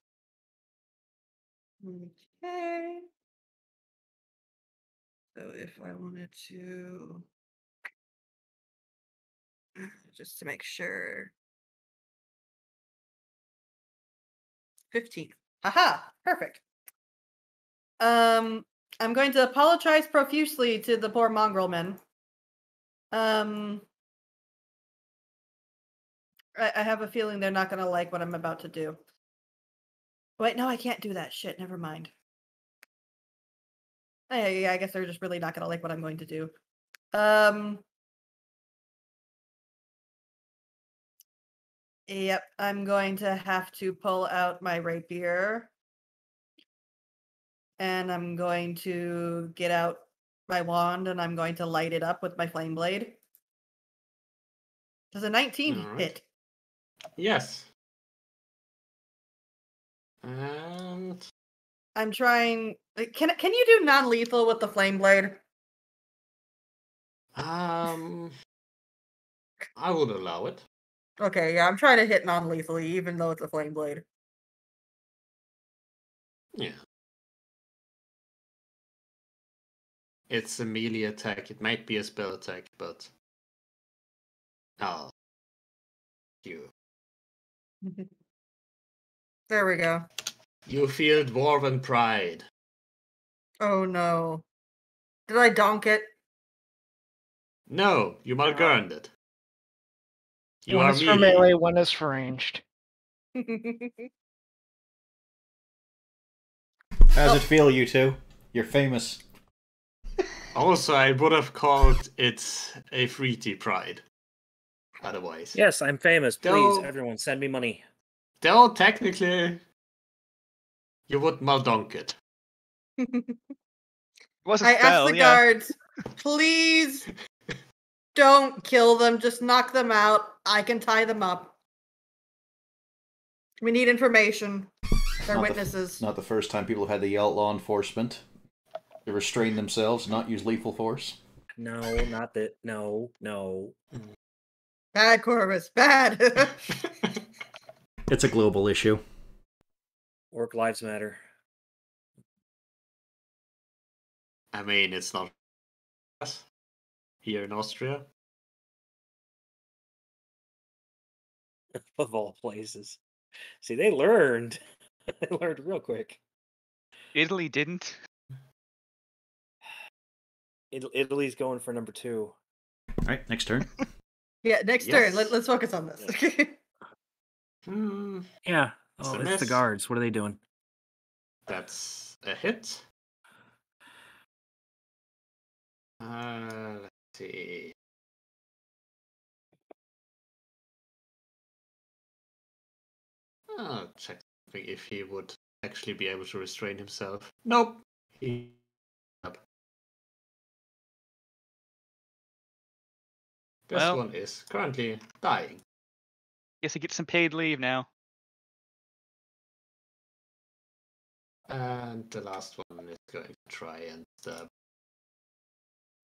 Okay. So if I wanted to, just to make sure, fifteen. Haha, Perfect. Um, I'm going to apologize profusely to the poor mongrel men. Um, I, I have a feeling they're not going to like what I'm about to do. Wait, no, I can't do that. Shit, never mind. Yeah, I guess they're just really not gonna like what I'm going to do. Um. Yep, I'm going to have to pull out my rapier. And I'm going to get out my wand and I'm going to light it up with my flame blade. Does a 19 Alright. hit? Yes. And I'm trying. Can can you do non-lethal with the flame blade? um, I would allow it. Okay, yeah, I'm trying to hit non-lethally, even though it's a flame blade. Yeah. It's a melee attack. It might be a spell attack, but oh, you there we go. you feel dwarven pride. Oh no. Did I donk it? No, you malgurned it. You one are is for melee. melee, one is for ranged. How's Oh. it feel, you two? You're famous. Also, I would have called it a fruity pride. Otherwise, Yes, I'm famous. Please, Don't- everyone, send me money. though technically, you would maldonk it. It was a I asked the yeah. guards, please don't kill them, just knock them out. I can tie them up. We need information. They're Not the witnesses. Not the first time people have had to yell at law enforcement to restrain themselves, not use lethal force. No, not that. No, no. Bad Corvus, bad. It's a global issue. Work lives matter. I mean, it's not us here in Austria. of all places. See, they learned. they learned real quick. Italy didn't. It- Italy's going for number two. All right, next turn. Yeah, next turn. Let, let's focus on this. Hmm, Yeah. It's Oh, a it's the miss. guards. What are they doing? that's a hit. Uh, let's see. I'll ah, check something if he would actually be able to restrain himself. Nope. He. This Well- one is currently dying. Guess he gets some paid leave now. And the last one is going to try and uh, stab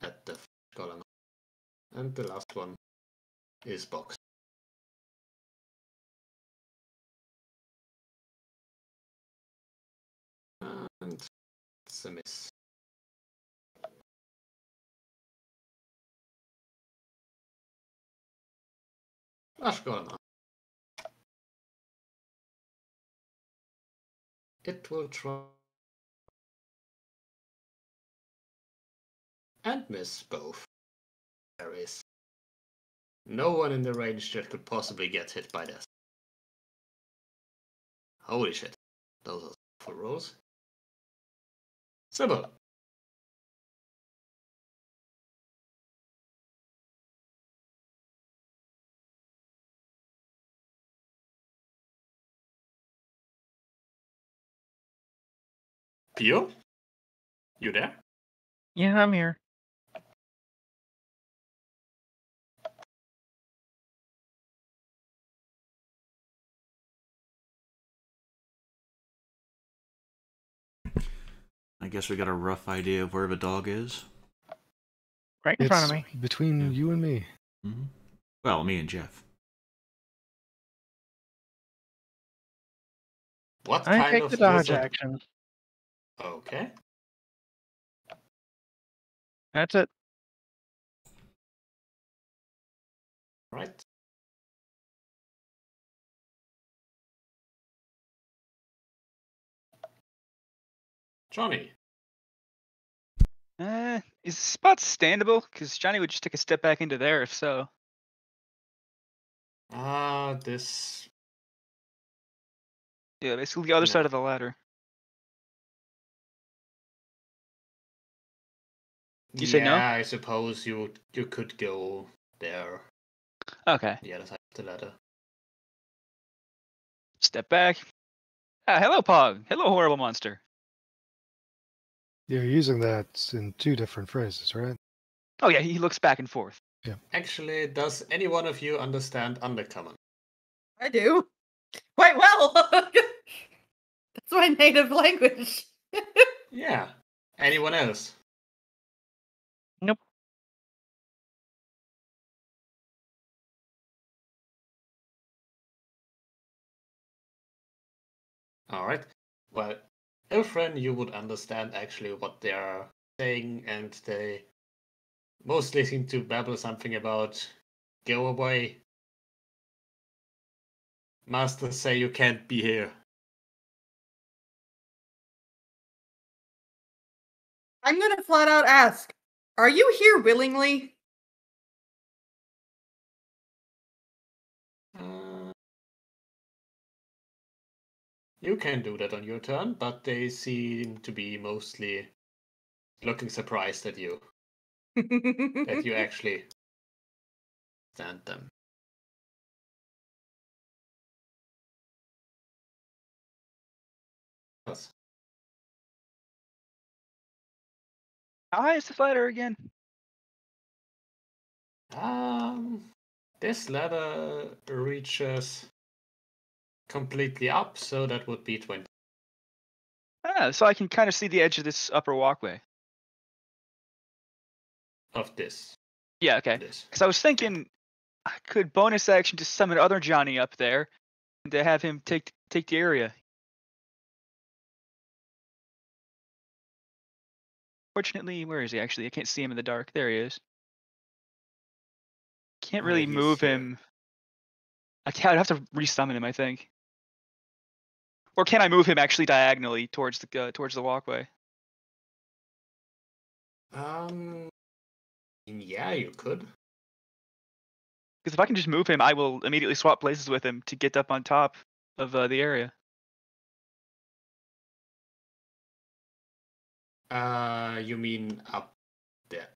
at the And the last one is box. And it's a miss. Ash golem. It will try and miss both. There is no one in the range that could possibly get hit by this. Holy shit. Those are for rolls. Sybil. Pio? You there? Yeah, I'm here. I guess we got a rough idea of where the dog is. Right in front of me. between Yeah. you and me. hmm Well, me and Jeff. What I kind take of the dodge lizard- action. Okay. That's it. Right. Johnny. Uh, is the spot standable? Because Johnny would just take a step back into there if so. Ah, this. Yeah, basically the other Yeah. side of the ladder. You say no? Yeah, I suppose you you could go there, Okay, the other side of the ladder. step back. Ah, hello, Pog. Hello, horrible monster. You're using that in two different phrases, right? Oh yeah, he looks back and forth. Yeah. Actually, does any one of you understand Undercommon? I do. Quite well. That's my native language. Yeah. Anyone else? Nope. All right. Well, Ilfrin, you would understand actually what they are saying, and they mostly seem to babble something about go away. Masters say you can't be here. I'm gonna flat out ask, are you here willingly? You can do that on your turn, but they seem to be mostly looking surprised at you that you actually stand them. Yes. How high is this ladder again? Um, this ladder reaches completely up, so that would be 20. Ah, so I can kind of see the edge of this upper walkway. Of this. Yeah, okay. Because I was thinking I could bonus action to summon other Johnny up there, to have him take take the area. Fortunately, where is he actually? I can't see him in the dark. There he is. Can't really move him. I can't. I'd have to resummon him, I think. Or can I move him actually diagonally towards the uh, towards the walkway? Um. Yeah, you could. Because if I can just move him, I will immediately swap places with him to get up on top of uh, the area. Uh, you mean up there?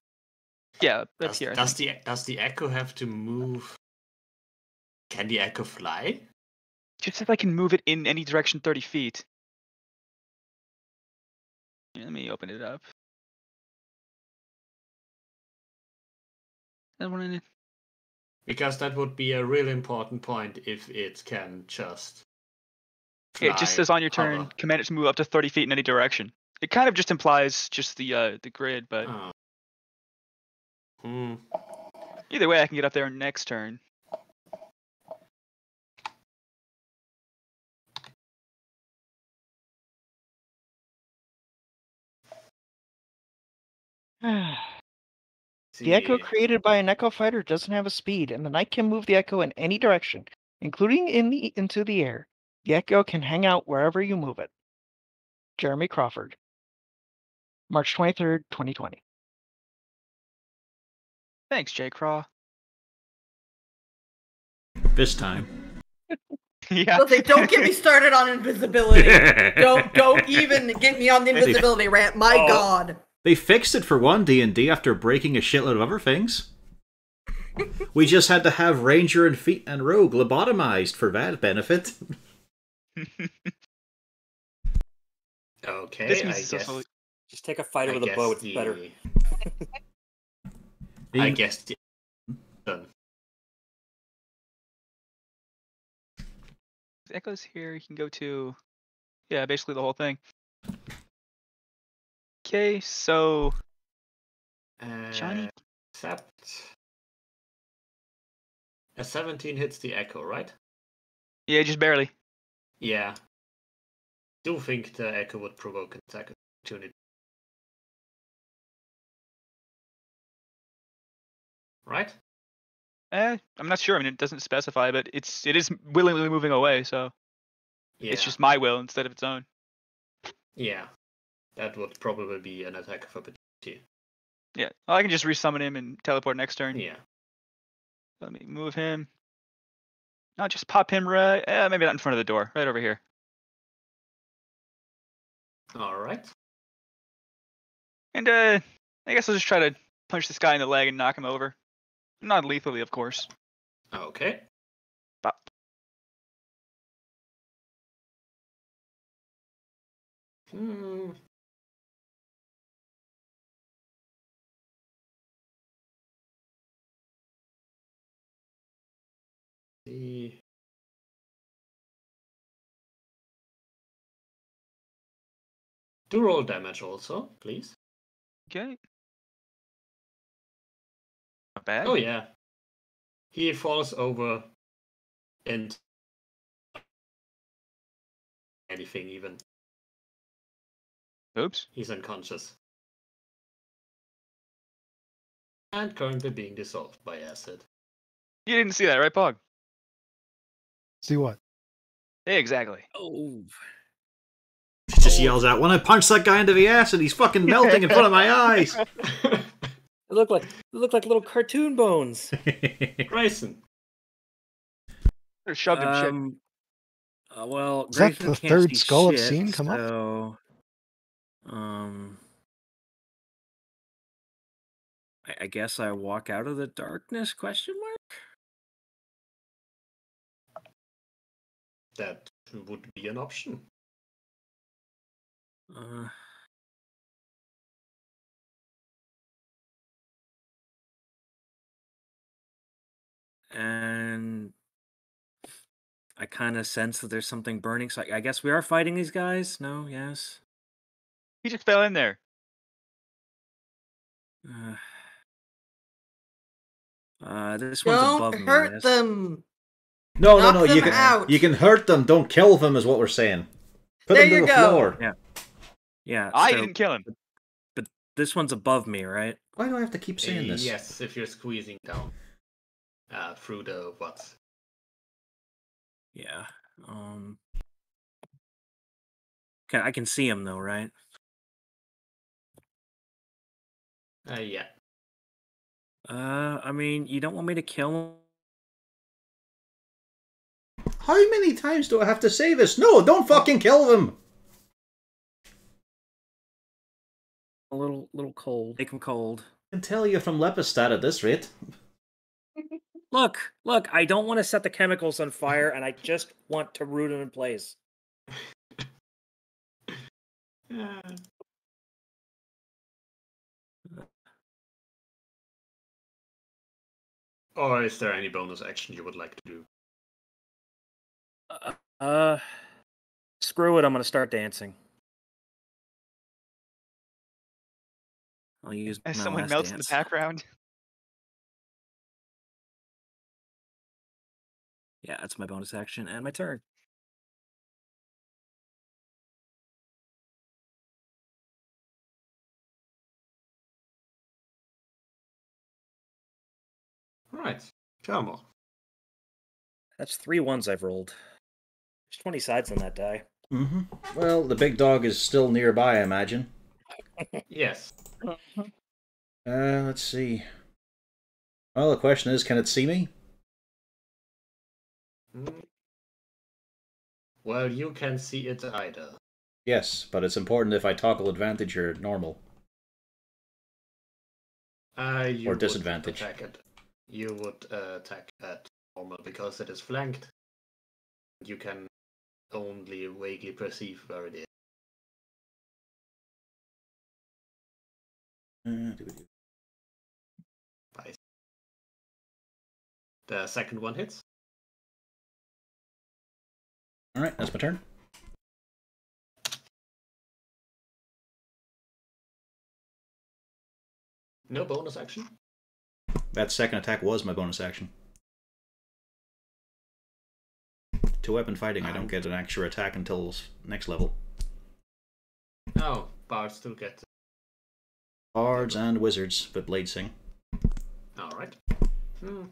Yeah, that's Does, here. Does the does the echo have to move? Can the echo fly? Just if I can move it in any direction 30 feet. Let me open it up. That one in it. Because that would be a really important point if it can just. Yeah, it just says on your turn, hover. command it to move up to 30 feet in any direction. It kind of just implies just the uh, the grid, but Oh. Hmm. either way, I can get up there next turn. The echo created by an echo fighter doesn't have a speed, and the knight can move the echo in any direction, including in the into the air. The echo can hang out wherever you move it. Jeremy Crawford. March 23rd, 2020. Thanks, J. Craw. This time. yeah. Don't, say, don't get me started on invisibility. don't don't even get me on the invisibility rant. My Oh. God. They fixed it for one D and D after breaking a shitload of other things. we just had to have Ranger and Feet and Rogue lobotomized for that benefit. Okay, this I guess. also- Just take a fighter I with a bow. It's the, better. I guess the. Hmm? Done. Echoes here. You can go to, yeah, basically the whole thing. Okay, so Johnny, Uh, Except. A 17 hits the echo, right? yeah, just barely. Yeah. Do think the echo would provoke an attack opportunity. Right? Eh, I'm not sure. I mean, it doesn't specify, but it's it is willingly moving away, so Yeah. it's just my will instead of its own. Yeah. That would probably be an attack of opportunity. Yeah, I can just resummon him and teleport next turn. Yeah. Let me move him. No, just pop him right. Eh, maybe not in front of the door, right over here. Alright. And uh, I guess I'll just try to punch this guy in the leg and knock him over. Not lethally, of course. Okay. Hmm. See. Do roll damage also, please. okay. Not bad. Oh yeah. He falls over and anything even. Oops. He's unconscious. And currently being dissolved by acid. You didn't see that, right, Pog? See what? Yeah, exactly. Oh, She just yells out, "When I punch that guy into the ass and he's fucking melting in front of my eyes." they look like they look like little cartoon bones. Grayson. Or shoved him shit. Um, uh, well, Is that the can't third see skull I've seen come up? Um, I, I guess I walk out of the darkness? Question mark. That would be an option. Uh, and I kind of sense that there's something burning. So I, I guess we are fighting these guys. No, yes. He just fell in there. Uh, uh, this one's above Don't me. hurt yes. them. No, no, Knock no. You can out. you can hurt them. Don't kill them, is what we're saying. Put There them to you the go. floor. Yeah. Yeah. I so- didn't kill him. But this one's above me, right? Why do I have to keep saying Uh, this? Yes, if you're squeezing down uh, through the what? Yeah. Um. Okay, I can see him though, right? Uh, yeah. Uh, I mean, you don't want me to kill him. How many times do I have to say this? No, don't fucking kill them. A little, little cold. Make him cold. I can tell you from Lepidstadt at this rate. Look, look. I don't want to set the chemicals on fire, and I just want to root him in place. Uh, Or is there any bonus action you would like to do? Uh, uh screw it. I'm gonna start dancing. I'll use As my someone last melts in the background. Yeah, that's my bonus action and my turn. Right. Carmel. That's three ones I've rolled. There's 20 sides on that die. Mm-hmm. Well, the big dog is still nearby, I imagine. Yes. Uh, let's see. Well, the question is, can it see me? Mm. Well, you can see it either. Yes, but it's important if I toggle advantage or normal. Uh, you Or would disadvantage. Attack it. You would uh, attack at normal because it is flanked. You can only vaguely perceive where it is. Do we do- By... The second one hits. All right, that's my turn. No bonus action. That second attack was my bonus action. Two weapon fighting, I don't get an extra attack until next level. Oh, bards still get. Bards and wizards, but blade sing. All right. Hmm.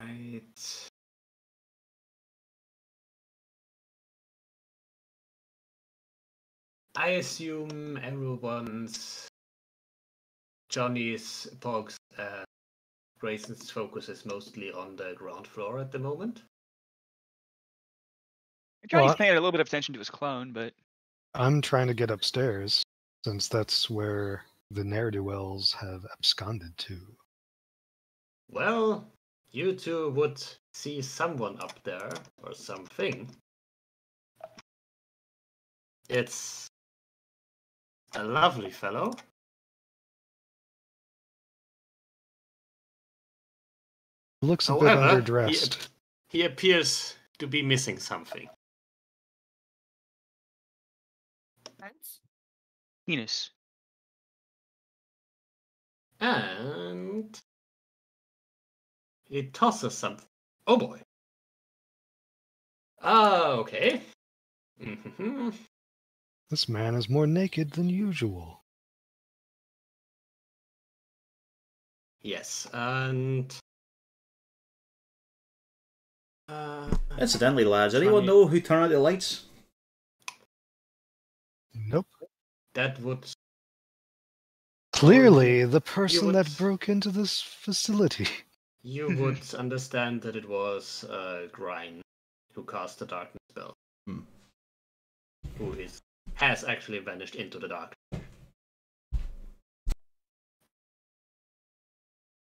Right. I assume everyone's Johnny's Pog's uh, Grayson's focus is mostly on the ground floor at the moment. Johnny's Well, I- paying a little bit of attention to his clone, but I'm trying to get upstairs since that's where the ne'er do wells have absconded to. Well, you two would see someone up there or something. It's a lovely fellow. Looks a bit However, he, underdressed. ap- he appears to be missing something. penis. And he tosses something. Oh boy. Ah, okay. hmm This man is more naked than usual. Yes, and. Uh, Incidentally, lads, anyone Funny. know who turned out the lights? Nope. that would Clearly, the person would- that broke into this facility. You would understand that it was uh, Grine who cast the darkness spell. Hmm. Who is has actually vanished into the dark.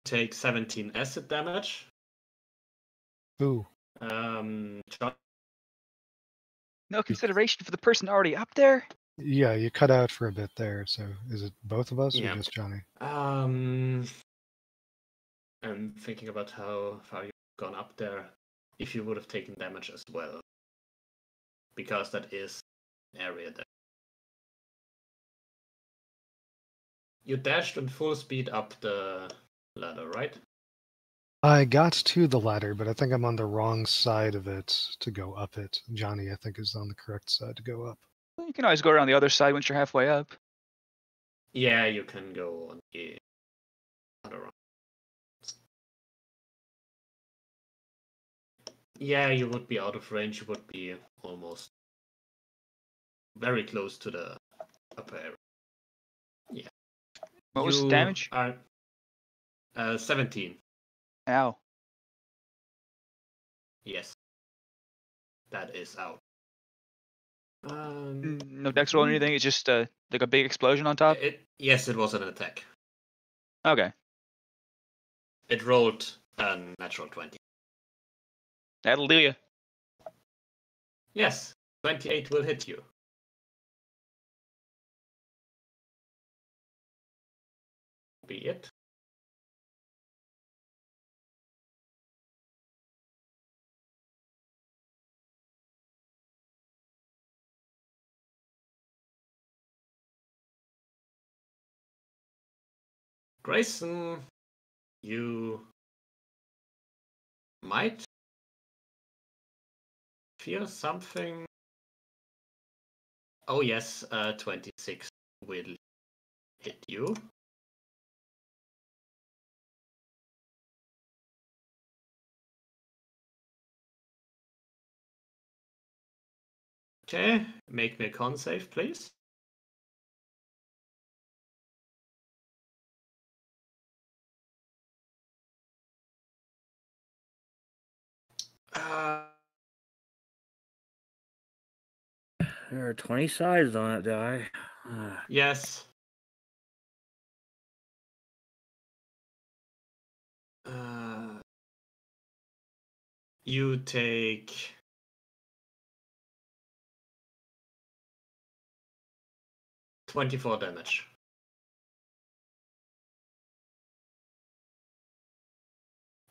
Take 17 acid damage. Ooh. Um, John, No consideration for the person already up there. Yeah, you cut out for a bit there. So is it both of us Yeah. or just Johnny? um, I'm thinking about how far you've gone up there. If you would have taken damage as well, because that is an area that You dashed in full speed up the ladder, right? I got to the ladder, but I think I'm on the wrong side of it to go up it. Johnny, I think, is on the correct side to go up. You can always go around the other side once you're halfway up. Yeah, you can go on the other one. Yeah, you would be out of range. You would be almost very close to the upper area. Yeah. What was the damage? Are, uh, 17. Ow. Yes. That is out. Um, Mm, No dex roll or anything. It's just uh, like a big explosion on top. it, yes, it was an attack. Okay. It rolled a natural 20. That'll do you. Yes, 28 will hit you. Be it. Grayson, you might feel something. Oh yes, uh, 26 will hit you. Okay, make me a con save, please. Uh, There are 20 sides on that die. Ah, yes. Uh, you take twenty-four damage.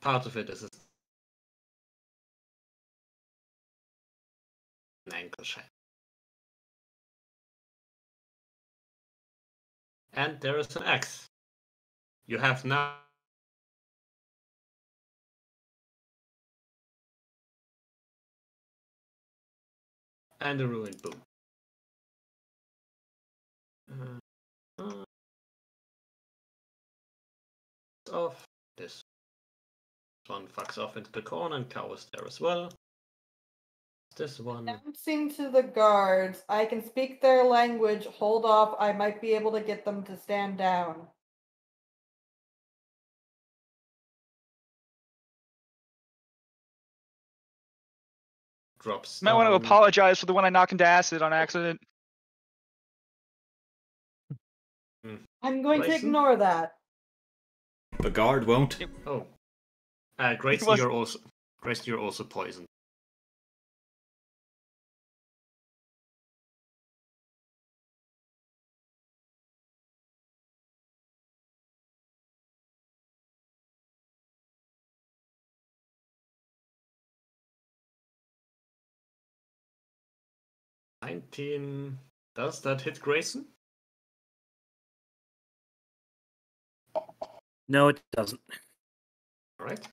Part of it is a And there is an X. You have now and a ruined boom. Uh, uh, off. This one fucks off into the corner and cowers there as well. This one. Announcing to the guards, I can speak their language. Hold off. I might be able to get them to stand down. drops. Might want to apologize for the one I knocked into acid on accident. I'm going to ignore that. The guard won't. Oh. Uh, Grayson, you're also Grayson, you're also poisoned. Nineteen. Does that hit Grayson? No, it doesn't. All right.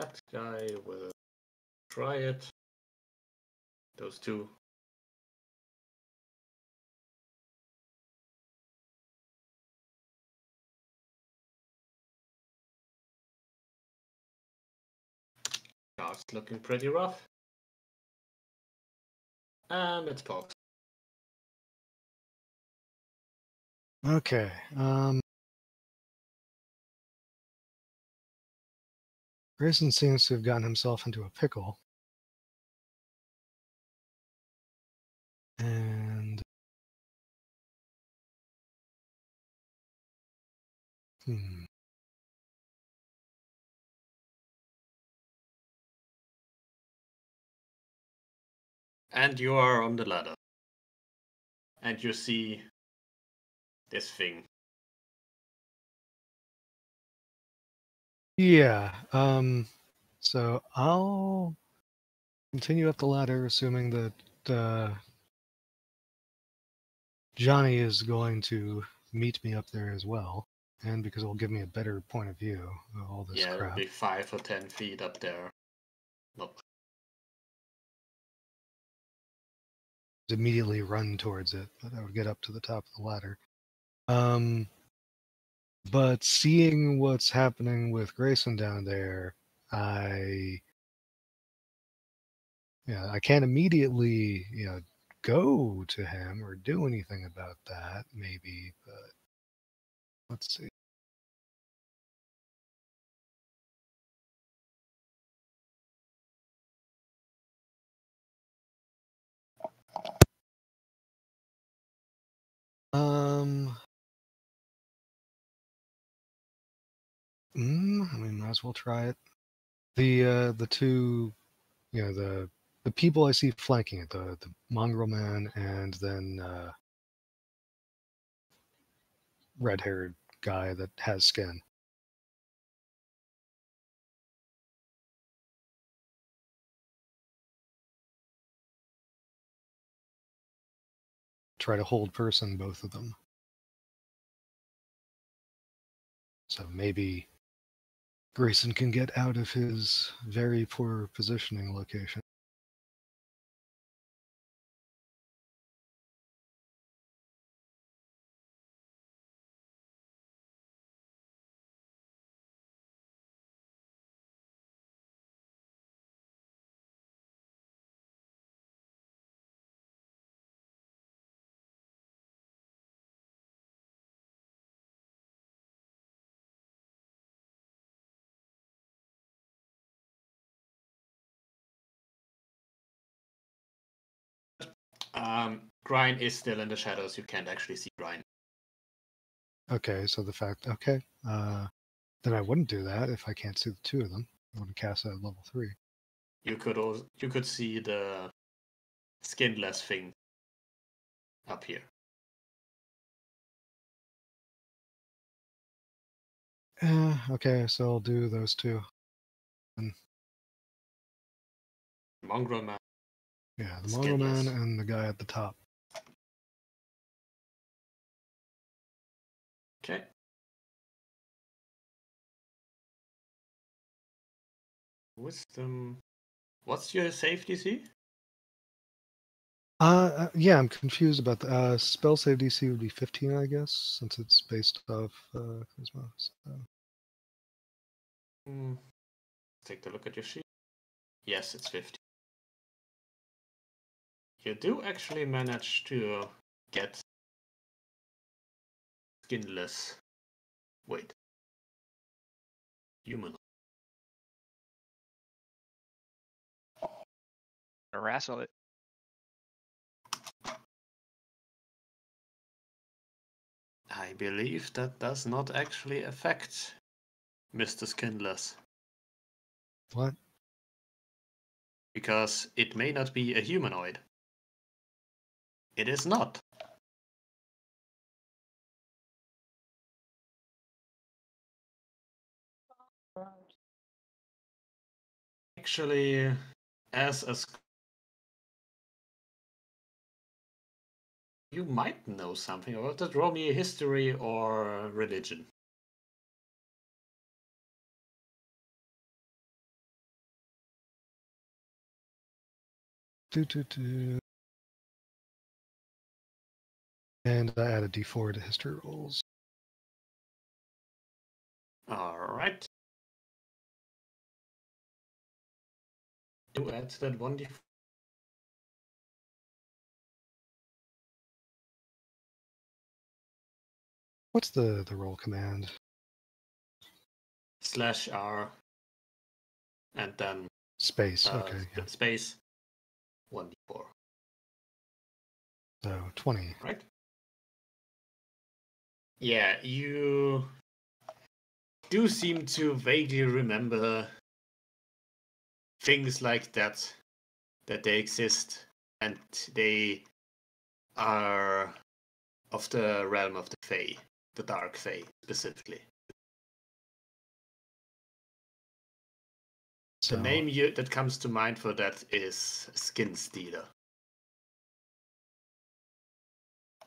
That guy will try it. Those two. Guard's looking pretty rough. And it's popped. Okay. Um, Grayson seems to have gotten himself into a pickle. And hmm. And you are on the ladder. And you see this thing Yeah. Um. So I'll continue up the ladder, assuming that uh, Johnny is going to meet me up there as well, and because it'll give me a better point of view of all this yeah, it'll be five or ten feet up there. Not immediately run towards it, but I would get up to the top of the ladder. Um, but seeing what's happening with Grayson down there, I yeah, I can't immediately you know go to him or do anything about that, maybe, but let's see. Um. Mm, I mean, might as well try it. The uh, the two, you know, the the people I see flanking it, the the mongrel man and then uh, red haired guy that has skin. Try to hold person both of them. So maybe Grayson can get out of his very poor positioning location. Um, Grine is still in the shadows. You can't actually see Grine. Okay, so the fact, okay, uh, then I wouldn't do that if I can't see the two of them. I wouldn't cast that at level three. You could also you could see the skinless thing up here. Uh, okay, so I'll do those two. Mongrel man. Yeah, the mongrel man and the guy at the top. Okay. Wisdom. What's your save DC? Uh, uh, yeah, I'm confused about the uh, spell save DC would be 15, I guess, since it's based off uh, charisma. So. Hmm. Take a look at your sheet. Yes, it's 50. You do actually manage to get skinless. Wait. Human. Wrestle it. I believe that does not actually affect Mr. Skinless What? because it may not be a humanoid. It is not. Actually, as a you might know something about that. Roll me history or religion. Do, do, do. And I add a d4 to history rolls. All right. Do add that one d4. What's the, the roll command? slash R, and then Space. uh, okay, yeah. space one d four. So 20. right? Yeah, you do seem to vaguely remember things like that, that they exist and they are of the realm of the Fae, the Dark Fae specifically. So, The name you, that comes to mind for that is Skin Stealer.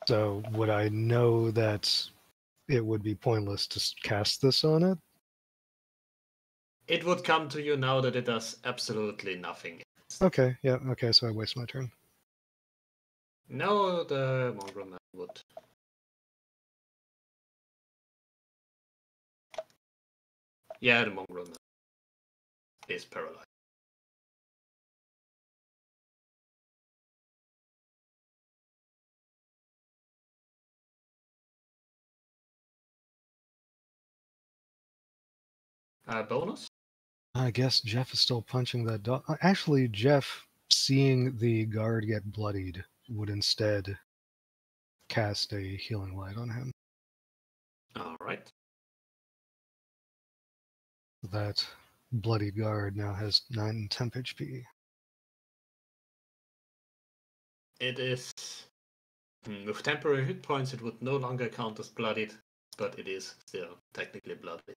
so would I know that it would be pointless to cast this on it? It would come to you now that it does absolutely nothing. Okay, yeah, okay, so I waste my turn. No, the mongrel man would. Yeah, the mongrel man is paralyzed. Uh, bonus? I guess Jeff is still punching that dog. Actually, Jeff, seeing the guard get bloodied, would instead cast a healing light on him. All right. That bloody guard now has 9 temp HP. It is. Hmm, With temporary hit points, it would no longer count as bloodied, but it is still technically bloodied.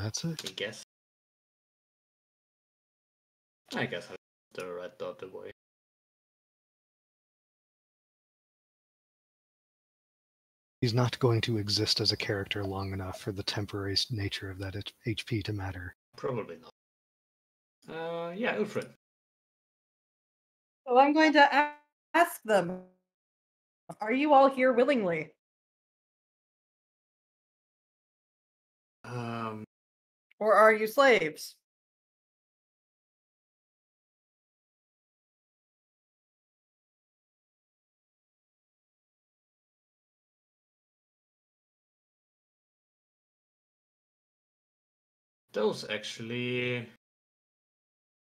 That's it. I guess. I guess I the red dot way. He's not going to exist as a character long enough for the temporary nature of that HP to matter. Probably not. Uh, yeah, Ulfred. So I'm going to ask them Are you all here willingly? Um, Or are you slaves? those actually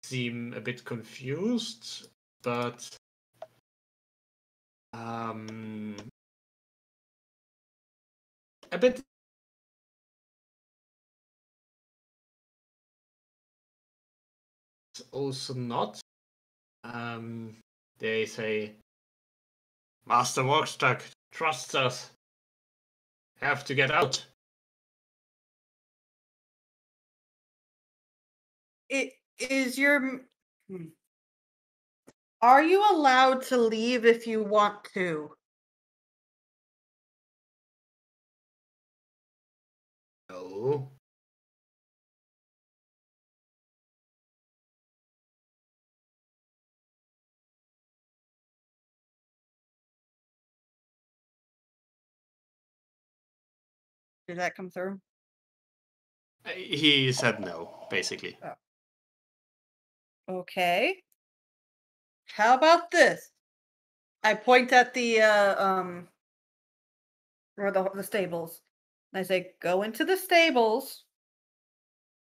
seem a bit confused, but um, a bit also not. Um, they say, Master Vorkstag trusts us. Have to get out. It is your. hmm. Are you allowed to leave if you want to? No. Did that come through? Uh, He said no, basically. Okay. How about this? I point at the uh, um or the the stables. And I say, go into the stables.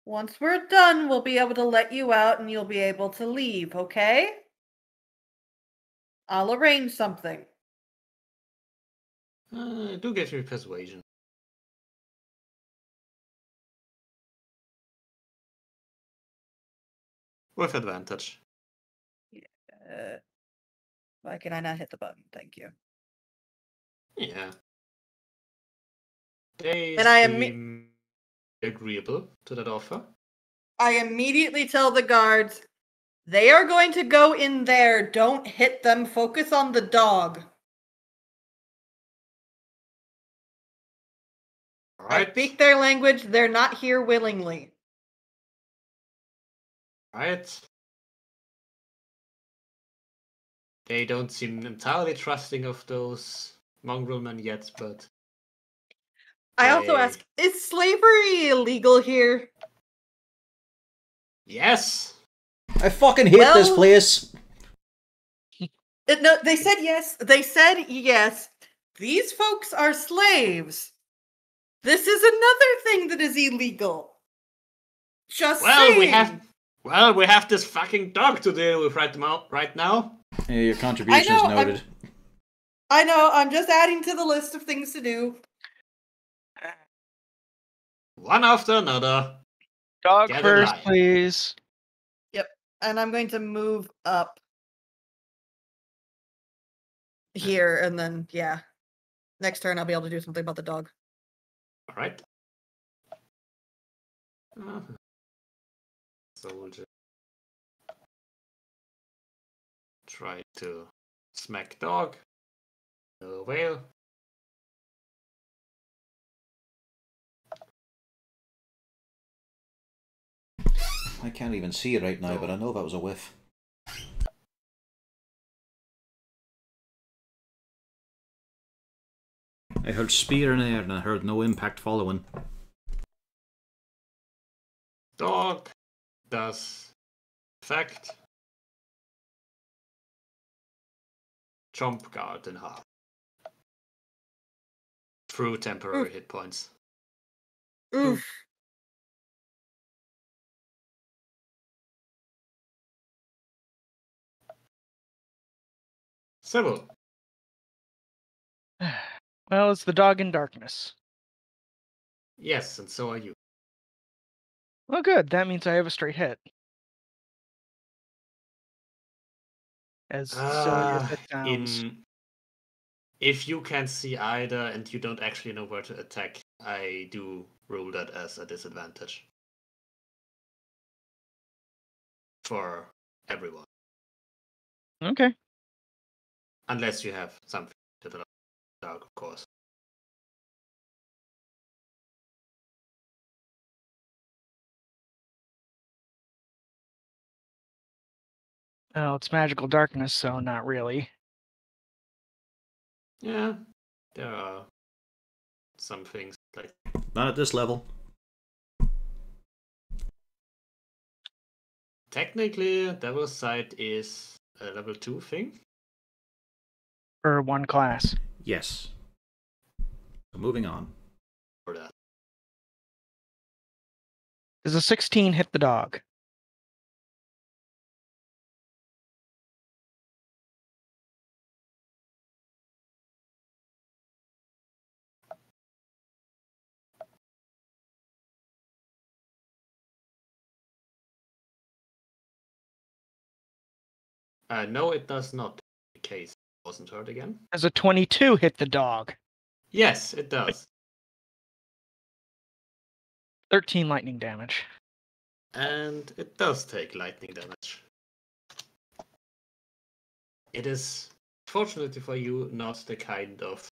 Once we're done, we'll be able to let you out and you'll be able to leave, okay? I'll arrange something. Uh, do get me persuasion. With advantage. Uh, why can I not hit the button? Thank you. Yeah. They And I am agreeable to that offer. I immediately tell the guards they are going to go in there. Don't hit them. Focus on the dog. All I speak their language. They're not here willingly. Right. They don't seem entirely trusting of those mongrel men yet, but I also ask, is slavery illegal here? yes. I fucking hate this place. Uh, no, they said yes. They said yes. These folks are slaves. This is another thing that is illegal. Just Well, we have saying. Well, we have this fucking dog to deal with right now. Right now. Yeah, your contribution is know, I'm- noted. I know. I'm just adding to the list of things to do. One after another. Dog Get first, please. Yep, And I'm going to move up here, and then yeah, next turn I'll be able to do something about the dog. All right. Uh-huh. So we'll just try to smack dog. No whale. I can't even see it right now, but I know that was a whiff. I heard spear in the air and I heard no impact following. Dog does effect. jump guard in half. Through temporary hit points. Oof. Sybil. Well, it's the dog in darkness. Yes, and so are you. Well, good. That means I have a straight hit. As silly as ah, sounds. in if you can't see either and you don't actually know where to attack, I do rule that as a disadvantage for everyone, Okay. unless you have something to the dog, of course. Well, it's magical darkness, so not really. Yeah, there are some things like Not at this level. technically Devil's Sight is a level two thing. For one class. Yes. So moving on. For that, Does a 16 hit the dog? Uh, no, it does not. The case wasn't hurt again. Does a 22 hit the dog? Yes, it does. 13 lightning damage. And it does take lightning damage. It is, fortunately for you, not the kind of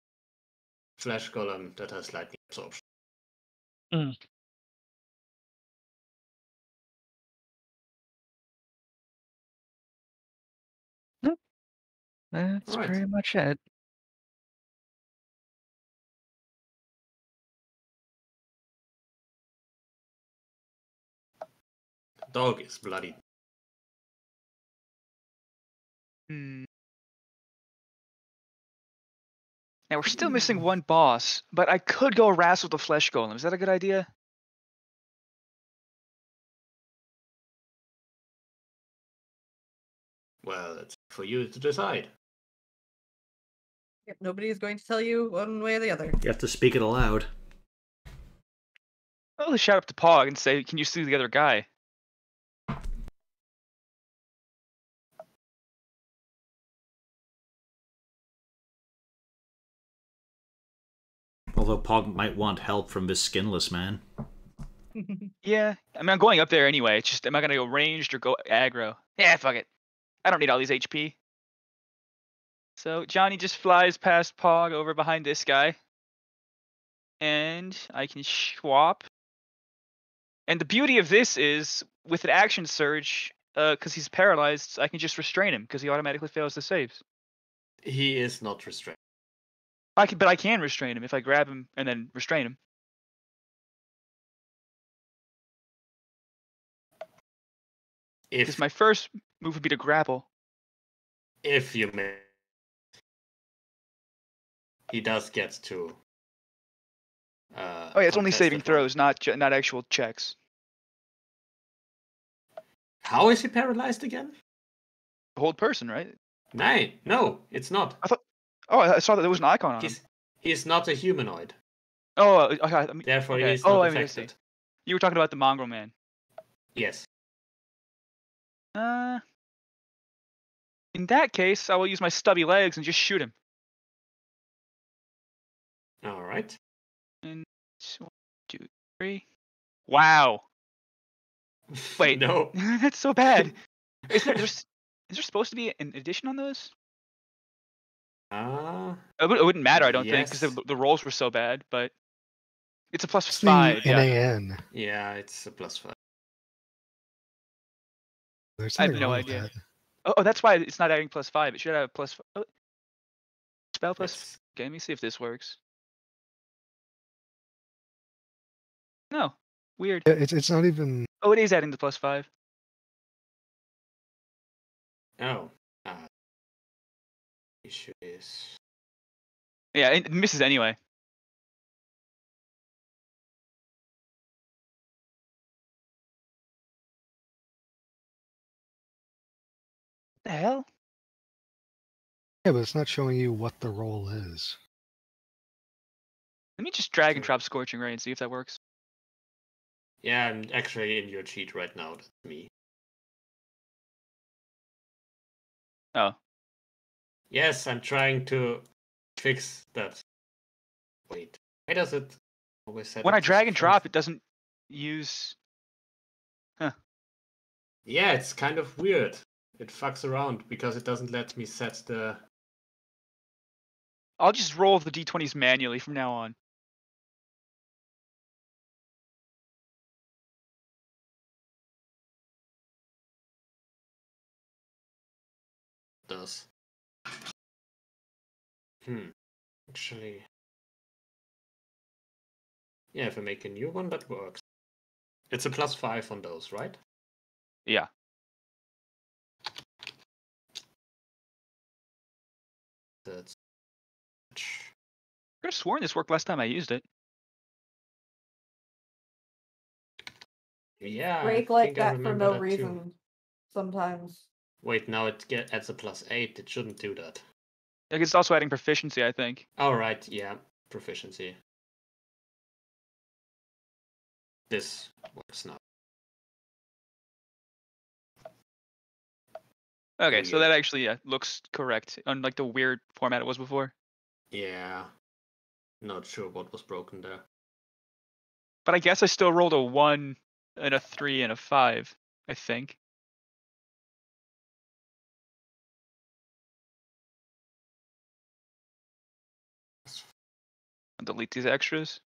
flesh golem that has lightning absorption. That's Alright. pretty much it. Dog is bloody. Hmm. Now we're still missing one boss, but I could go wrestle the flesh golem. Is that a good idea? Well, it's for you to decide. Yep, Nobody is going to tell you one way or the other. You have to speak it aloud. I'll just shout up to Pog and say, "Can you see the other guy?" Although Pog might want help from this skinless man. Yeah, I mean I'm going up there anyway. It's just am I gonna go ranged or go aggro? Yeah, fuck it. I don't need all these HP. So Johnny just flies past Pog over behind this guy, and I can swap. And the beauty of this is, with an action surge, uh, because he's paralyzed, I can just restrain him because he automatically fails the saves. He is not restrained. I can, but I can restrain him if I grab him and then restrain him. Because If my first move would be to grapple. if you may, he does get to. Uh, Oh yeah, it's only saving throws, not not actual checks. How is he paralyzed again? The whole person, right? No, no, it's not. I thought. Oh, I saw that there was an icon on him. He's he's not a humanoid. Oh, uh, okay. I mean, Therefore, okay. he's oh, not I mean, affected. You were talking about the mongrel man. Yes. Uh, in that case, I will use my stubby legs and just shoot him. All right. And s- one, two, three. Wow, Wait. no. that's so bad. Is there, there's, there supposed to be an addition on those? Ah. It, would, it wouldn't matter, I don't think, because the, the rolls were so bad. But it's a plus It's five. Yeah. NAN. yeah, it's a plus five. There's I have no idea. that. Oh, oh, that's why it's not adding plus five. It should have a plus. f- Oh, spell plus. Yes. Okay, let me see if this works. No, weird. It's it's not even. Oh, it is adding the plus five. Oh. Uh, issue is. Yeah, it it misses anyway. The hell? Yeah, but it's not showing you what the role is. Let me just drag and drop Scorching Ray and see if that works. Yeah, I'm actually in your cheat right now. That's me. Oh, Yes, I'm trying to fix that. Wait, why does it always set when I drag and drop, it doesn't use. Yeah, it's kind of weird. It fucks around because it doesn't let me set the. I'll just roll the d20s manually from now on. Does. Hmm. Actually. Yeah, if I make a new one, that works. It's a plus five on those, right? Yeah. That's. I could have sworn this worked last time I used it. Yeah. I Break like think I that for no that too. reason. Sometimes. Wait, now it get adds a plus eight. It shouldn't do that. Like it's also adding proficiency, I think. All right, yeah, proficiency. This works now. Okay, so that actually yeah, looks correct, unlike the weird format it was before. Yeah. Not sure what was broken there. But I guess I still rolled a one and a three and a five. I think. Delete these extras.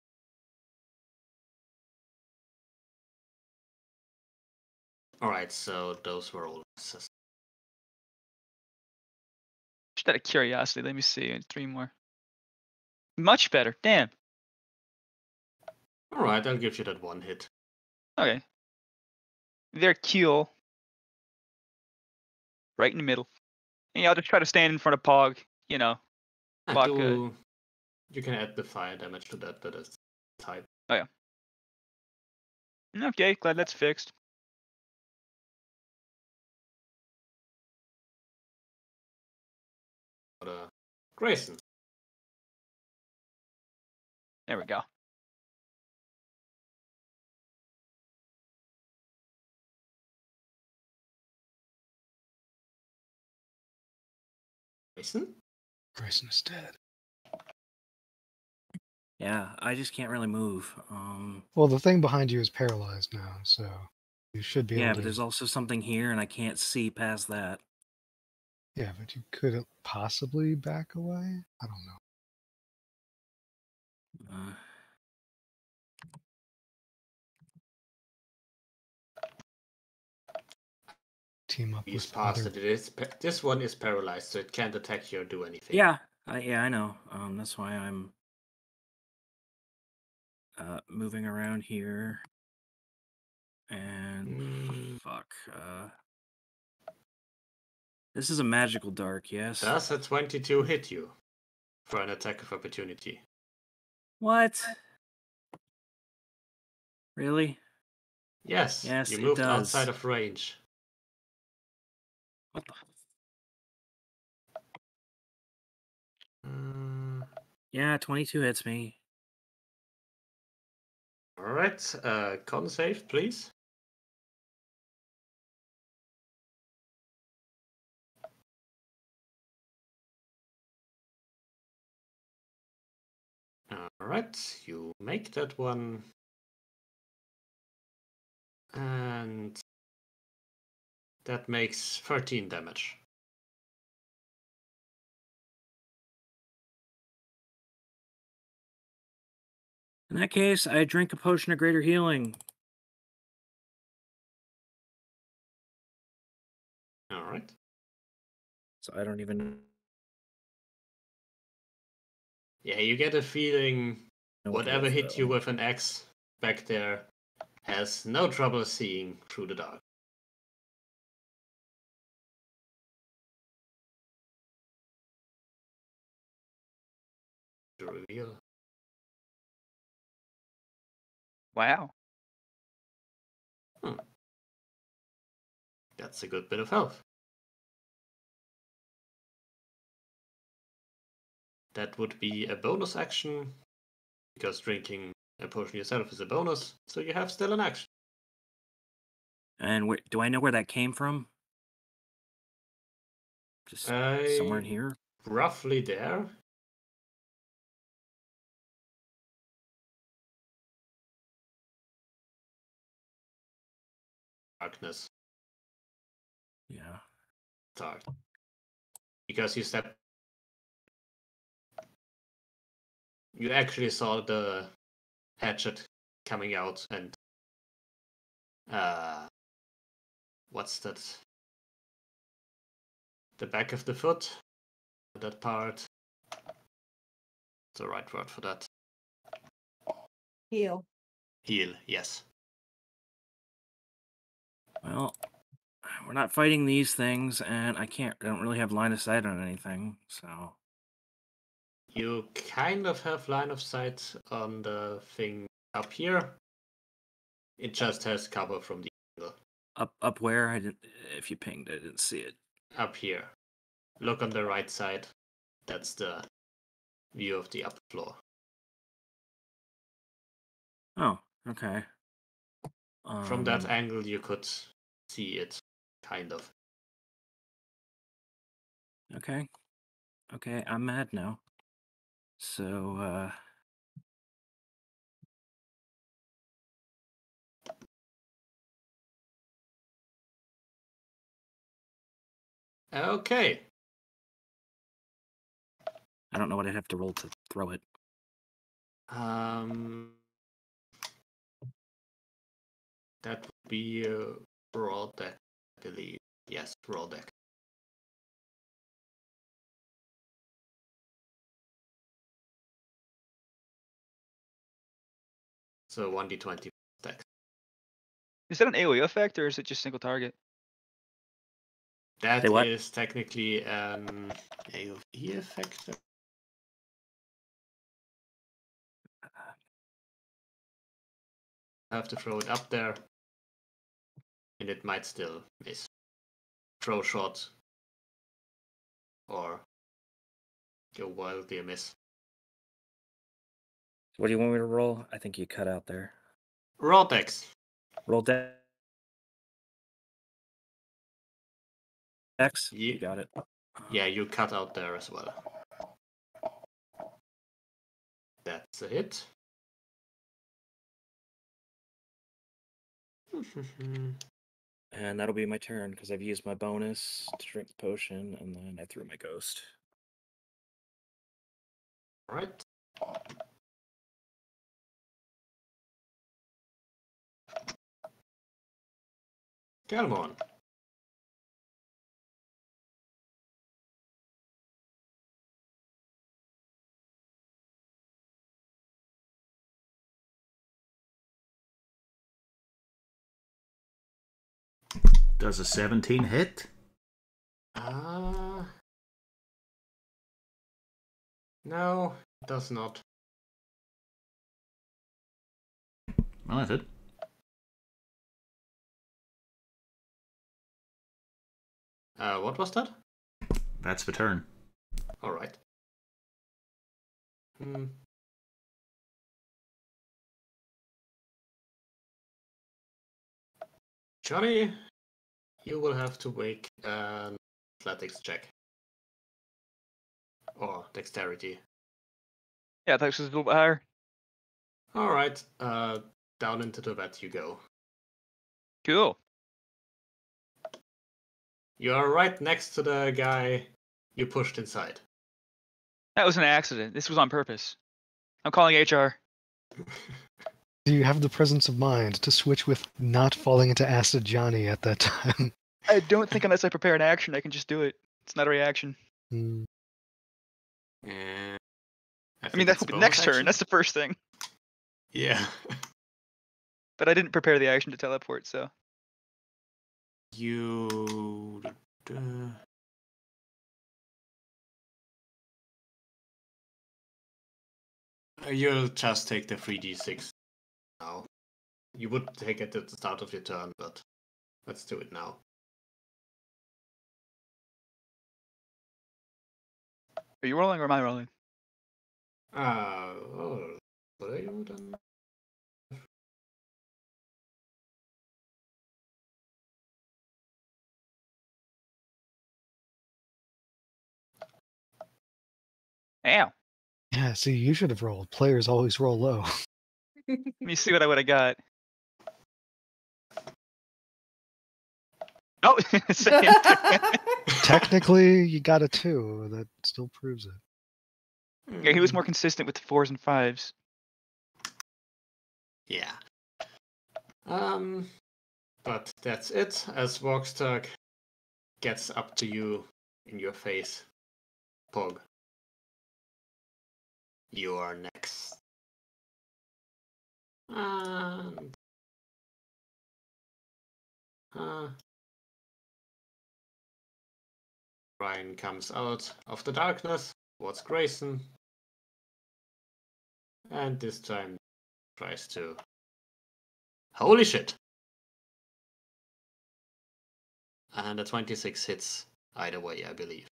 All right, so those were all. Just out of curiosity, let me see. uh, Three more. Much better. Damn. All right, I'll give you that one hit. Okay. Their keel. Right in the middle. And yeah, I'll just try to stand in front of Pog. You know. Vodka. do. You can add the fire damage to that. That is type. Oh yeah. Okay, glad that's fixed. But, uh, Grayson. There we go. Grayson. Grayson is dead. Yeah, I just can't really move. Um, Well, the thing behind you is paralyzed now, so you should be yeah, able but to. there's also something here, and I can't see past that. Yeah, but you couldn't possibly back away. I don't know. Uh, Team up He's with past other. it. It is. pa- This one is paralyzed, so it can't attack you or do anything. yeah, I, yeah, I know. Um, that's why I'm uh, moving around here. And Mm. fuck. Uh, this is a magical dark, yes. Does a 22 hit you for an attack of opportunity? What? Really? Yes. Yes, you moved outside of range. What the? Yeah, 22 hits me. All right. Uh, con save, please. All right, you make that one. And that makes 13 damage. In that case, I drink a potion of greater healing. All right. So I don't even Yeah, you get a feeling it whatever hit though. you with an axe back there has no trouble seeing through the dark. The reveal. Wow. Hmm. That's a good bit of health. That would be a bonus action because drinking a potion yourself is a bonus, so you have still an action. And where, do I know where that came from? Just somewhere in here. Roughly there. Darkness. Yeah. Dark. Because you step. You actually saw the hatchet coming out and. Uh. What's that? The back of the foot? That part. The right word for that. heel heel yes. Well, we're not fighting these things, and I can't. I don't really have line of sight on anything. So You kind of have line of sight on the thing up here. It just has cover from the angle. up, up where I didn't. If you pinged, I didn't see it. Up here. Look on the right side. That's the view of the upper floor. Oh, okay. From that Um, angle, you could see it, kind of. Okay. Okay, I'm mad now. So, uh. Okay. I don't know what I'd have to roll to throw it. Um, that would be uh, a raw dex, I believe. Yes, raw dex. So 1d20 dex. Is that an AoE effect or is it just single target? That Say what? is technically um, an AoE effect. I have to throw it up there, and it might still miss. Throw shot, or go wildly a miss. What do you want me to roll? I think you cut out there. Raw dex. Roll de- X. Ye- You got it. Yeah, you cut out there as well. That's a hit. And that'll be my turn because I've used my bonus to drink the potion, and then I threw my ghost. Right. Galmon. Does a 17 hit? Uh, no, it does not. Well, that did. Uh, what was that? That's the turn. All right. Hmm. Johnny, you will have to make an athletics check. Or dexterity. Yeah, Athletics is a little bit higher. Alright, uh, down into the vat you go. Cool. You are right next to the guy you pushed inside. That was an accident. This was on purpose. I'm calling HR. Do you have the presence of mind to switch with not falling into acid Johnny at that time? I don't think unless I prepare an action, I can just do it. It's not a reaction. Hmm, Eh, I mean, think that it's be bonus next turn. That's the first thing. Yeah. But I didn't prepare the action to teleport, so. You. uh, You'll just take the 3d6 now. You would take it at the start of your turn, but let's do it now. Are you rolling or am I rolling? Uh, oh, what are you then? Ow. Yeah, see, you should have rolled. Players always roll low. Let me see what I would have got. Oh, second. Technically, you got a two. That still proves it. yeah, he was more consistent with the fours and fives. Yeah. Um, but that's it. As Vorkstag gets up to you in your face, Pog. You are next. And uh, Grine comes out of the darkness towards Grayson, and this time tries to. Holy shit! And the 26 hits either way, I believe.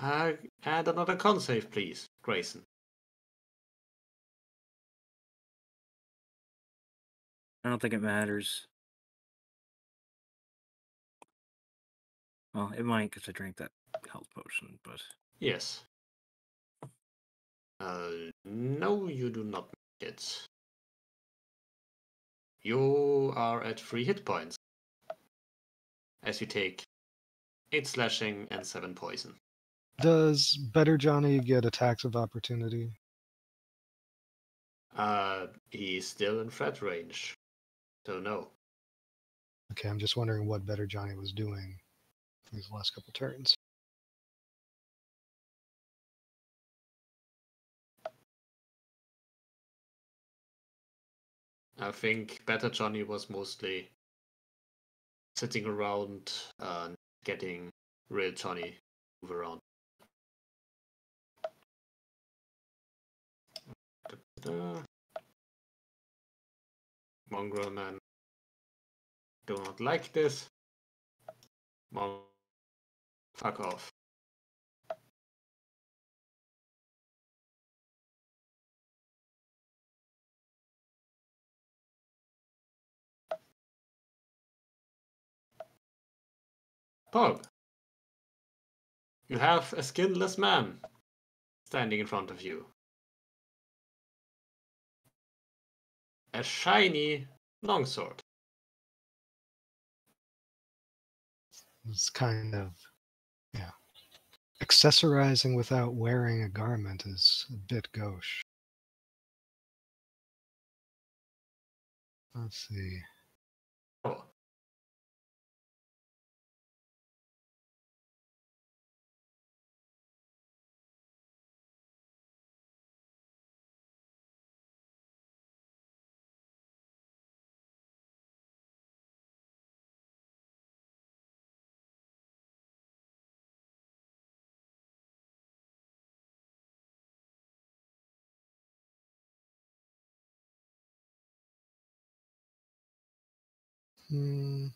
Uh, and another con save, please, Grayson. I don't think it matters. Well, it might because I drank that health potion, but Yes. Uh, no, you do not make it. You are at three hit points. As you take 8 slashing and 7 poison. Does Better Johnny get attacks of opportunity? Uh, he's still in threat range. So no. Okay, I'm just wondering what Better Johnny was doing these last couple turns. I think Better Johnny was mostly sitting around and getting real Johnny move around. Mongrel man do not like this. Mon- fuck off. Pog. You have a skinless man standing in front of you. A shiny longsword. It's kind of, yeah. Accessorizing without wearing a garment is a bit gauche. Let's see. Hmm.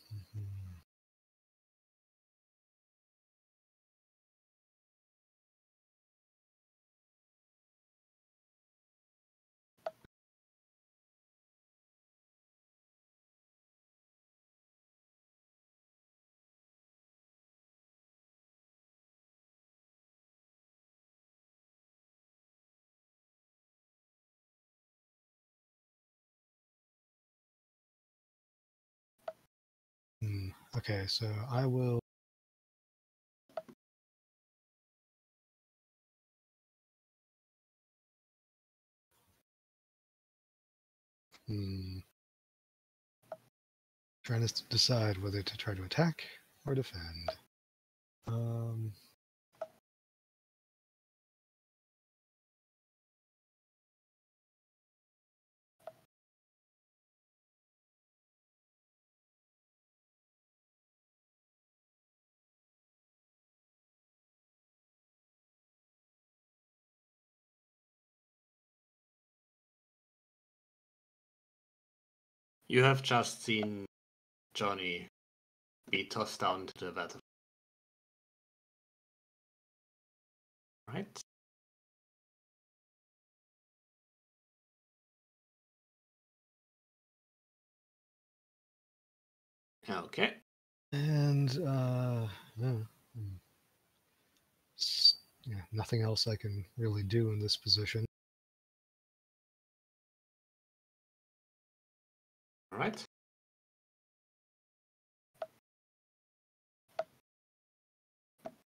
Hmm, okay, so I will. Hmm. Trying to decide whether to try to attack or defend. Um. You have just seen Johnny be tossed down to the battlefield. Right? Okay. And uh, hmm. Yeah, nothing else I can really do in this position. Right.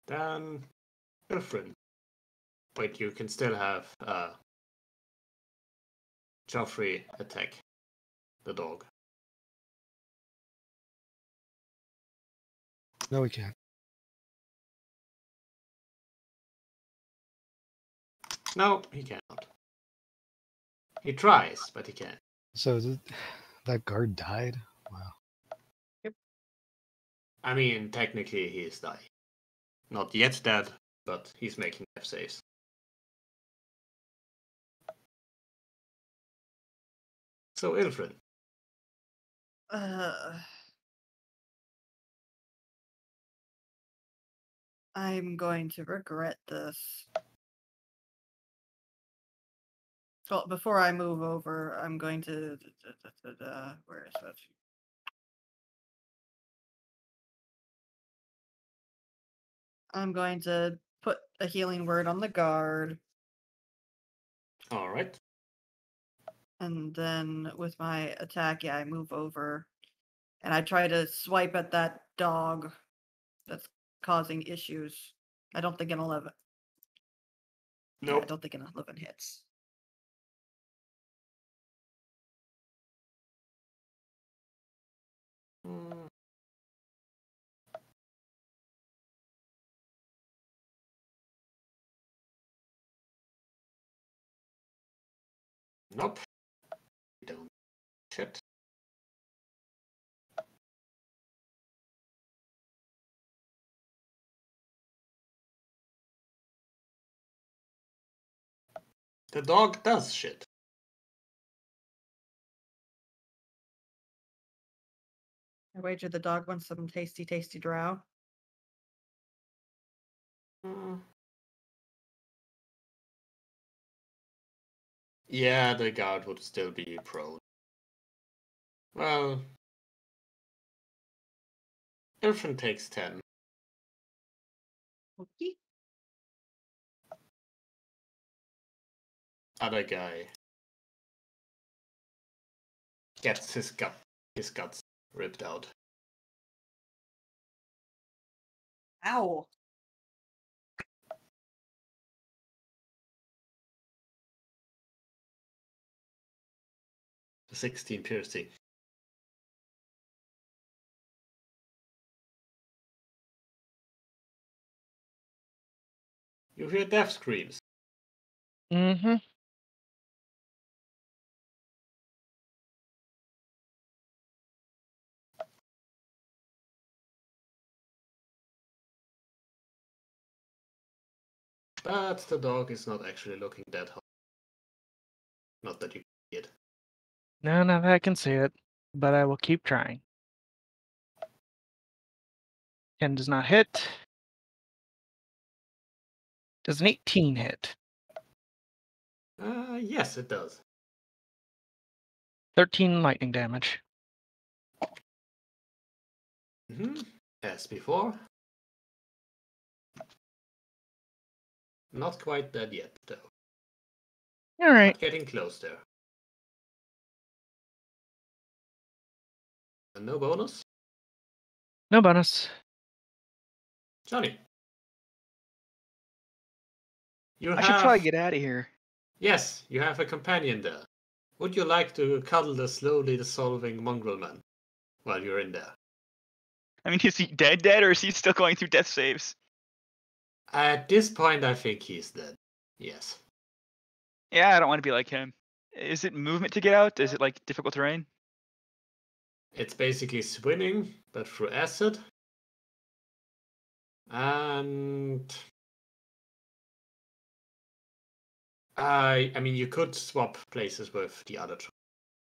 Then Ilfrin. Wait, you can still have uh Joffrey attack the dog. No, we can't. No, he cannot. He tries, but he can't. So that guard died. Wow. Yep. I mean, technically he is dying. Not yet dead, but he's making death saves. So Ilfrin, Uh, I'm going to regret this. Well, before I move over, I'm going to. Uh, where is that? I'm going to put a healing word on the guard, all right. and then with my attack, yeah, I move over, and I try to swipe at that dog that's causing issues. I don't think an eleven. yeah, I don't think an eleven hits. Mm. Nope. Don't. Shit. The dog does shit. I wager the dog wants some tasty, tasty drow. Mm. Yeah, the guard would still be prone. Well, Ilfrin takes 10. Okay. Other guy gets his gut, his guts ripped out. Ow. Sixteen piercing. You hear death screams. Mm-hmm. But the dog is not actually looking that hot. Not that you can see it. No, not that I can see it, but I will keep trying. 10 does not hit. Does an 18 hit? Uh, yes, it does. 13 lightning damage. Mm-hmm. As before. Not quite dead yet, though. All right. But getting close there. And no bonus? No bonus. Johnny. You I have, should probably get out of here. Yes, you have a companion there. Would you like to cuddle the slowly dissolving mongrel man while you're in there? I mean, is he dead, dead, or is he still going through death saves? At this point, I think he's dead. Yes. Yeah, I don't want to be like him. Is it movement to get out? Is it like difficult terrain? It's basically swimming, but through acid. And I, I mean, you could swap places with the other. Tr-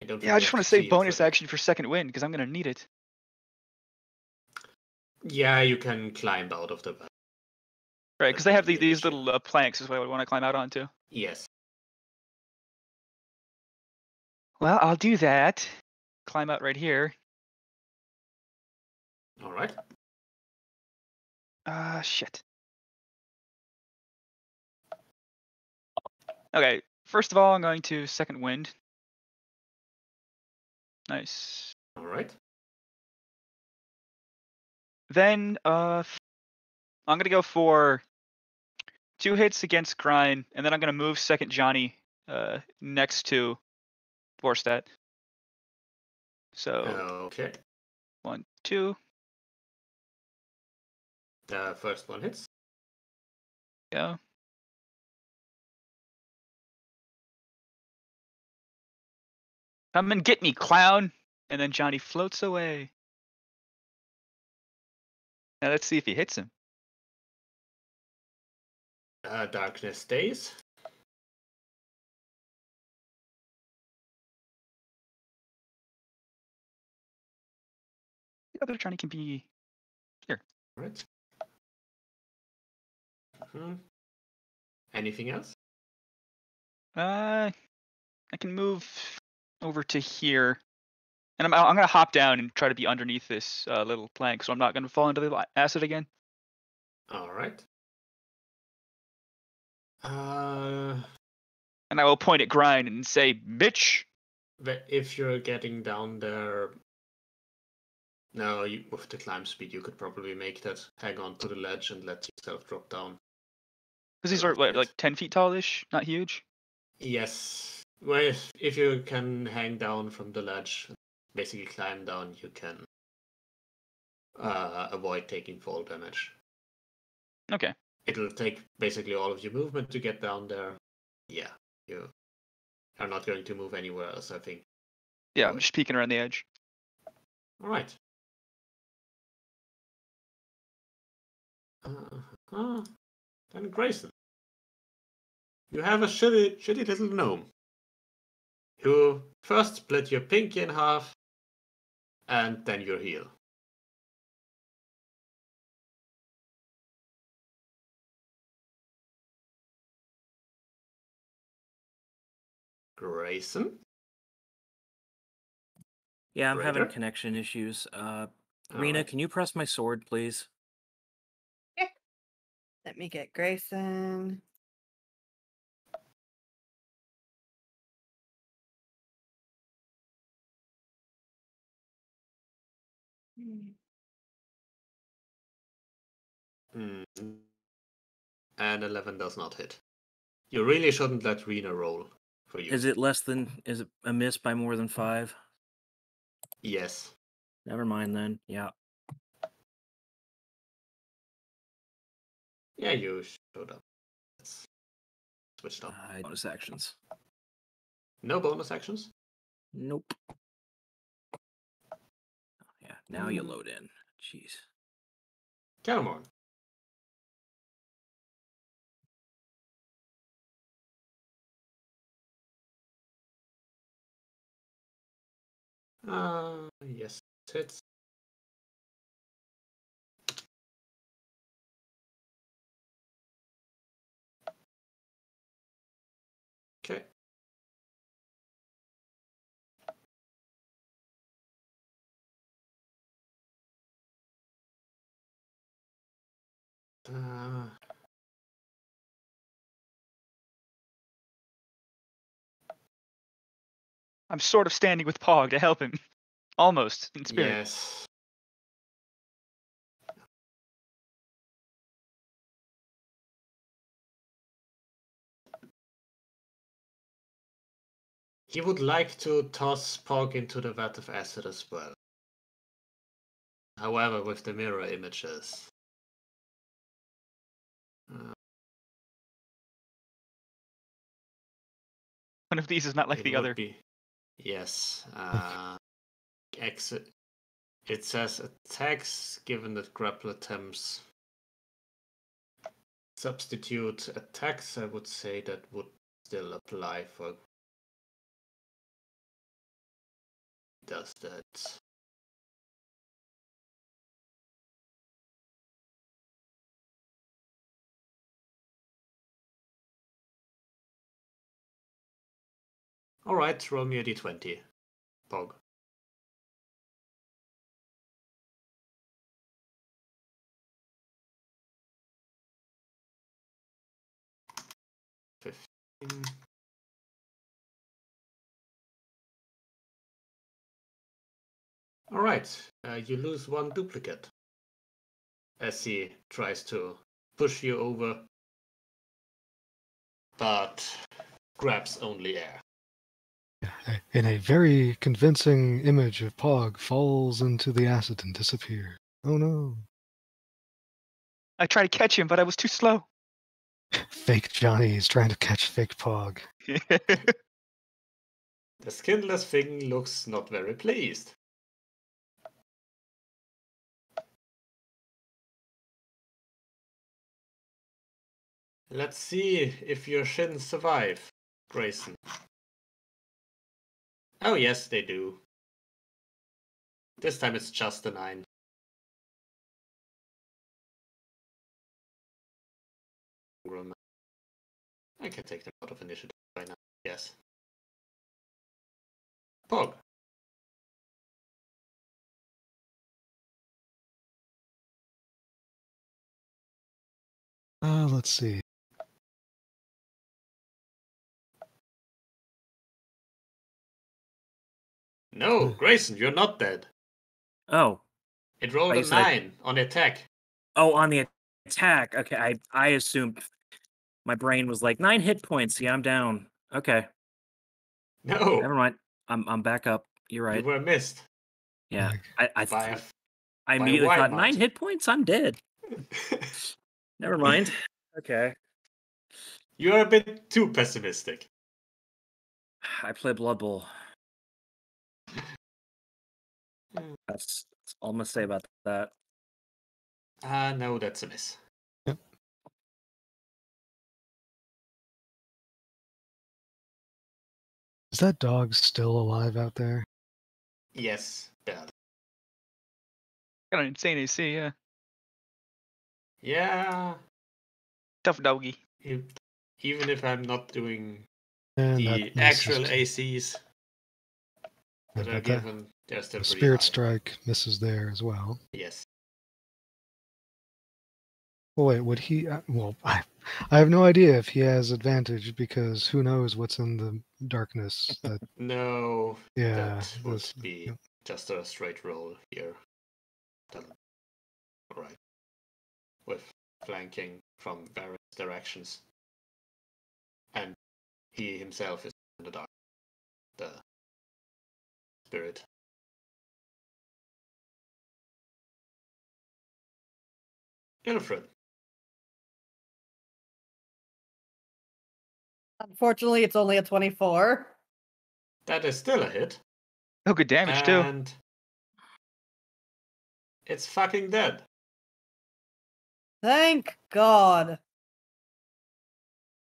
I don't. Yeah, I just want to save bonus action for second wind because I'm gonna need it. Yeah, you can climb out of the. well. Right, because they have the, these little uh, planks is what I would want to climb out onto. Yes. Well, I'll do that. Climb out right here. All right. Ah, shit. Okay, first of all, I'm going to second wind. Nice. All right. Then, uh, I'm gonna go for two hits against Grine, and then I'm gonna move second Johnny uh, next to Vorkstag. So Okay. one, two, The first one hits. go. Come and get me, clown! And then Johnny floats away. Now let's see if he hits him. Uh, darkness stays. The other Johnny can be here. All right. Hmm. Anything else? Uh, I can move over to here, and I'm I'm gonna hop down and try to be underneath this uh, little plank, so I'm not gonna fall into the acid again. All right. Uh, And I will point at Grine and say, "Bitch!" but if you're getting down there, no, you, with the climb speed, you could probably make that. Hang on to the ledge and let yourself drop down. Because these are what, like ten feet tallish, not huge. Yes. Well, if, if you can hang down from the ledge, basically climb down, you can uh, avoid taking fall damage. Okay. It'll take basically all of your movement to get down there. Yeah, you are not going to move anywhere else, I think. Yeah, I'm just peeking around the edge. All right. Uh-huh. Then Grayson, you have a shitty, shitty little gnome who first split your pinky in half, and then your heel. Grayson, Yeah, I'm having connection issues. Uh, Rena, right. can you press my sword, please? Let me get Grayson. Hmm. Hmm. And 11 does not hit. You really shouldn't let Rena roll for you. Is it less than? Is it a miss by more than five? Yes. Never mind then. Yeah. Yeah, you showed up. Let's switch up. Uh, bonus actions. No bonus actions? Nope. Yeah. Now you Mm. load in. Jeez. Calamorn. Uh, yes, it hits. Okay. Uh, I'm sort of standing with Pog to help him. Almost in spirit. Yes. He would like to toss Pog into the vat of acid as well. However, with the mirror images. One of these is not like the other. Be yes. Uh, exit. It says attacks given that grapple attempts substitute attacks. I would say that would still apply for. Does that? All right, roll me a d20. Pog. Fifteen. All right, uh, you lose one duplicate as he tries to push you over, but grabs only air. In a very convincing image of Pog falls into the acid and disappears. Oh no. I tried to catch him, but I was too slow. Fake Johnny is trying to catch fake Pog. The skinless thing looks not very pleased. Let's see if your shins survive, Grayson. Oh, yes, they do. This time it's just a nine. I can take them out of initiative by now, yes. Pog. Uh, let's see. No. Grayson, you're not dead. Oh, It rolled a you said I- nine on attack. oh, on the attack. Okay, I I assumed my brain was like nine hit points. Yeah, I'm down. Okay, No, never mind. I'm I'm back up. You're you right. were missed Yeah, Like, I I, th- a I immediately wide thought nine hit points. I'm dead. Never mind. Okay, You're a bit too pessimistic. I play Blood Bowl. Mm. That's, that's all I'm gonna say about that. Ah, no, that's a miss. Yep. Is that dog still alive out there? Yes, bad. Got an insane AC, yeah. Yeah, Tough doggy. even if I'm not doing And the actual misses. ACs that Yeah, are but that- given, they're still Spirit high. Strike misses there as well. Yes. Well, wait, would he? uh, Well, I, I have no idea if he has advantage because who knows what's in the darkness. That No, yeah, that would be yep. just a straight roll here. Doesn't- Alright. With flanking from various directions. And he himself is in the dark. The spirit. Ilfrin. Unfortunately, it's only a 24. That is still a hit. Oh, good damage too. and it's fucking dead. Thank God.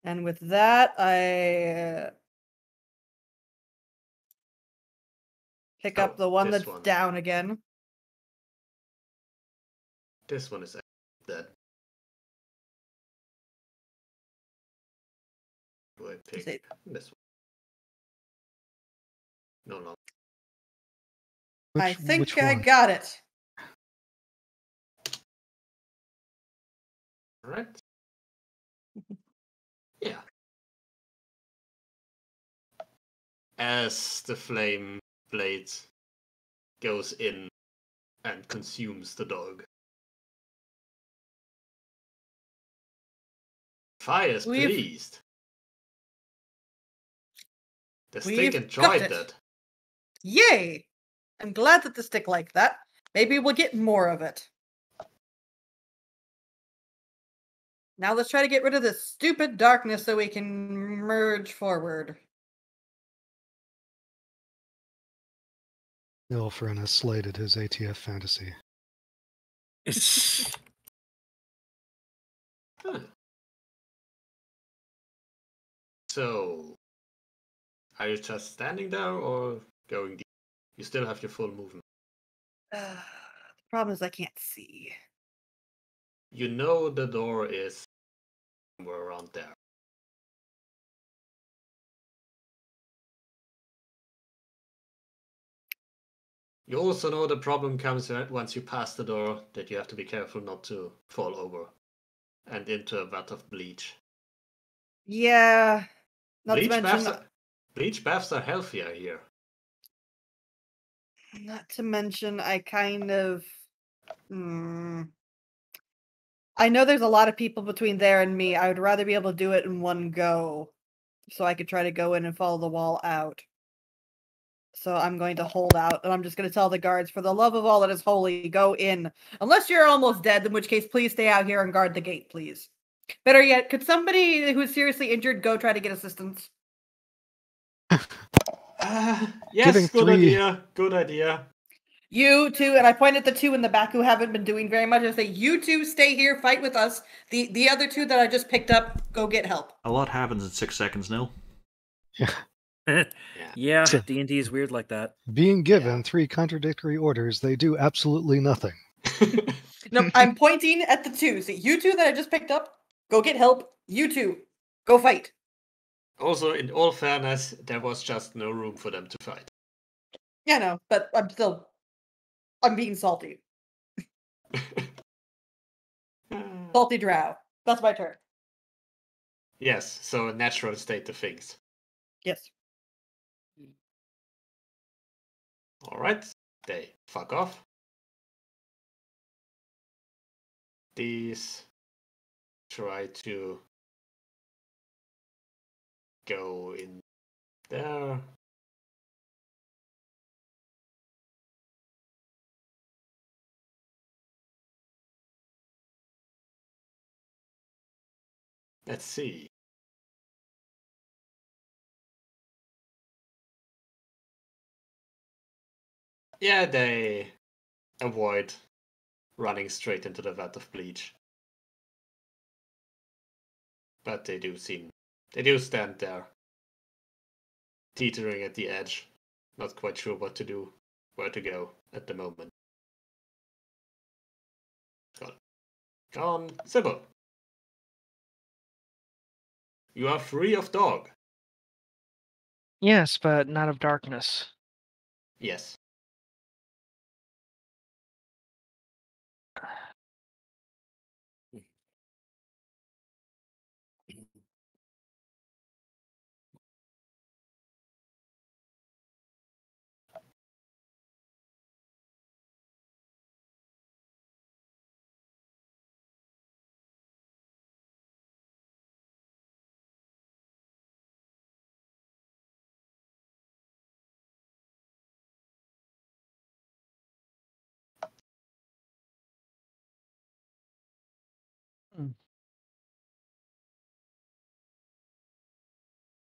And with that, I uh, pick Oh, up the one that's one. down again. This one is Do I pick it- this one? No, no. I think I one? got it. Alright. yeah. As the flame blade goes in and consumes the dog. Fire's We've- pleased. The We've stick got enjoyed it. that. Yay! I'm glad that the stick like that. Maybe we'll get more of it. Now let's try to get rid of this stupid darkness so we can merge forward. Ilfrin has slated his ATF fantasy. Huh. So, are you just standing there or going deep? You still have your full movement. Uh, the problem is I can't see. You know the door is somewhere around there. You also know the problem comes once you pass the door that you have to be careful not to fall over and into a vat of bleach. Yeah. Not bleach, mention, baths bleach baths are healthier here. not to mention, I kind of. Hmm. I know there's a lot of people between there and me. I would rather be able to do it in one go, so I could try to go in and follow the wall out. So I'm going to hold out, and I'm just going to tell the guards, for the love of all that is holy, go in. Unless you're almost dead, in which case, please stay out here and guard the gate, please. Better yet, could somebody who's seriously injured go try to get assistance? Uh, yes, Giving good three- idea. Good idea. You two, and I point at the two in the back who haven't been doing very much. I say, you two stay here, fight with us. The the other two that I just picked up, go get help. A lot happens in six seconds, Nil. yeah, yeah, D and D is weird like that. Being given three contradictory orders, they do absolutely nothing. No, I'm pointing at the two. See, you two that I just picked up, go get help. You two, go fight. Also, in all fairness, there was just no room for them to fight. Yeah, no, but I'm still, I'm being salty. Salty drow. That's my turn. yes, so a natural state of things. Yes. All right, they fuck off. These try to go in there. Let's see. Yeah, they avoid running straight into the vat of bleach. But they do seem they do stand there, teetering at the edge, not quite sure what to do, where to go at the moment. Gone. Gone. Sybil. You are free of dog. Yes, but not of darkness. Yes.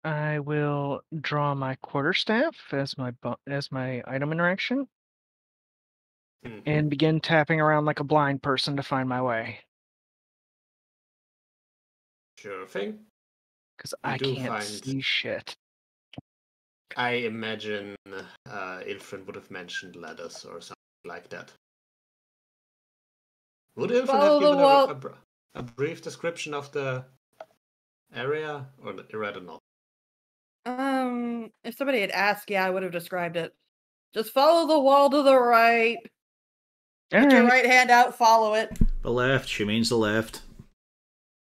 I will draw my quarterstaff as my as my item interaction Mhm. and begin tapping around like a blind person to find my way Sure thing. because I can't find- see shit. I imagine uh, Ilfrin would have mentioned ladders or something like that. Would Ilfrin Follow have given a, a, a brief description of the area, or n- rather not? Um, if somebody had asked, yeah, I would have described it. Just follow the wall to the right. Put your right hand out, follow it. The left, she means the left.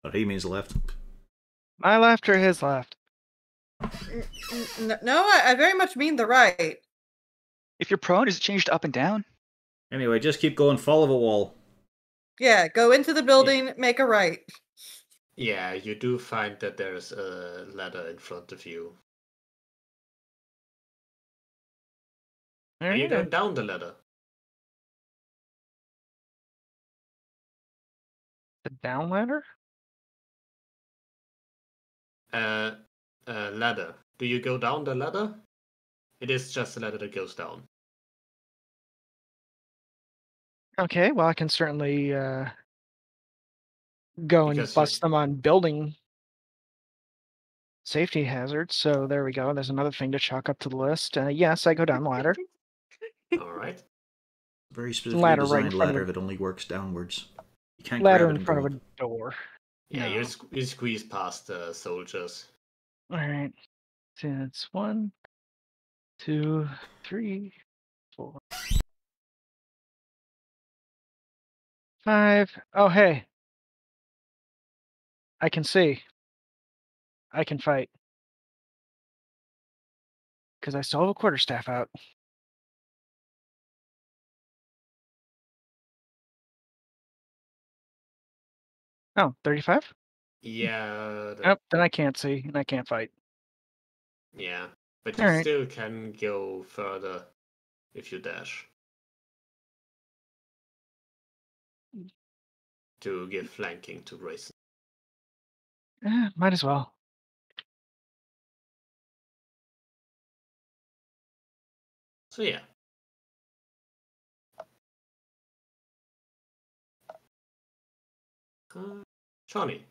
Or he means the left. My left or his left? N- n- No, I, I very much mean the right. If you're prone, is it changed up and down? Anyway, just keep going, follow the wall. Yeah, go into the building, make a right. Yeah, you do find that there's a ladder in front of you. Are you Alright, going down the ladder? The down ladder? Uh, uh, ladder. Do you go down the ladder? It is just a ladder that goes down. Okay, well, I can certainly uh, go and Because you- bust them on building safety hazards. So there we go. There's another thing to chalk up to the list. Uh, yes, I go down the ladder. All right. Very specifically Ladder right designed front ladder that only works downwards. You can't ladder grab it in front of a door. Yeah, No. you, squ- you squeeze past the soldiers. All right. So it's one, two, three, four, five. Oh, hey. I can see. I can fight. Because I still have a quarterstaff out. Oh, 35? Yeah. the- Nope, then I can't see and I can't fight. Yeah. But you Alright. still can go further if you dash. To give flanking to Grayson. Eh, might as well. So yeah. Uh, Johnny.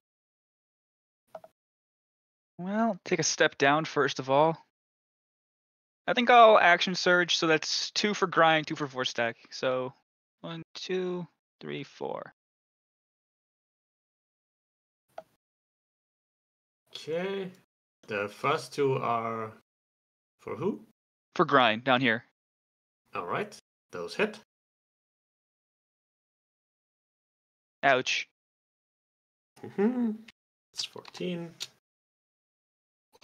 Well, take a step down first of all. I think I'll action surge, so that's two for Grine, two for Vorkstag. So one, two, three, four. Okay. The first two are for who? For Grine down here. Alright. Those hit. Ouch. Mm-hmm. It's 14.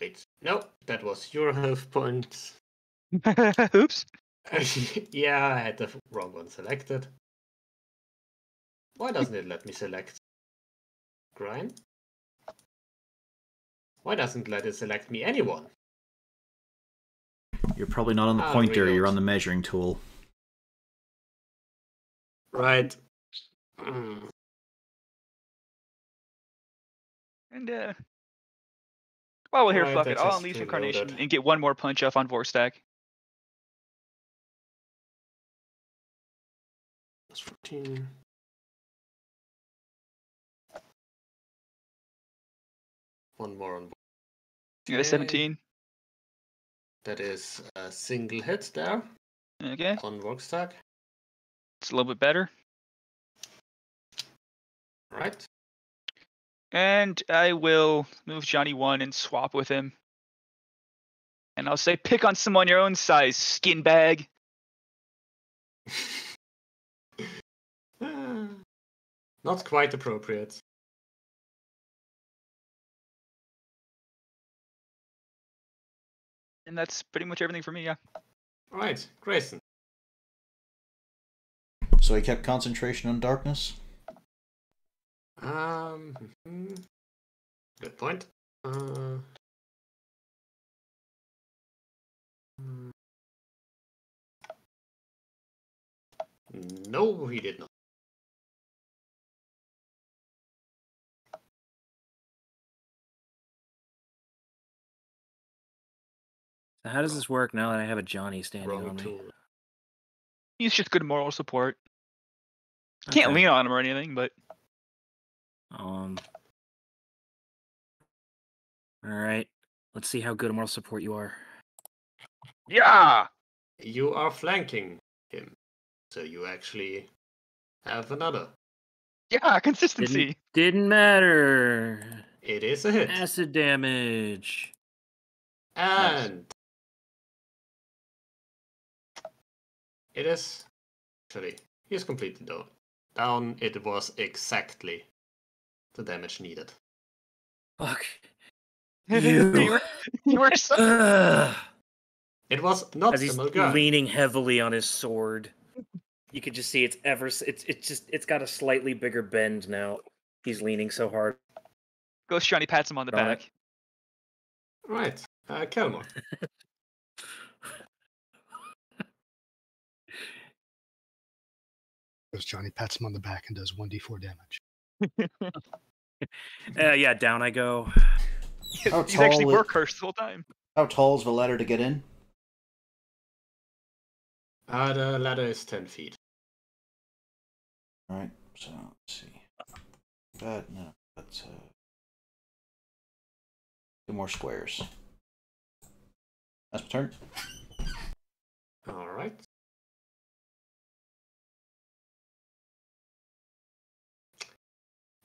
Wait. No, that was your health point. Oops. yeah, I had the wrong one selected. Why doesn't it let me select Grine? Why doesn't let it select me anyone? You're probably not on the Ah, pointer, you're on the measuring tool. Right. Mm. And uh while we're here, Alright, fuck it. I'll unleash reloaded. incarnation and get one more punch off on Vorkstag. That's 14. One more on You got a 17. That is a single hit there Okay. on Vorkstag. It's a little bit better. Right. And I will move Johnny one and swap with him. And I'll say, pick on someone your own size, skin bag. Not quite appropriate. And that's pretty much everything for me, yeah. Alright, Grayson. So he kept concentration on darkness. Um, mhm. good point. Uh, mm. no, he did not. So how does this work now that I have a Johnny standing Wrong on me? tool. He's just good moral support. Can't Okay. lean on him or anything, but Um. All right. Let's see how good a moral support you are. yeah. You are flanking him, so you actually have another. Yeah, consistency. Didn't, didn't matter. It is a hit. Acid damage. And it is actually he is completely down. Down. It was exactly the damage needed. Fuck. you, You. were, you were so Ugh. It was not As he's leaning heavily on his sword, you could just see it's ever. It's it's just it's got a slightly bigger bend now. He's leaning so hard. Ghost Johnny pats him on the Got it. back. Right, uh, Kelmore. Ghost Johnny pats him on the back and does 1d4 damage. Uh, yeah, down I go. How He's actually tall were i- cursed the whole time. How tall is the ladder to get in? Uh, the ladder is 10 feet. Alright, so let's see. That, no, that's uh. Two more squares. That's my turn. Alright.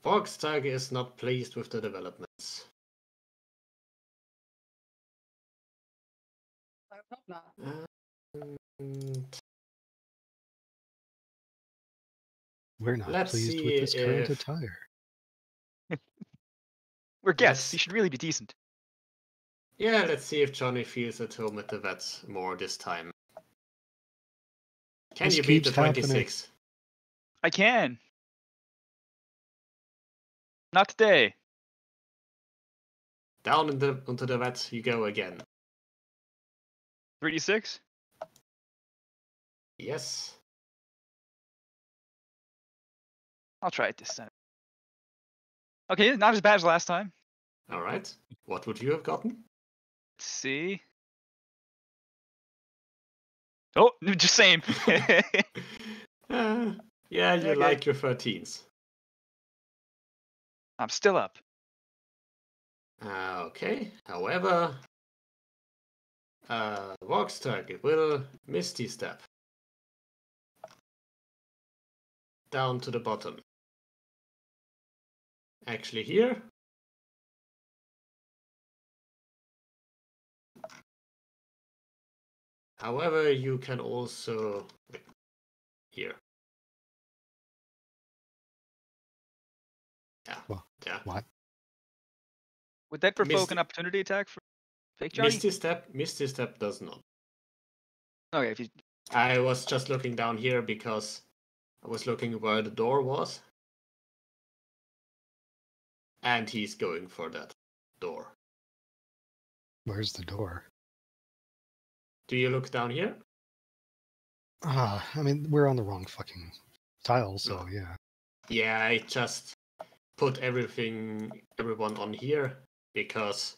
Vorkstag is not pleased with the developments. I hope not. And We're not Let's pleased with this current if- attire. We're guests. You should really be decent. yeah, let's see if Johnny feels at home at the vets more this time. Can This you beat the keeps happening. 26? I can. Not today. Down in the, onto the vet you go again. 3d6? Yes. I'll try it this time. Okay, not as bad as last time. Alright. What would you have gotten? Let's see. Oh, just same. Uh, yeah, you Okay. like your 13s. I'm still up. Uh, okay. However, uh, Vorkstag will Misty Step down to the bottom. Actually, here. However, you can also here. Yeah. Well, yeah. What? Would that provoke Misty- an opportunity attack for fake Johnny? Misty Step, Misty Step does not. Okay, if you I was just looking down here because I was looking where the door was. And he's going for that door. Where's the door? Do you look down here? Ah, I mean, we're on the wrong fucking tile, so yeah. Yeah, I just put everything, everyone on here because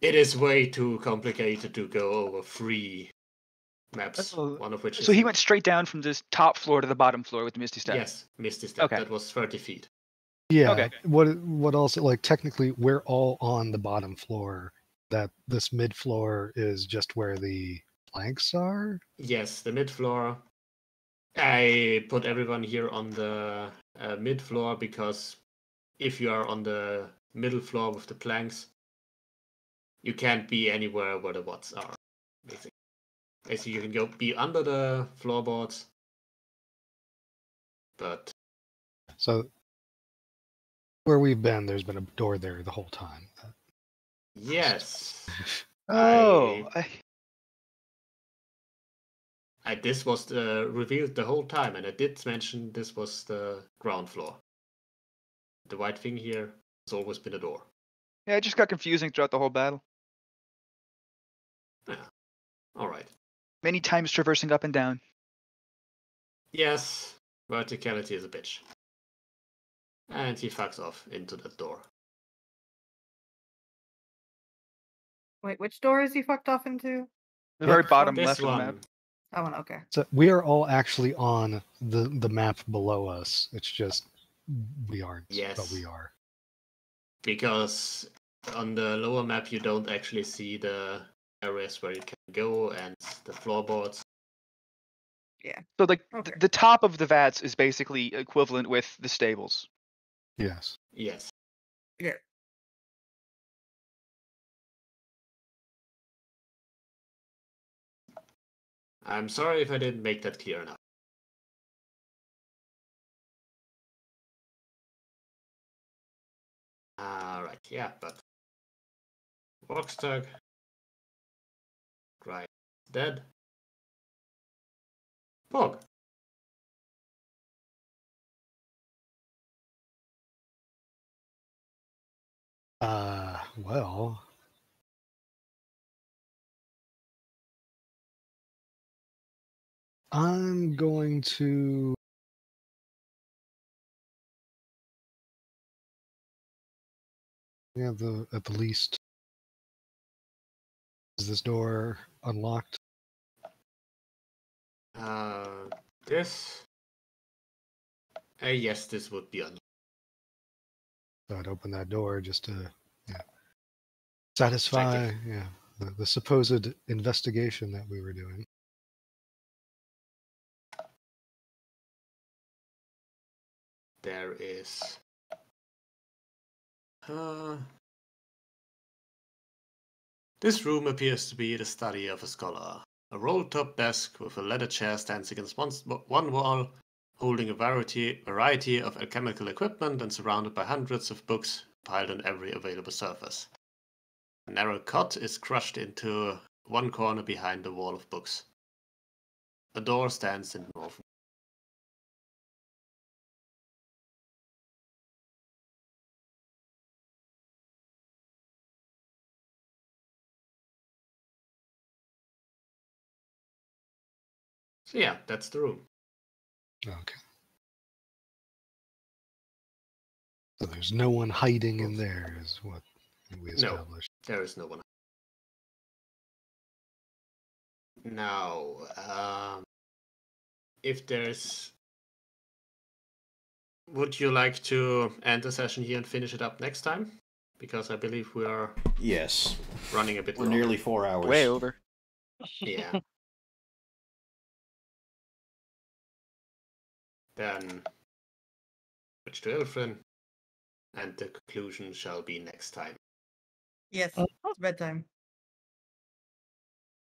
it is way too complicated to go over three maps. Oh, one of which is so he went straight down from this top floor to the bottom floor with the Misty Step. Yes, Misty Step. Okay. That was 30 feet. Yeah. Okay. What what also like technically we're all on the bottom floor. That this mid floor is just where the planks are. Yes, the mid floor. I put everyone here on the uh, mid floor because if you are on the middle floor with the planks, you can't be anywhere where the bots are. Basically, basically you can go be under the floorboards, but So where we've been, there's been a door there the whole time. yes, Oh, I, I, this was uh, revealed the whole time, and I did mention this was the ground floor. The white thing here has always been a door. yeah, it just got confusing throughout the whole battle. Yeah. All right. Many times traversing up and down. Yes, verticality is a bitch. And he fucks off into that door. Wait, which door is he fucked off into? The very bottom this left of the one. map. That one, okay. So we are all actually on the the map below us. It's just we aren't, but we are. Because on the lower map you don't actually see the areas where you can go and the floorboards. Yeah. So like th- Okay. the top of the vats is basically equivalent with the stables. Yes. Yes. Yeah. I'm sorry if I didn't make that clear enough. Alright, yeah, but Vorkstag Right dead. Pog. Uh, well, I'm going to. Yeah, the at the least. Is this door unlocked? Uh, this. Uh, yes, this would be un. So I'd open that door just to yeah, satisfy yeah the, the supposed investigation that we were doing. There is. Uh, this room appears to be the study of a scholar. A roll-top desk with a leather chair stands against one, one wall, holding a variety, variety of alchemical equipment and surrounded by hundreds of books piled on every available surface. A narrow cot is crushed into one corner behind the wall of books. A door stands in the north So yeah, that's the room. Okay. So there's no one hiding in there, is what we established. No. established. There is no one. Now, um, if there's. Would you like to end the session here and finish it up next time? Because I believe we are Yes. running a bit We're long. nearly four hours. Way over. Yeah. then switch to Ilfrin, and the conclusion shall be next time. Yes, Oh. it's bedtime.